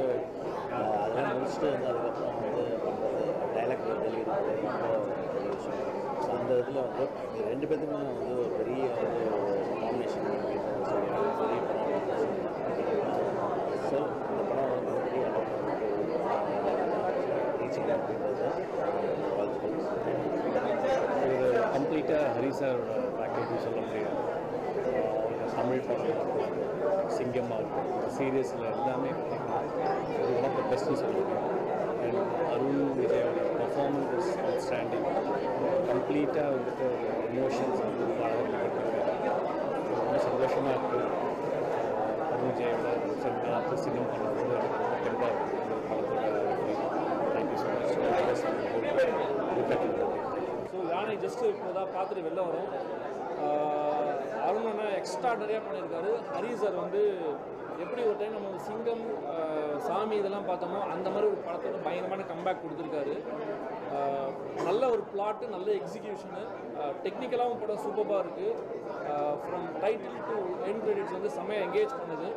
Speaker 11: அதெல்லாம் முடிச்சுட்டு வந்து அதுக்கப்புறம் வந்து பண்ணுறது டைலாக் டெலிவரி பண்ணுறது ரொம்ப பெரிய விஷயம். ஸோ அந்த இதில் வந்து ரெண்டு பேர்த்துக்குமே வந்து ஒரு பெரிய ஒரு
Speaker 12: கம்ப்ளீட்டாக ஹரி சாரோட பேக்கேஜ் சொல்ல முடியாது ஆஹ் ஒரு தமிழ் படம் இருக்கும் சிங்கமாக இருக்கும் சீரியஸில் எல்லாமே பார்த்தீங்கன்னா ஒரு ஒன் ஆஃப் த பெஸ்ட்னு சொல்லுவேன் அண்ட் அருண் விஜயோட பர்ஃபார்மன்ஸ் இஸ் அவுட்ஸ்டாண்டிங் கம்ப்ளீட்டாக வந்துட்டு ஒரு எமோஷன்ஸ் வந்து ரொம்ப அழகாக பண்ணியிருக்காரு ரொம்ப சந்தோஷமாக இருக்குது பூஜை விஜயோட சிங்கம் பண்ணும்போது ரொம்ப thank you so much
Speaker 13: so யானை ஜஸ்ட்டு இப்போ தான் பார்த்துட்டு வெளில வரும். அருணனா அருண் எக்ஸ்ட்ராடரியாக பண்ணியிருக்காரு. ஹரி சார் வந்து எப்படி ஒரு டைம் நம்ம சிங்கம் சாமி இதெல்லாம் பார்த்தோமோ அந்த மாதிரி ஒரு படத்தோட பயங்கரமான கம்பேக் கொடுத்துருக்காரு. நல்ல ஒரு பிளாட்டு நல்ல எக்ஸிக்யூஷனு டெக்னிக்கலாகவும் படம் சூப்பராக இருக்குது from title to end credits வந்து செம்மையாக என்கேஜ் பண்ணுது.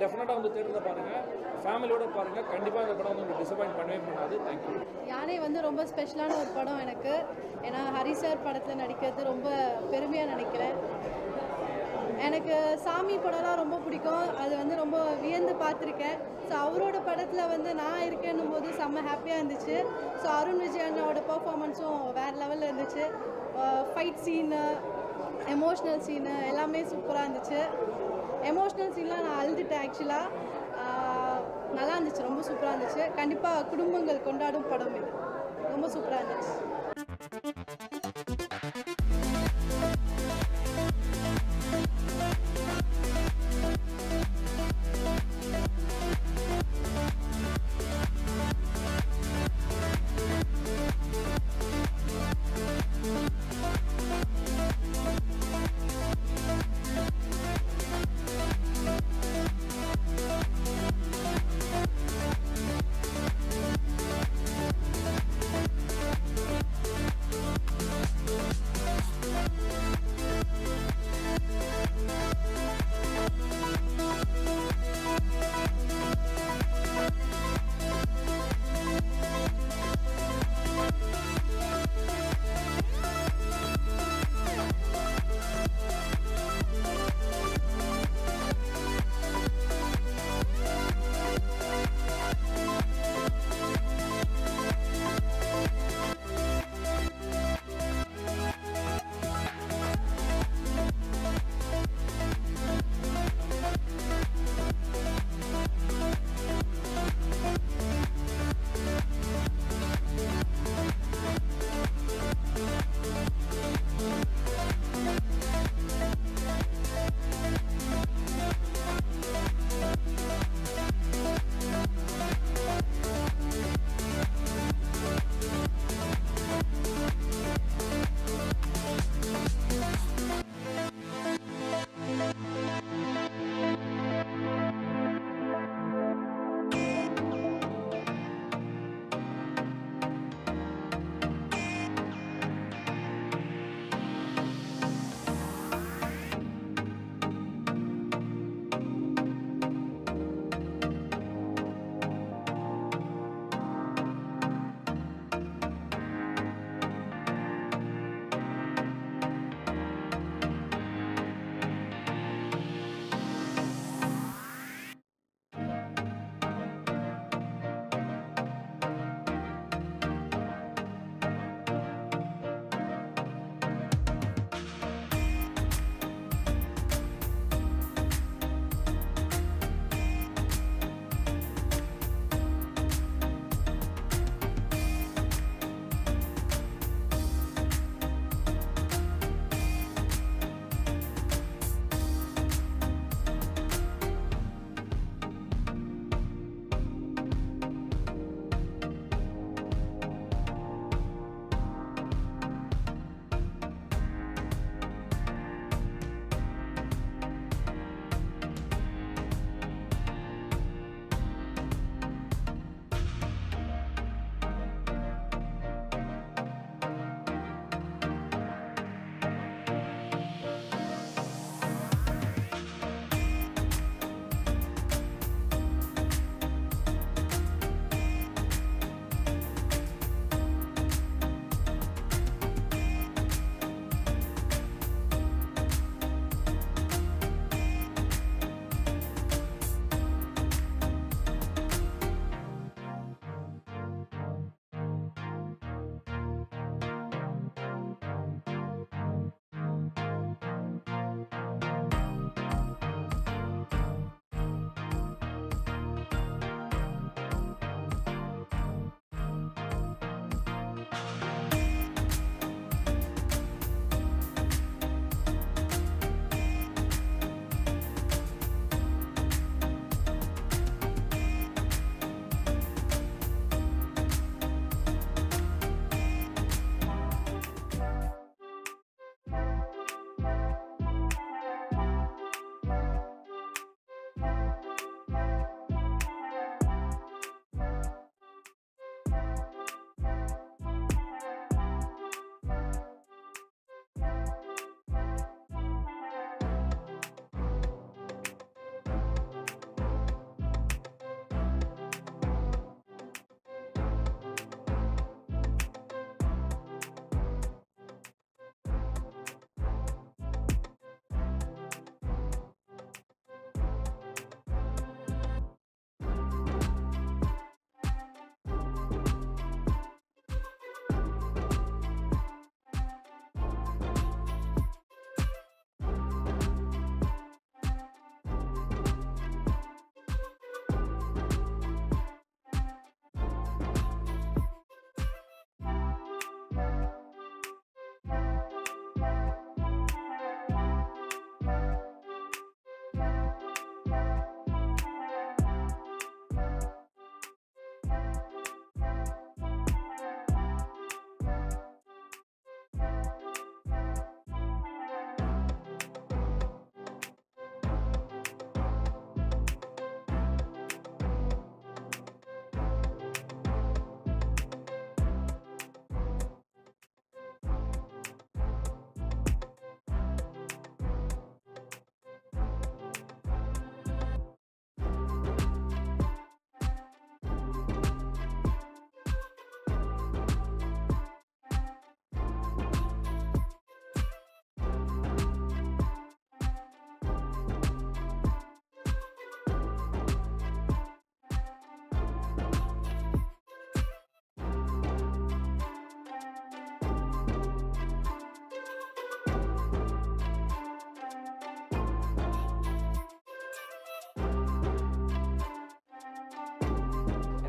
Speaker 13: டெஃபினட்டாக வந்து தேட்டரில் பாருங்கள் ஃபேமிலியோட பாருங்கள் கண்டிப்பாக இந்த படம் வந்து உங்களுக்கு டிசப்பாயின்ட் பண்ணவே பண்ணாது. தேங்க்யூ
Speaker 14: யானை வந்து ரொம்ப ஸ்பெஷலான ஒரு படம் எனக்கு. ஏன்னா ஹரி சார் படத்தில் நடிக்கிறது ரொம்ப பெருமையாக நினைக்கிறேன். எனக்கு சாமி படம்லாம் ரொம்ப பிடிக்கும். அது வந்து ரொம்ப வியந்து பார்த்துருக்கேன். ஸோ அவரோட படத்தில் வந்து நான் இருக்கேன்னும் போது செம்ம ஹாப்பியாக இருந்துச்சு. ஸோ அருண் விஜய் அண்ணாவோட பர்ஃபார்மன்ஸும் வேறு லெவலில் இருந்துச்சு. ஃபைட் சீனு எமோஷ்னல் சீனு எல்லாமே சூப்பராக இருந்துச்சு. எமோஷ்னல் சீன்லாம் நான் அழுதுட்டேன் ஆக்சுவலாக uh, நல்லா இருந்துச்சு ரொம்ப சூப்பராக இருந்துச்சு. கண்டிப்பாக குடும்பங்கள் கொண்டாடும் படம் இது. ரொம்ப சூப்பராக இருந்துச்சு.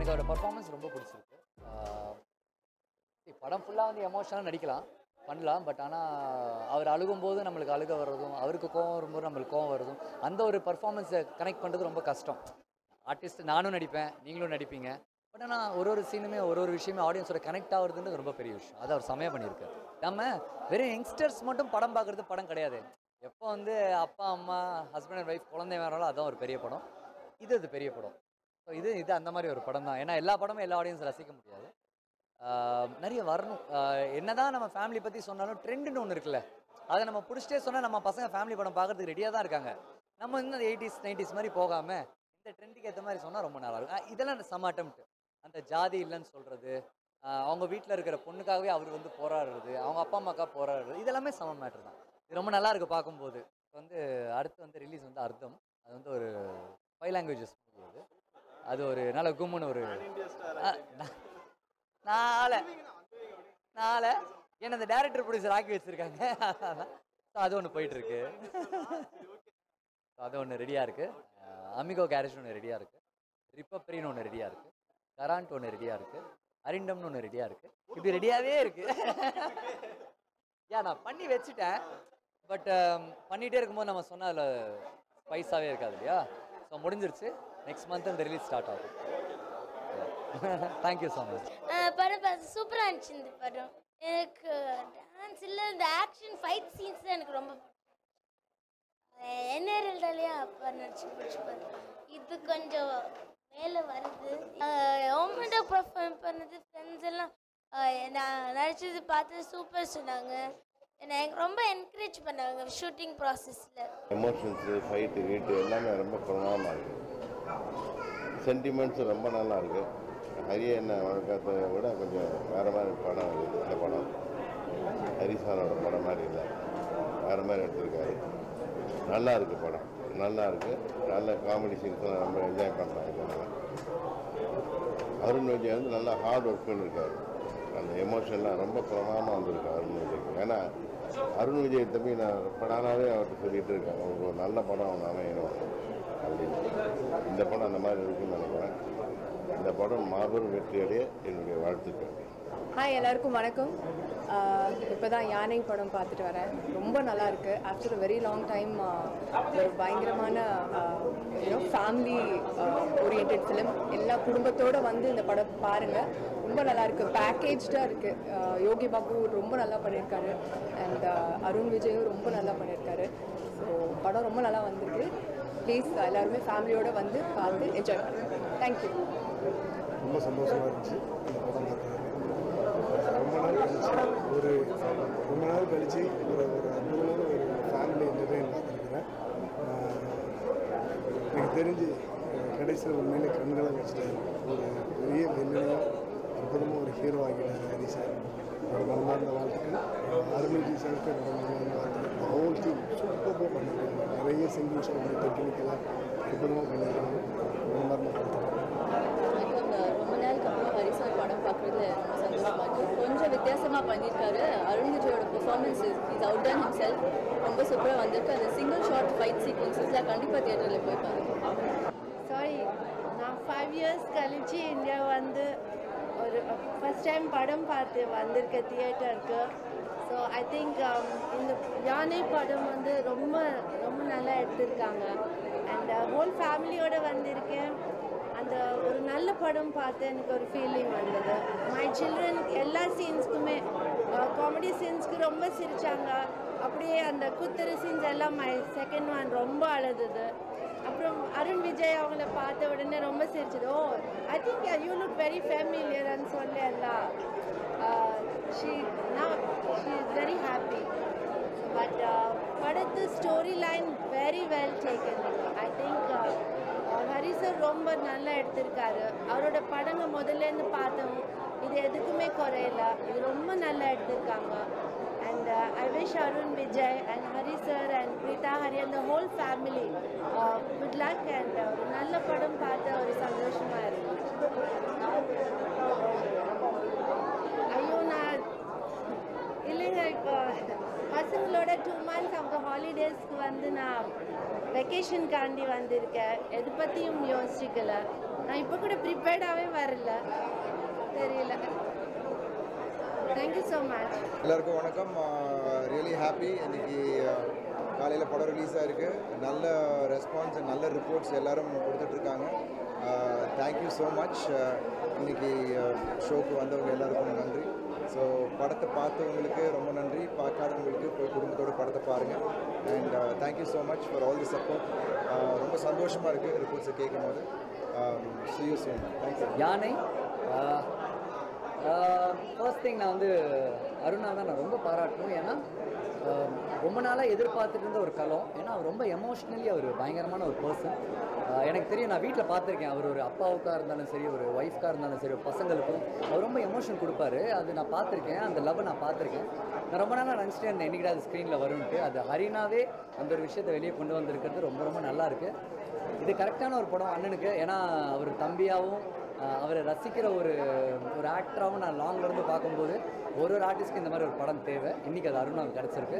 Speaker 2: இதோட பர்ஃபார்மன்ஸ் ரொம்ப பிடிச்சிருக்கு. படம் ஃபுல்லாக வந்து எமோஷனாக நடிக்கலாம் பண்ணலாம் பட் ஆனால் அவர் அழுகும்போது நம்மளுக்கு அழுக வர்றதும் அவருக்கு கோவம் வரும்போது நம்மளுக்கு கோவம் வருதும் அந்த ஒரு பர்ஃபார்மன்ஸை கனெக்ட் பண்ணுறது ரொம்ப கஷ்டம். ஆர்டிஸ்ட் நானும் நடிப்பேன் நீங்களும் நடிப்பீங்க பட் ஆனால் ஒரு ஒரு சீனுமே ஒரு ஒரு விஷயமே ஆடியன்ஸோட கனெக்ட் ஆகுறதுன்றது ரொம்ப பெரிய விஷயம். அது அவர் செமையாக பண்ணியிருக்காரு. நம்ம வெறும் யங்ஸ்டர்ஸ் மட்டும் படம் பார்க்குறது படம் கிடையாது. எப்போ வந்து அப்பா அம்மா ஹஸ்பண்ட் அண்ட் ஒய்ஃப் குழந்தை வேறாலும் அதுதான் ஒரு பெரிய படம். இது அது பெரிய படம். இது இது அந்த மாதிரி ஒரு படம் தான். ஏன்னா எல்லா படமும் எல்லா ஆடியன்ஸ் ரசிக்க முடியாது. நிறைய வரணும். என்னதான் நம்ம ஃபேமிலி பற்றி சொன்னாலும் ட்ரெண்டுன்னு ஒன்று இருக்குல்ல. அதை நம்ம பிடிச்சிட்டே சொன்னால் நம்ம பசங்க ஃபேமிலி படம் பார்க்கறதுக்கு ரெடியாக தான் இருக்காங்க. நம்ம இன்னும் எயிட்டிஸ் நைன்டிஸ் மாதிரி போகாமல் இந்த ட்ரெண்டுக்கு ஏற்ற மாதிரி சொன்னால் ரொம்ப நல்லா இருக்கும். இதெல்லாம் சம் attempt. அந்த ஜாதி இல்லைன்னு சொல்கிறது அவங்க வீட்டில் இருக்கிற பொண்ணுக்காகவே அவர் வந்து போராடுறது அவங்க அப்பா அம்மாக்காக போராடுறது இதெல்லாமே சம மேட்ரு தான். இது ரொம்ப நல்லா இருக்கு பார்க்கும்போது. வந்து அடுத்து வந்து ரிலீஸ் வந்து அர்த்தம். அது வந்து ஒரு ஃபைவ் லாங்குவேஜஸ் மூவி அது. அது ஒரு நல்ல கும்முன்னு ஒரு நாளை நாளை என்ன இந்த டேரக்டர் ப்ரொடியூசர் ஆக்கி வச்சிருக்காங்க. ஸோ அது ஒன்று போயிட்டு இருக்கு. அது ஒன்று ரெடியாக இருக்கு. அமிகோ கேரேஜ் ஒன்று ரெடியாக இருக்கு. ரிப்பப்ரின்னு ஒன்று ரெடியாக இருக்கு. கராண்ட் ஒன்று ரெடியாக இருக்கு. அரிண்டம்னு ஒன்று ரெடியாக இருக்கு. இப்படி ரெடியாகவே இருக்கு. யா நான் பண்ணி வச்சுட்டேன். பட் பண்ணிகிட்டே இருக்கும்போது நம்ம சொன்ன அதில் ஸ்பைஸாகவே இருக்காது இல்லையா? ஸோ முடிஞ்சிருச்சு. நெக்ஸ்ட் மந்த் அந்த ரிலீஸ் ஸ்டார்ட் ஆகும். தேங்க்யூ ஸோ மச்
Speaker 3: படம் பார்த்து சூப்பராக இருந்துச்சு இந்த படம். எனக்கு டான்ஸ் இல்லை இந்த ஆக்ஷன் ஃபைட் சீன்ஸ் தான் எனக்கு ரொம்ப என்ன இருந்தாலே அப்பா நடிச்சு பிடிச்சிப்பாரு இது கொஞ்சம் மேலே வருது. ஓமெண்டாக பர்ஃபார்ம் பண்ணது ஃப்ரெண்ட்ஸ் எல்லாம் நான் நடிச்சது பார்த்து சூப்பர் சொன்னாங்க. என்னை எனக்கு ரொம்ப என்கரேஜ் பண்ணாங்க ஷூட்டிங் ப்ராசஸில்
Speaker 4: எமோஷன்ஸு ஃபைட்டு கீட்டு எல்லாமே ரொம்ப பிரமாதமாக இருக்குது சென்டிமெண்ட்ஸ் ரொம்ப நல்லா இருக்கு ஹரிய என்ன வழக்கத்தை விட கொஞ்சம் வேறு மாதிரி படம் இந்த படம். ஹரிசானோட படம் மாதிரி இல்லை. வேறு மாதிரி எடுத்திருக்காரு. நல்லா இருக்குது படம் நல்லா இருக்கு நல்ல காமெடி சீன்ஸ்லாம் ரொம்ப என்ஜாய் பண்ணுறாங்க இதனால் அருண் விஜய் வந்து நல்லா ஹார்ட் ஒர்க் பண்ணியிருக்காரு அந்த எமோஷன்லாம் ரொம்ப பிரமாதமாக வந்திருக்கு அருண் விஜய்க்கு. ஏன்னா அருண் விஜய் தம்பி நான் படானாவே அவர்கிட்ட சொல்லிகிட்டு இருக்கேன் அவருக்கு ஒரு நல்ல படம் அவன் அமையணும். அப்படின்னு இந்த படம் அந்த மாதிரி இருக்குன்னு நினைக்கிறேன். இந்த படம் மாபெரும் வெற்றியடைய என்னுடைய வாழ்த்துக்கள்.
Speaker 5: ஹாய் எல்லாருக்கும் வணக்கம். இப்போ தான் யானை படம் பார்த்துட்டு வரேன். ரொம்ப நல்லா இருக்கு. After a very long time ஒரு பயங்கரமான யூனோ ஃபேமிலி ஓரியன்ட் ஃபிலிம் எல்லா குடும்பத்தோட வந்து இந்த படம் பாருங்கள் ரொம்ப நல்லா இருக்கு. பேக்கேஜ்டாக இருக்கு. யோகி பாபு ரொம்ப நல்லா பண்ணியிருக்காரு அண்ட் அருண் விஜயும் ரொம்ப நல்லா பண்ணியிருக்காரு ஸோ படம் ரொம்ப நல்லா வந்திருக்கு. ப்ளீஸ் எல்லாருமே ஃபேமிலியோட வந்து பார்த்து என்ஜாய் பண்ணுங்க. தேங்க்யூ
Speaker 6: ரொம்ப சந்தோஷமாக இருந்துச்சு. ரொம்ப நாள் கழிச்சு ஒரு ரொம்ப நாள் கழிச்சு ஒரு ஒரு அற்புதமான ஒரு ஃபேமிலி என்டர்டைன் பார்த்துருக்குறேன் எனக்கு தெரிஞ்சு கடைசியில் உண்மையில கண்களை வச்சுட்டாரு ஒரு பெரிய வெள்ளையாக அற்புதமாக ஒரு ஹீரோ ஆகிட்டார் ஹரி சார். ஒரு மனமார்ந்த வாழ்த்துக்கள். அருள்ஜி சாருக்கு என்னோட மனமார்ந்த வாழ்த்துக்கள். ஹோல் டீம் சூப்பராக பண்ணிருக்காங்க நிறைய சிங்கிள் ஷாட் டெக்னிக்கலாக
Speaker 7: எனக்கு அந்த ரொம்ப நாளுக்கு அப்புறம் ஹரி சார் படம் பார்க்குறதுல ரொம்ப சந்தோஷமா இருக்கு. கொஞ்சம் வித்தியாசமாக பண்ணியிருக்காரு. அருண் விஜயோட performance is out ton himself ரொம்ப சூப்பராக வந்திருக்கு. அந்த சிங்கிள் ஷாட் ஃபைட் சீக்வன்சஸ்லாம் கண்டிப்பாக தியேட்டரில் போய் பாருங்க.
Speaker 8: சாரி நான் ஃபைவ் இயர்ஸ் கழிச்சு இந்தியா வந்து ஒரு ஃபஸ்ட் டைம் படம் பார்த்து வந்திருக்கேன் தியேட்டருக்கு ஸோ ஐ திங்க் இந்த யானை படம் வந்து ரொம்ப ரொம்ப நல்லா எடுத்திருக்காங்க. அண்ட் ஹோல் ஃபேமிலியோடு வந்திருக்கேன். அந்த ஒரு நல்ல படம் பார்த்து எனக்கு ஒரு ஃபீலிங் வந்தது. மை சில்ட்ரன் எல்லா சீன்ஸ்க்குமே காமெடி சீன்ஸ்க்கு ரொம்ப சிரித்தாங்க அப்படியே அந்த குத்துற சீன்ஸ் எல்லாம் மை செகண்ட் ஒன் ரொம்ப அழுதுது. அப்புறம் அருண் விஜய் அவங்கள பார்த்த உடனே ரொம்ப சிரிச்சது. ஓ I think you look very ஃபேமிலியர்னு சொல்லி எல்லாம் uh, she now she is very happy but படத்து story line very well taken. I think uh, Hari sir ரொம்ப நல்லா எடுத்திருக்காரு. அவரோட படங்க முதல்லேருந்து பார்த்தோம். இது எதுக்குமே குறையல. இது ரொம்ப நல்லா எடுத்திருக்காங்க. And I wish Arun Vijay and Hari sir and Preetha Hari அந்த whole family good luck and ஒரு நல்ல படம் பார்த்த ஒரு சந்தோஷமாக இருக்கு ஐயோ நான் இப்போ பசங்களோட டூ மந்த்ஸ் அவங்க ஹாலிடேஸ்க்கு வந்து நான் வெக்கேஷனுக்காண்டி வந்திருக்கேன். எது பற்றியும் யோசிக்கல. நான் இப்போ கூட ப்ரிப்பேர்டாகவே வரல. தெரியல. தேங்க்யூ ஸோ மச்
Speaker 9: எல்லாருக்கும் வணக்கம். ரியலி ஹாப்பி இன்னைக்கு காலையில் படம் ரிலீஸ் இருக்குது நல்ல ரெஸ்பான்ஸ் நல்ல ரிப்போர்ட்ஸ் எல்லாரும் கொடுத்துட்ருக்காங்க. தேங்க்யூ ஸோ மச் இன்னைக்கு ஷோக்கு வந்தவங்க எல்லாருக்கும் நன்றி. ஸோ படத்தை பார்த்தவங்களுக்கு ரொம்ப நன்றி. பார்க்காதவங்களுக்கு போய் குடும்பத்தோட படத்தை பாருங்கள் and thank you so much for all the support ரொம்ப சந்தோஷமாக இருக்குது ரிப்போர்ட்ஸை கேட்கும் போது see you um, soon thank you
Speaker 2: யானை? Uh, uh, ஃபர்ஸ்ட் திங் நான் வந்து அருணா தான் நான் ரொம்ப பாராட்டணும். ஏன்னா ரொம்ப நாளாக எதிர்பார்த்துட்டு இருந்த ஒரு களம் ஏன்னா அவர் ரொம்ப எமோஷ்னலி அவர் பயங்கரமான ஒரு பர்சன் எனக்கு தெரியும் நான் வீட்டில் பார்த்துருக்கேன். அவர் ஒரு அப்பாவுக்காக இருந்தாலும் சரி ஒரு ஒய்ஃப்காக இருந்தாலும் சரி ஒரு பசங்களுக்கும் அவர் ரொம்ப எமோஷன் கொடுப்பாரு. அது நான் பார்த்துருக்கேன். அந்த லவ் நான் பார்த்துருக்கேன். நான் ரொம்ப நாளாக நினச்சிட்டு இருந்தேன் என்னைக்கிட்ட அது ஸ்க்ரீனில் வரும்ட்டு அது ஹரினாவே அந்த ஒரு விஷயத்தை வெளியே கொண்டு வந்திருக்கிறது ரொம்ப ரொம்ப நல்லா இது கரெக்டான ஒரு படம் அண்ணனுக்கு. ஏன்னா அவர் தம்பியாகவும் அவரை ரசிக்கிற ஒரு ஒரு ஆக்டராகவும் நான் லாங்லருந்து பார்க்கும்போது ஒரு ஒரு ஆர்டிஸ்ட்க்கு இந்த மாதிரி ஒரு படம் தேவை. இன்றைக்கி அது அருணாவுக்கு கிடச்சிருக்கு.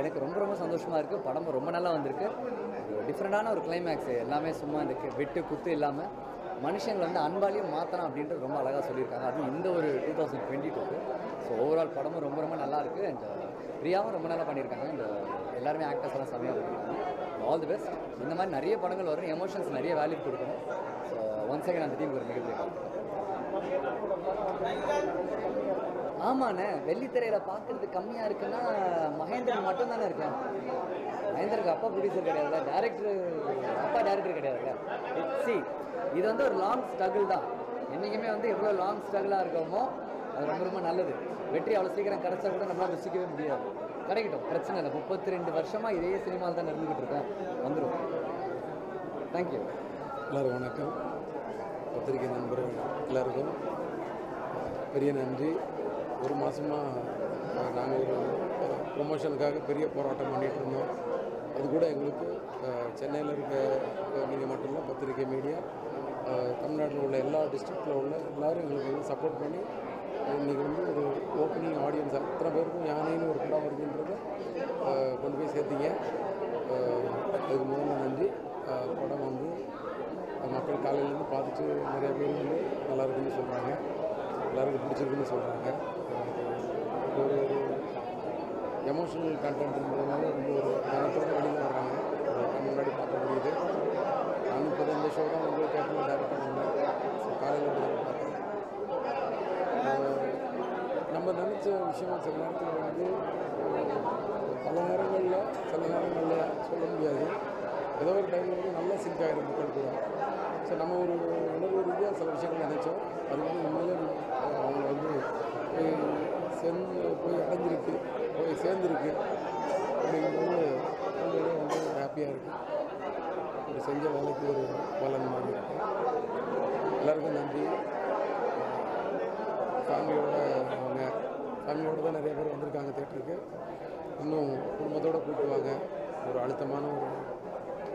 Speaker 2: எனக்கு ரொம்ப ரொம்ப சந்தோஷமாக இருக்குது படமும் ரொம்ப நல்லா வந்திருக்கு. டிஃப்ரெண்டான டிஃப்ரெண்ட்டான ஒரு கிளைமேக்ஸ் எல்லாமே சும்மா இந்த வெட்டு குத்து இல்லாமல் மனுஷங்களை வந்து அன்பாலையும் மாற்றலாம் அப்படின்றது ரொம்ப அழகாக சொல்லியிருக்காங்க. அதுவும் இந்த ஒரு டூ தௌசண்ட் டுவெண்ட்டி டூக்கு ஸோ ஓவரால் படமும் ரொம்ப ரொம்ப நல்லா இருக்குது அண்ட் uh, பிரியாவும் ரொம்ப நல்லா பண்ணியிருக்காங்க. இந்த uh, எல்லாருமே ஆக்டர்ஸ் எல்லாம் செம்மையாக பண்ணியிருக்காங்க. ஆல் தி பெஸ்ட் இந்த மாதிரி நிறைய படங்கள் வரும். எமோஷன்ஸ் நிறைய வேல்யூ கொடுக்கணும். ஸோ ஒன் செகண்ட் அந்த டீமுக்கு ஒரு மிகப்பெரிய ஆமாண்ணே வெள்ளித்திரையில பாக்குறது கம்மியாக இருக்குன்னா மகேந்திரன் மட்டும் தானே இருக்கேன் மகேந்திரனுக்கு அப்பா ப்ரொடியூசர் கிடையாதுல்ல டேரக்டர் அப்பா டேரக்டர் கிடையாதுல்ல. சி இது வந்து ஒரு லாங் ஸ்ட்ரகிள் தான். என்றைக்குமே வந்து எவ்வளோ லாங் ஸ்ட்ரகிளாக இருக்கோமோ அது ரொம்ப ரொம்ப நல்லது. வெற்றி அவ்வளோ சீக்கிரம் கிடச்சா கூட நம்மளால் ரசிக்கவே முடியாது. கிடைக்கட்டும் பிரச்சனை இல்லை. முப்பத்தி ரெண்டு வருஷமாக இதே சினிமாவில் தான் இருந்துக்கிட்டு இருக்கேன் வந்துடும் தேங்க்யூ
Speaker 10: எல்லோரும் வணக்கம். பத்திரிகை நண்பர்கள் எல்லாருக்கும் பெரிய நன்றி. ஒரு மாதமாக நாங்கள் ஒரு ப்ரொமோஷனுக்காக பெரிய போராட்டம் பண்ணிகிட்டு இருந்தோம். அது கூட எங்களுக்கு சென்னையில் இருக்க நீங்கள் மட்டும் இல்லை பத்திரிகை மீடியா தமிழ்நாட்டில் உள்ள எல்லா டிஸ்ட்ரிக்டில் உள்ள எல்லாரும் எங்களுக்கு வந்து சப்போர்ட் பண்ணி இன்றைக்கி வந்து ஒரு ஓப்பனிங் ஆடியன்ஸ் அத்தனை பேருக்கும் யானைன்னு ஒரு படம் வருதுன்றதை கொண்டு போய் சேர்த்திங்க. அதுக்கு முதல்ல நன்றி. படம் வந்து மக்கள் காலையிலேருந்து பார்த்துட்டு நிறைய பேர் வந்து நல்லாயிருக்குன்னு சொல்கிறாங்க எல்லாருக்கும் பிடிச்சிருக்குன்னு சொல்கிறாங்க ஒரு எமோஷனல் கண்டென்ட்ன்றதுனால ரொம்ப ஒரு கனத்தோடு வெளியில் வர்றாங்க. முன்னாடி பார்க்க முடியுது. நானும் இப்போ இந்த ஷோ தான் வந்து தேட்டரில் டேரக்ட் பண்ணியிருந்தேன் காலையில் பார்த்தேன். நம்ம நினச்ச விஷயம் சில நேரத்தில் வந்து பல நேரங்களில் சில நேரங்களில் சொல்ல முடியாது. ஏதோ ஒரு டைமில் வந்து நல்லா சிங்க் ஆகிடும் மக்கள் கூட. ஸோ நம்ம ஒரு உணர்வு ரீதியாக சில விஷயங்கள் நினைச்சோம். அது வந்து உண்மையிலே அவங்க வந்து சேர்ந்து போய் அடைஞ்சிருக்கு போய் சேர்ந்துருக்கு. அப்படிங்கும்போது உண்மையிலே வந்து ஹாப்பியாக இருக்குது ஒரு செஞ்ச வேலைக்கு ஒரு பலன் மாதிரி இருக்கு. எல்லாருக்கும் நன்றி. ஃபேமிலியோட அவங்க ஃபேமிலியோடு தான் நிறைய பேர் வந்திருக்காங்க தேட்டருக்கு. இன்னும் குடும்பத்தோடு கூப்பிட்டு வாங்க. ஒரு அழுத்தமான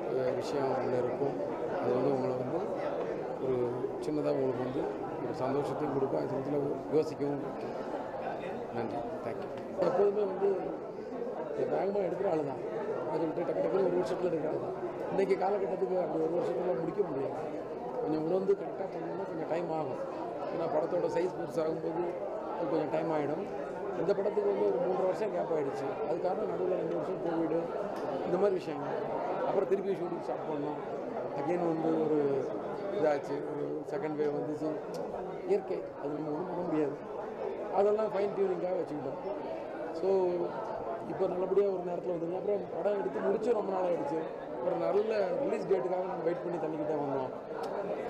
Speaker 10: ஒரு விஷயம் ஒன்று இருக்கும். அது வந்து உங்களை வந்து ஒரு சின்னதாக உங்களுக்கு வந்து ஒரு சந்தோஷத்தையும் கொடுக்கும். அது சமயத்தில் யோசிக்கவும் நன்றி. தேங்க்யூ எப்போதுமே வந்து வேகமாக எடுக்கிற ஆள் தான் அதுக்கிட்ட விட்டு டக்கு டக்குனு ஒரு வருஷத்தில் எடுக்கிறது தான் இன்றைக்கி காலகட்டத்துக்கு அப்படி ஒரு வருஷத்தில் முடிக்க முடியாது. கொஞ்சம் உணர்ந்து கரெக்டாக பண்ணணும்னா கொஞ்சம் டைம் ஆகும். ஏன்னா படத்தோட சைஸ் பெருசாகும்போது அது கொஞ்சம் டைம் ஆகிடும் இந்த படத்துக்கு வந்து ஒரு மூன்று வருஷம் கேப் ஆகிடுச்சு அது காரணம் நடுவில் ரெண்டு வருஷம் கோவிடு இந்த மாதிரி விஷயங்கள். அப்புறம் திருப்பி ஷூட்டிங் ஸ்டார்ட் பண்ணோம் அகெயின் வந்து ஒரு இதாச்சு. ஒரு செகண்ட் வேவ் வந்துச்சு. இயற்கை. அது நம்ம ஒன்றும் பண்ண முடியாது. அதெல்லாம் ஃபைன் டியூனிங்காக வச்சுக்கிட்டோம். ஸோ இப்போ நல்லபடியாக ஒரு நேரத்தில் வந்துங்க அப்புறம் படம் எடுத்து முடிச்சு ரொம்ப நாள் ஆகிடுச்சு ஒரு நல்ல ரிலீஸ் டேட்டுக்காக நம்ம வெயிட் பண்ணி தள்ளிக்கிட்டே வந்தோம்.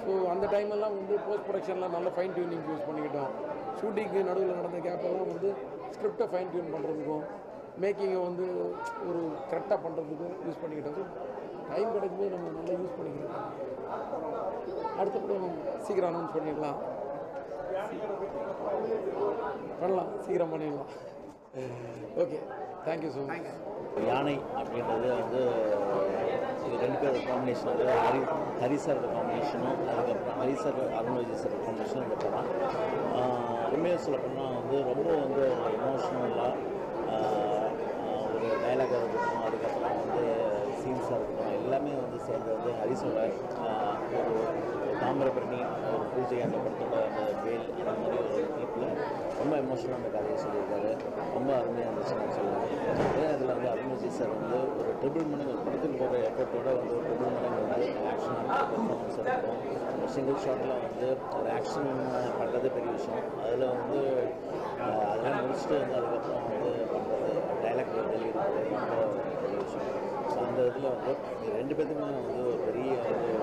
Speaker 10: ஸோ அந்த டைமெல்லாம் வந்து போஸ்ட் ப்ரொடக்ஷனில் நல்ல ஃபைன் டியூனிங் யூஸ் பண்ணிக்கிட்டோம். ஷூட்டிங்க்கு நடுவில் நடந்த கேப்பெல்லாம் வந்து ஸ்கிரிப்டை ஃபைன் டியூன் பண்ணுறதுக்கும் மேக்கிங்கை வந்து ஒரு கரெக்டாக பண்ணுறதுக்கும் யூஸ் பண்ணிக்கிட்டோம். ஸோ டைம் கிடைக்கும்போது நம்ம நல்லா யூஸ் பண்ணிக்கிறோம் அடுத்தபடி சீக்கிரம் அனௌன்ஸ் பண்ணிடலாம். பண்ணலாம் சீக்கிரம் பண்ணிடலாம். ஓகே தேங்க்யூ ஸோ மச்
Speaker 11: யானை அப்படின்றது வந்து இது ரெண்டு பேரோட காம்பினேஷன் வந்து ஹரி ஹரி சாரோட காம்பினேஷனும் அதுக்கப்புறம் ஹரி சார் அருண்விஜய் சார் காம்பினேஷனும் இந்த படம் ஆஹ் உண்மையாக சொல்ல போனால் வந்து ரொம்ப வந்து ஒரு எமோஷ்னலாக ஒரு டைலாகாக இருக்கட்டும் அதுக்கப்புறம் வந்து சீன்ஸாக இருக்கட்டும் எல்லாமே வந்து சேர்ந்து வந்து ஹரிஸோட ஆஹ் ஒரு தாமிரபரணி ஒரு பூஜை அந்த படத்தோட அந்த வேல் அந்த மாதிரி ஒரு கிளிப்பில் ரொம்ப எமோஷனல் அந்த கதையை சொல்லியிருக்காரு. ரொம்ப அருமையாக இருந்துச்சுன்னு சொல்லுவேன். அதே இதில் வந்து அருண்விஜி சார் வந்து ஒரு ட்ரிபிள் மடங்கு படத்துக்கு போகிற எஃபர்ட்டோட வந்து ஒரு ட்ரிபிள் மடங்கு வந்து ஆக்ஷன் பெர்ஃபார்மன்ஸ் இருக்கும். ஒரு சிங்கிள் ஷாட்டில் வந்து ஒரு ஆக்ஷன் பண்ணுறது பெரிய விஷயம். அதில் வந்து அதெல்லாம் முடிச்சுட்டு வந்து அதுக்கப்புறம் வந்து பண்ணுறது டைலாக் டெலிவரி ரொம்ப பெரிய விஷயம். ஸோ அந்த இதில் வந்து ரெண்டு பேத்துக்குமே வந்து ஒரு பெரிய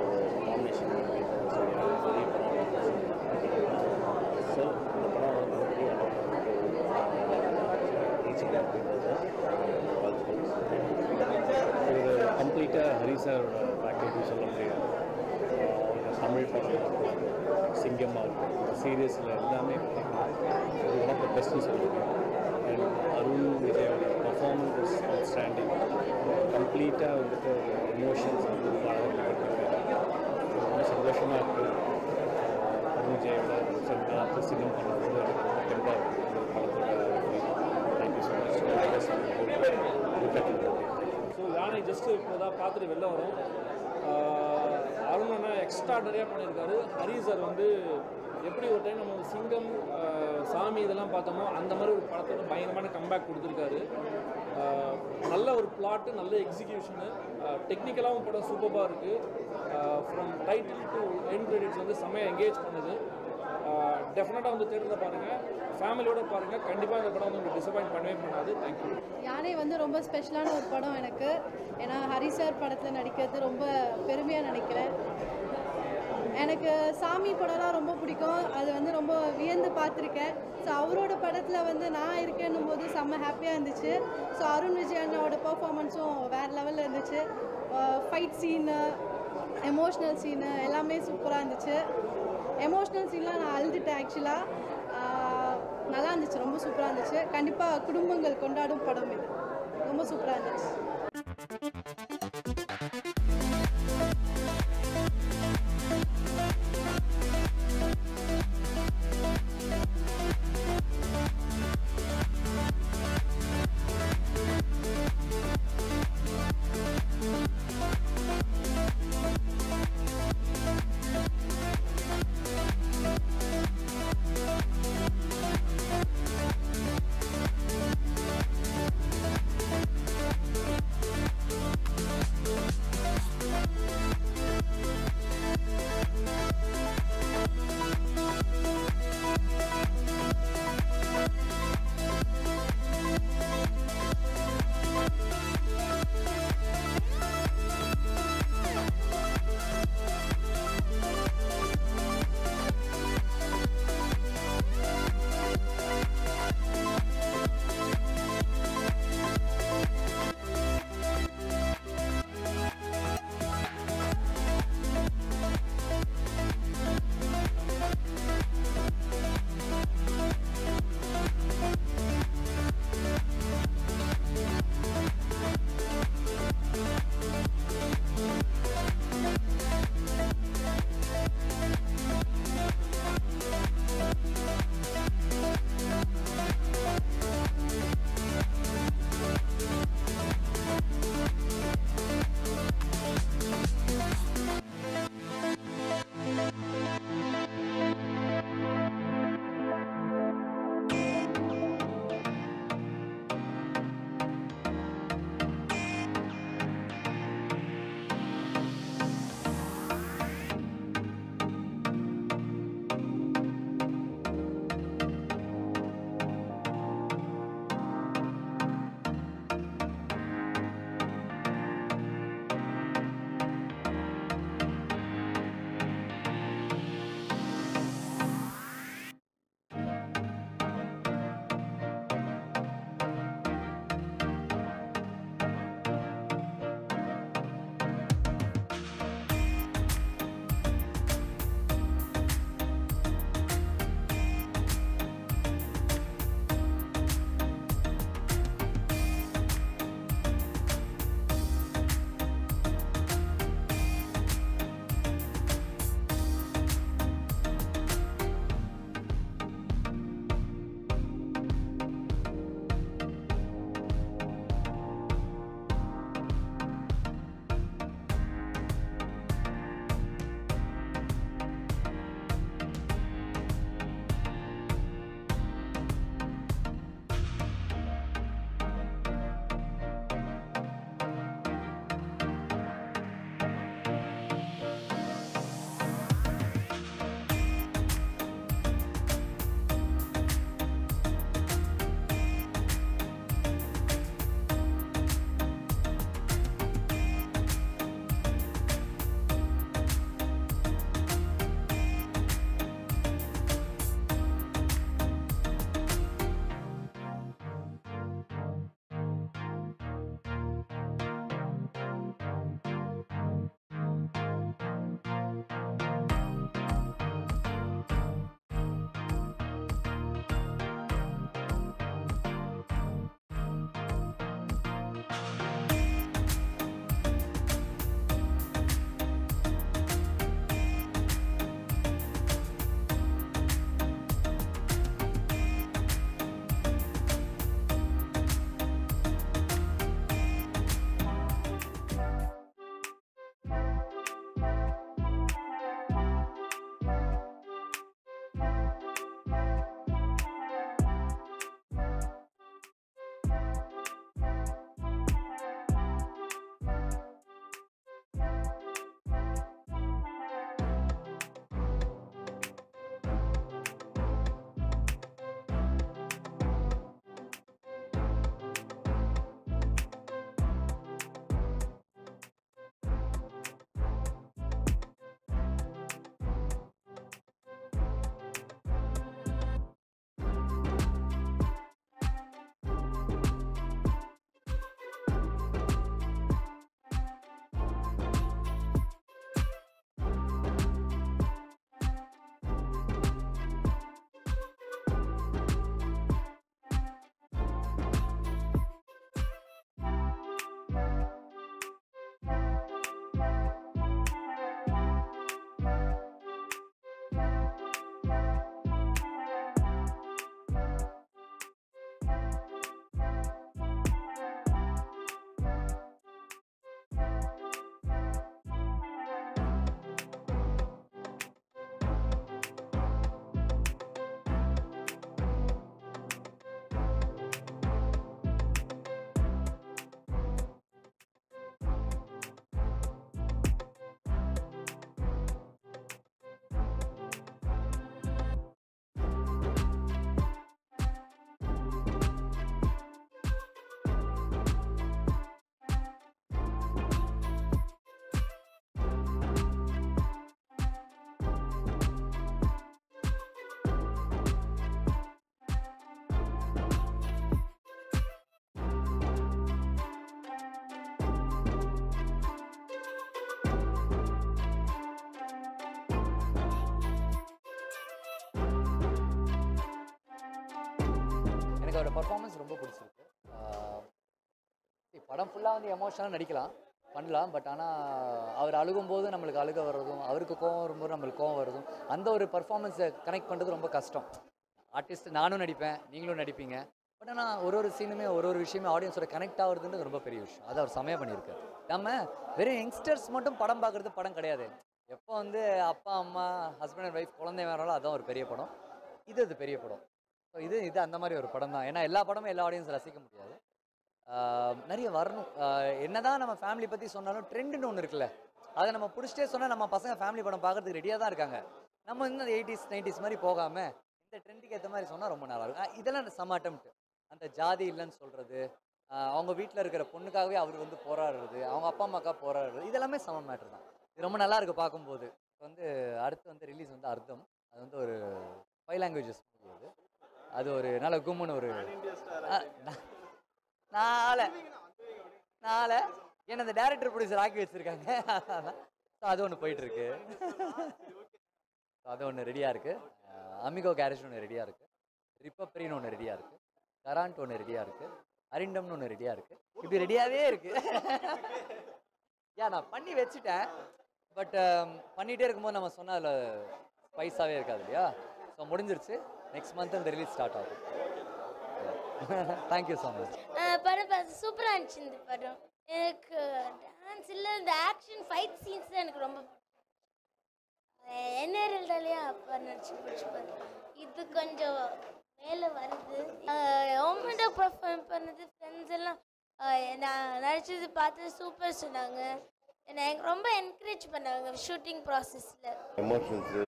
Speaker 11: ஒரு காம்பினேஷன் சொல்லுவாங்க பெரிய படம் ஸோ இந்த படம் வந்து மிகப்பெரிய ரீச்சிங் அப்படின்றது
Speaker 12: இது கம்ப்ளீட்டாக ஹரி சாரோட பேக்கேஜ் சொல்ல முடியாது ஆஹ் ஒரு தமிழ் படம் இருக்கும் சிங்கமாக இருக்கும் சீரியஸில் எல்லாமே பார்த்தீங்கன்னா இது ஒன் ஆஃப் த பெஸ்ட்னு சொல்லுவேன் அண்ட் அருண் விஜயோட பர்ஃபார்மன்ஸ் இஸ் அவுட்ஸ்டாண்டிங் கம்ப்ளீட்டாக வந்துட்டு ஒரு எமோஷன்ஸ் வந்து ரொம்ப அழகாக பண்ணியிருக்காரு ரொம்ப சந்தோஷமாக இருக்குது அருண் விஜயோட சென்ட் சிங்கம் பண்ணுறது எனக்கு ரொம்ப தெம்பாக இருக்குது இந்த படத்தோட தேங்க்யூ ஸோ
Speaker 13: யானை ஜஸ்ட்டு இப்போ தான் பார்த்துட்டு வெளில வரும். ஆஹ் எக்ஸ்ட்ராடரியாக பண்ணியிருக்காரு. ஹரி சார் வந்து எப்படி ஒரு டைம் நம்ம சிங்கம் சாமி இதெல்லாம் பார்த்தோமோ அந்த மாதிரி ஒரு படத்தோட பயங்கரமான கம்பேக் கொடுத்துருக்காரு. நல்ல ஒரு பிளாட்டு நல்ல எக்ஸிக்யூஷனு டெக்னிக்கலாகவும் படம் சூப்பராக இருக்குது from title to end credits வந்து செம்மையாக என்கேஜ் பண்ணுது. டெஃபினட்டாக வந்து தேட்டரில் பாருங்கள் ஃபேமிலியோட பாருங்கள் கண்டிப்பாக இந்த படம் வந்து உங்களுக்கு டிசப்பாயிண்ட் பண்ணவே பண்ணாது. தேங்க்யூ
Speaker 14: யானை வந்து ரொம்ப ஸ்பெஷலான ஒரு படம் எனக்கு. ஏன்னா ஹரி சார் படத்தில் நடிக்கிறது ரொம்ப பெருமையாக நினைக்கிறேன். எனக்கு சாமி படம்லாம் ரொம்ப பிடிக்கும். அது வந்து ரொம்ப வியந்து பார்த்துருக்கேன். ஸோ அவரோட படத்தில் வந்து நான் இருக்கேன்னும் போது செம்ம ஹாப்பியாக இருந்துச்சு. ஸோ அருண் விஜய் அண்ணாவோட பர்ஃபார்மன்ஸும் வேறு லெவலில் இருந்துச்சு. ஃபைட் சீனு எமோஷ்னல் சீனு எல்லாமே சூப்பராக இருந்துச்சு. எமோஷ்னல் சீன்லாம் நான் அழுதுட்டேன் ஆக்சுவலாக நல்லா இருந்துச்சு ரொம்ப சூப்பராக இருந்துச்சு. கண்டிப்பாக குடும்பங்கள் கொண்டாடும் படம் இது. ரொம்ப சூப்பராக இருந்துச்சு.
Speaker 2: அதோட பர்ஃபார்மன்ஸ் ரொம்ப பிடிச்சிருக்கு. படம் ஃபுல்லாக வந்து எமோஷனாக நடிக்கலாம் பண்ணலாம் பட் ஆனால் அவர் அழுகும்போது நம்மளுக்கு அழுக வர்றதும் அவருக்கு கோவம் வரும்போது நம்மளுக்கு கோவம் வருதும் அந்த ஒரு பர்ஃபார்மன்ஸை கனெக்ட் பண்ணுறது ரொம்ப கஷ்டம். ஆர்டிஸ்ட் நானும் நடிப்பேன் நீங்களும் நடிப்பீங்க. பட் ஆனால் ஒரு ஒரு சீனுமே ஒரு ஒரு விஷயமே ஆடியன்ஸோட கனெக்ட் ஆகுறதுன்றது ரொம்ப பெரிய விஷயம். அது அவர் செமையாக பண்ணியிருக்காரு. நம்ம வெறும் யங்ஸ்டர்ஸ் மட்டும் படம் பார்க்குறது படம் கிடையாது. எப்போ வந்து அப்பா அம்மா ஹஸ்பண்ட் அண்ட் ஒய்ஃப் குழந்தை வேறாலும் அதான் ஒரு பெரிய படம். இது அது பெரிய படம். இது இது அந்த மாதிரி ஒரு படம் தான் ஏன்னா எல்லா படமும் எல்லா ஆடியன்ஸ் ரசிக்க முடியாது. நிறைய வரணும். என்னதான் நம்ம ஃபேமிலி பற்றி சொன்னாலும் ட்ரெண்டுன்னு ஒன்று இருக்குல்ல. அதை நம்ம பிடிச்சிட்டே சொன்னால் நம்ம பசங்க ஃபேமிலி படம் பார்க்கறதுக்கு ரெடியாக தான் இருக்காங்க. நம்ம இன்னும் எயிட்டிஸ் நைன்டிஸ் மாதிரி போகாமல் இந்த ட்ரெண்டுக்கு ஏற்ற மாதிரி சொன்னால் ரொம்ப நல்லா இருக்கும். இதெல்லாம் சம attempt. அந்த ஜாதி இல்லைன்னு சொல்கிறது அவங்க வீட்டில் இருக்கிற பொண்ணுக்காகவே அவர் வந்து போராடுறது அவங்க அப்பா அம்மாக்கா போராடுறது இதெல்லாமே சம மேட்ரு தான். இது ரொம்ப நல்லா இருக்குது பார்க்கும்போது. இப்போ வந்து அடுத்து வந்து ரிலீஸ் வந்து அர்த்தம். அது வந்து ஒரு ஃபைவ் லாங்குவேஜஸ் மூவி அது. அது ஒரு நல்ல கும்முன்னு ஒரு நாளை நாளை என்ன அந்த டேரக்டர் ப்ரொடியூசர் ஆக்கி வச்சிருக்காங்க. ஸோ அது ஒன்று போயிட்டு இருக்கு So அது ஒன்று ரெடியாக இருக்கு. அமிகோ கேரேஜ் ஒன்று ரெடியாக இருக்கு. ரிப்பப்ரின்னு ஒன்று ரெடியாக இருக்கு. கராண்ட் ஒன்று ரெடியாக இருக்கு. அரிண்டம்னு ஒன்று ரெடியாக இருக்கு. இப்படி ரெடியாகவே இருக்கு. ஏன் நான் பண்ணி வச்சுட்டேன். பட் பண்ணிகிட்டே இருக்கும்போது நம்ம சொன்ன அதில் ஸ்பைஸாகவே இருக்காது இல்லையா? ஸோ முடிஞ்சிருச்சு. நெக்ஸ்ட் மந்த் இந்த ரிலீஸ் ஸ்டார்ட் ஆகும். தேங்க்யூ ஸோ மச்
Speaker 3: படம் பார்த்து சூப்பராக இருந்துச்சு இந்த படம். எனக்கு டான்ஸ் இல்லை இந்த ஆக்ஷன் ஃபைட் சீன்ஸ் தான் எனக்கு ரொம்ப என்ன இருந்தாலையும் அப்பா நடிச்சு பிடிச்சிப்பாரு இது கொஞ்சம் மேலே வருது. ஓமெண்டா பர்ஃபார்ம் பண்ணது ஃப்ரெண்ட்ஸ் எல்லாம் நான் நடிச்சது பார்த்து சூப்பர் சொன்னாங்க. என்னை எனக்கு ரொம்ப என்கரேஜ் பண்ணாங்க ஷூட்டிங் ப்ராசஸில்
Speaker 4: emotions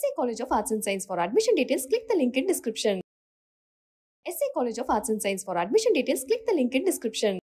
Speaker 1: SA College of Arts and Science for admission details, click the link in description. SA College of Arts and Science for admission details, click the link in description.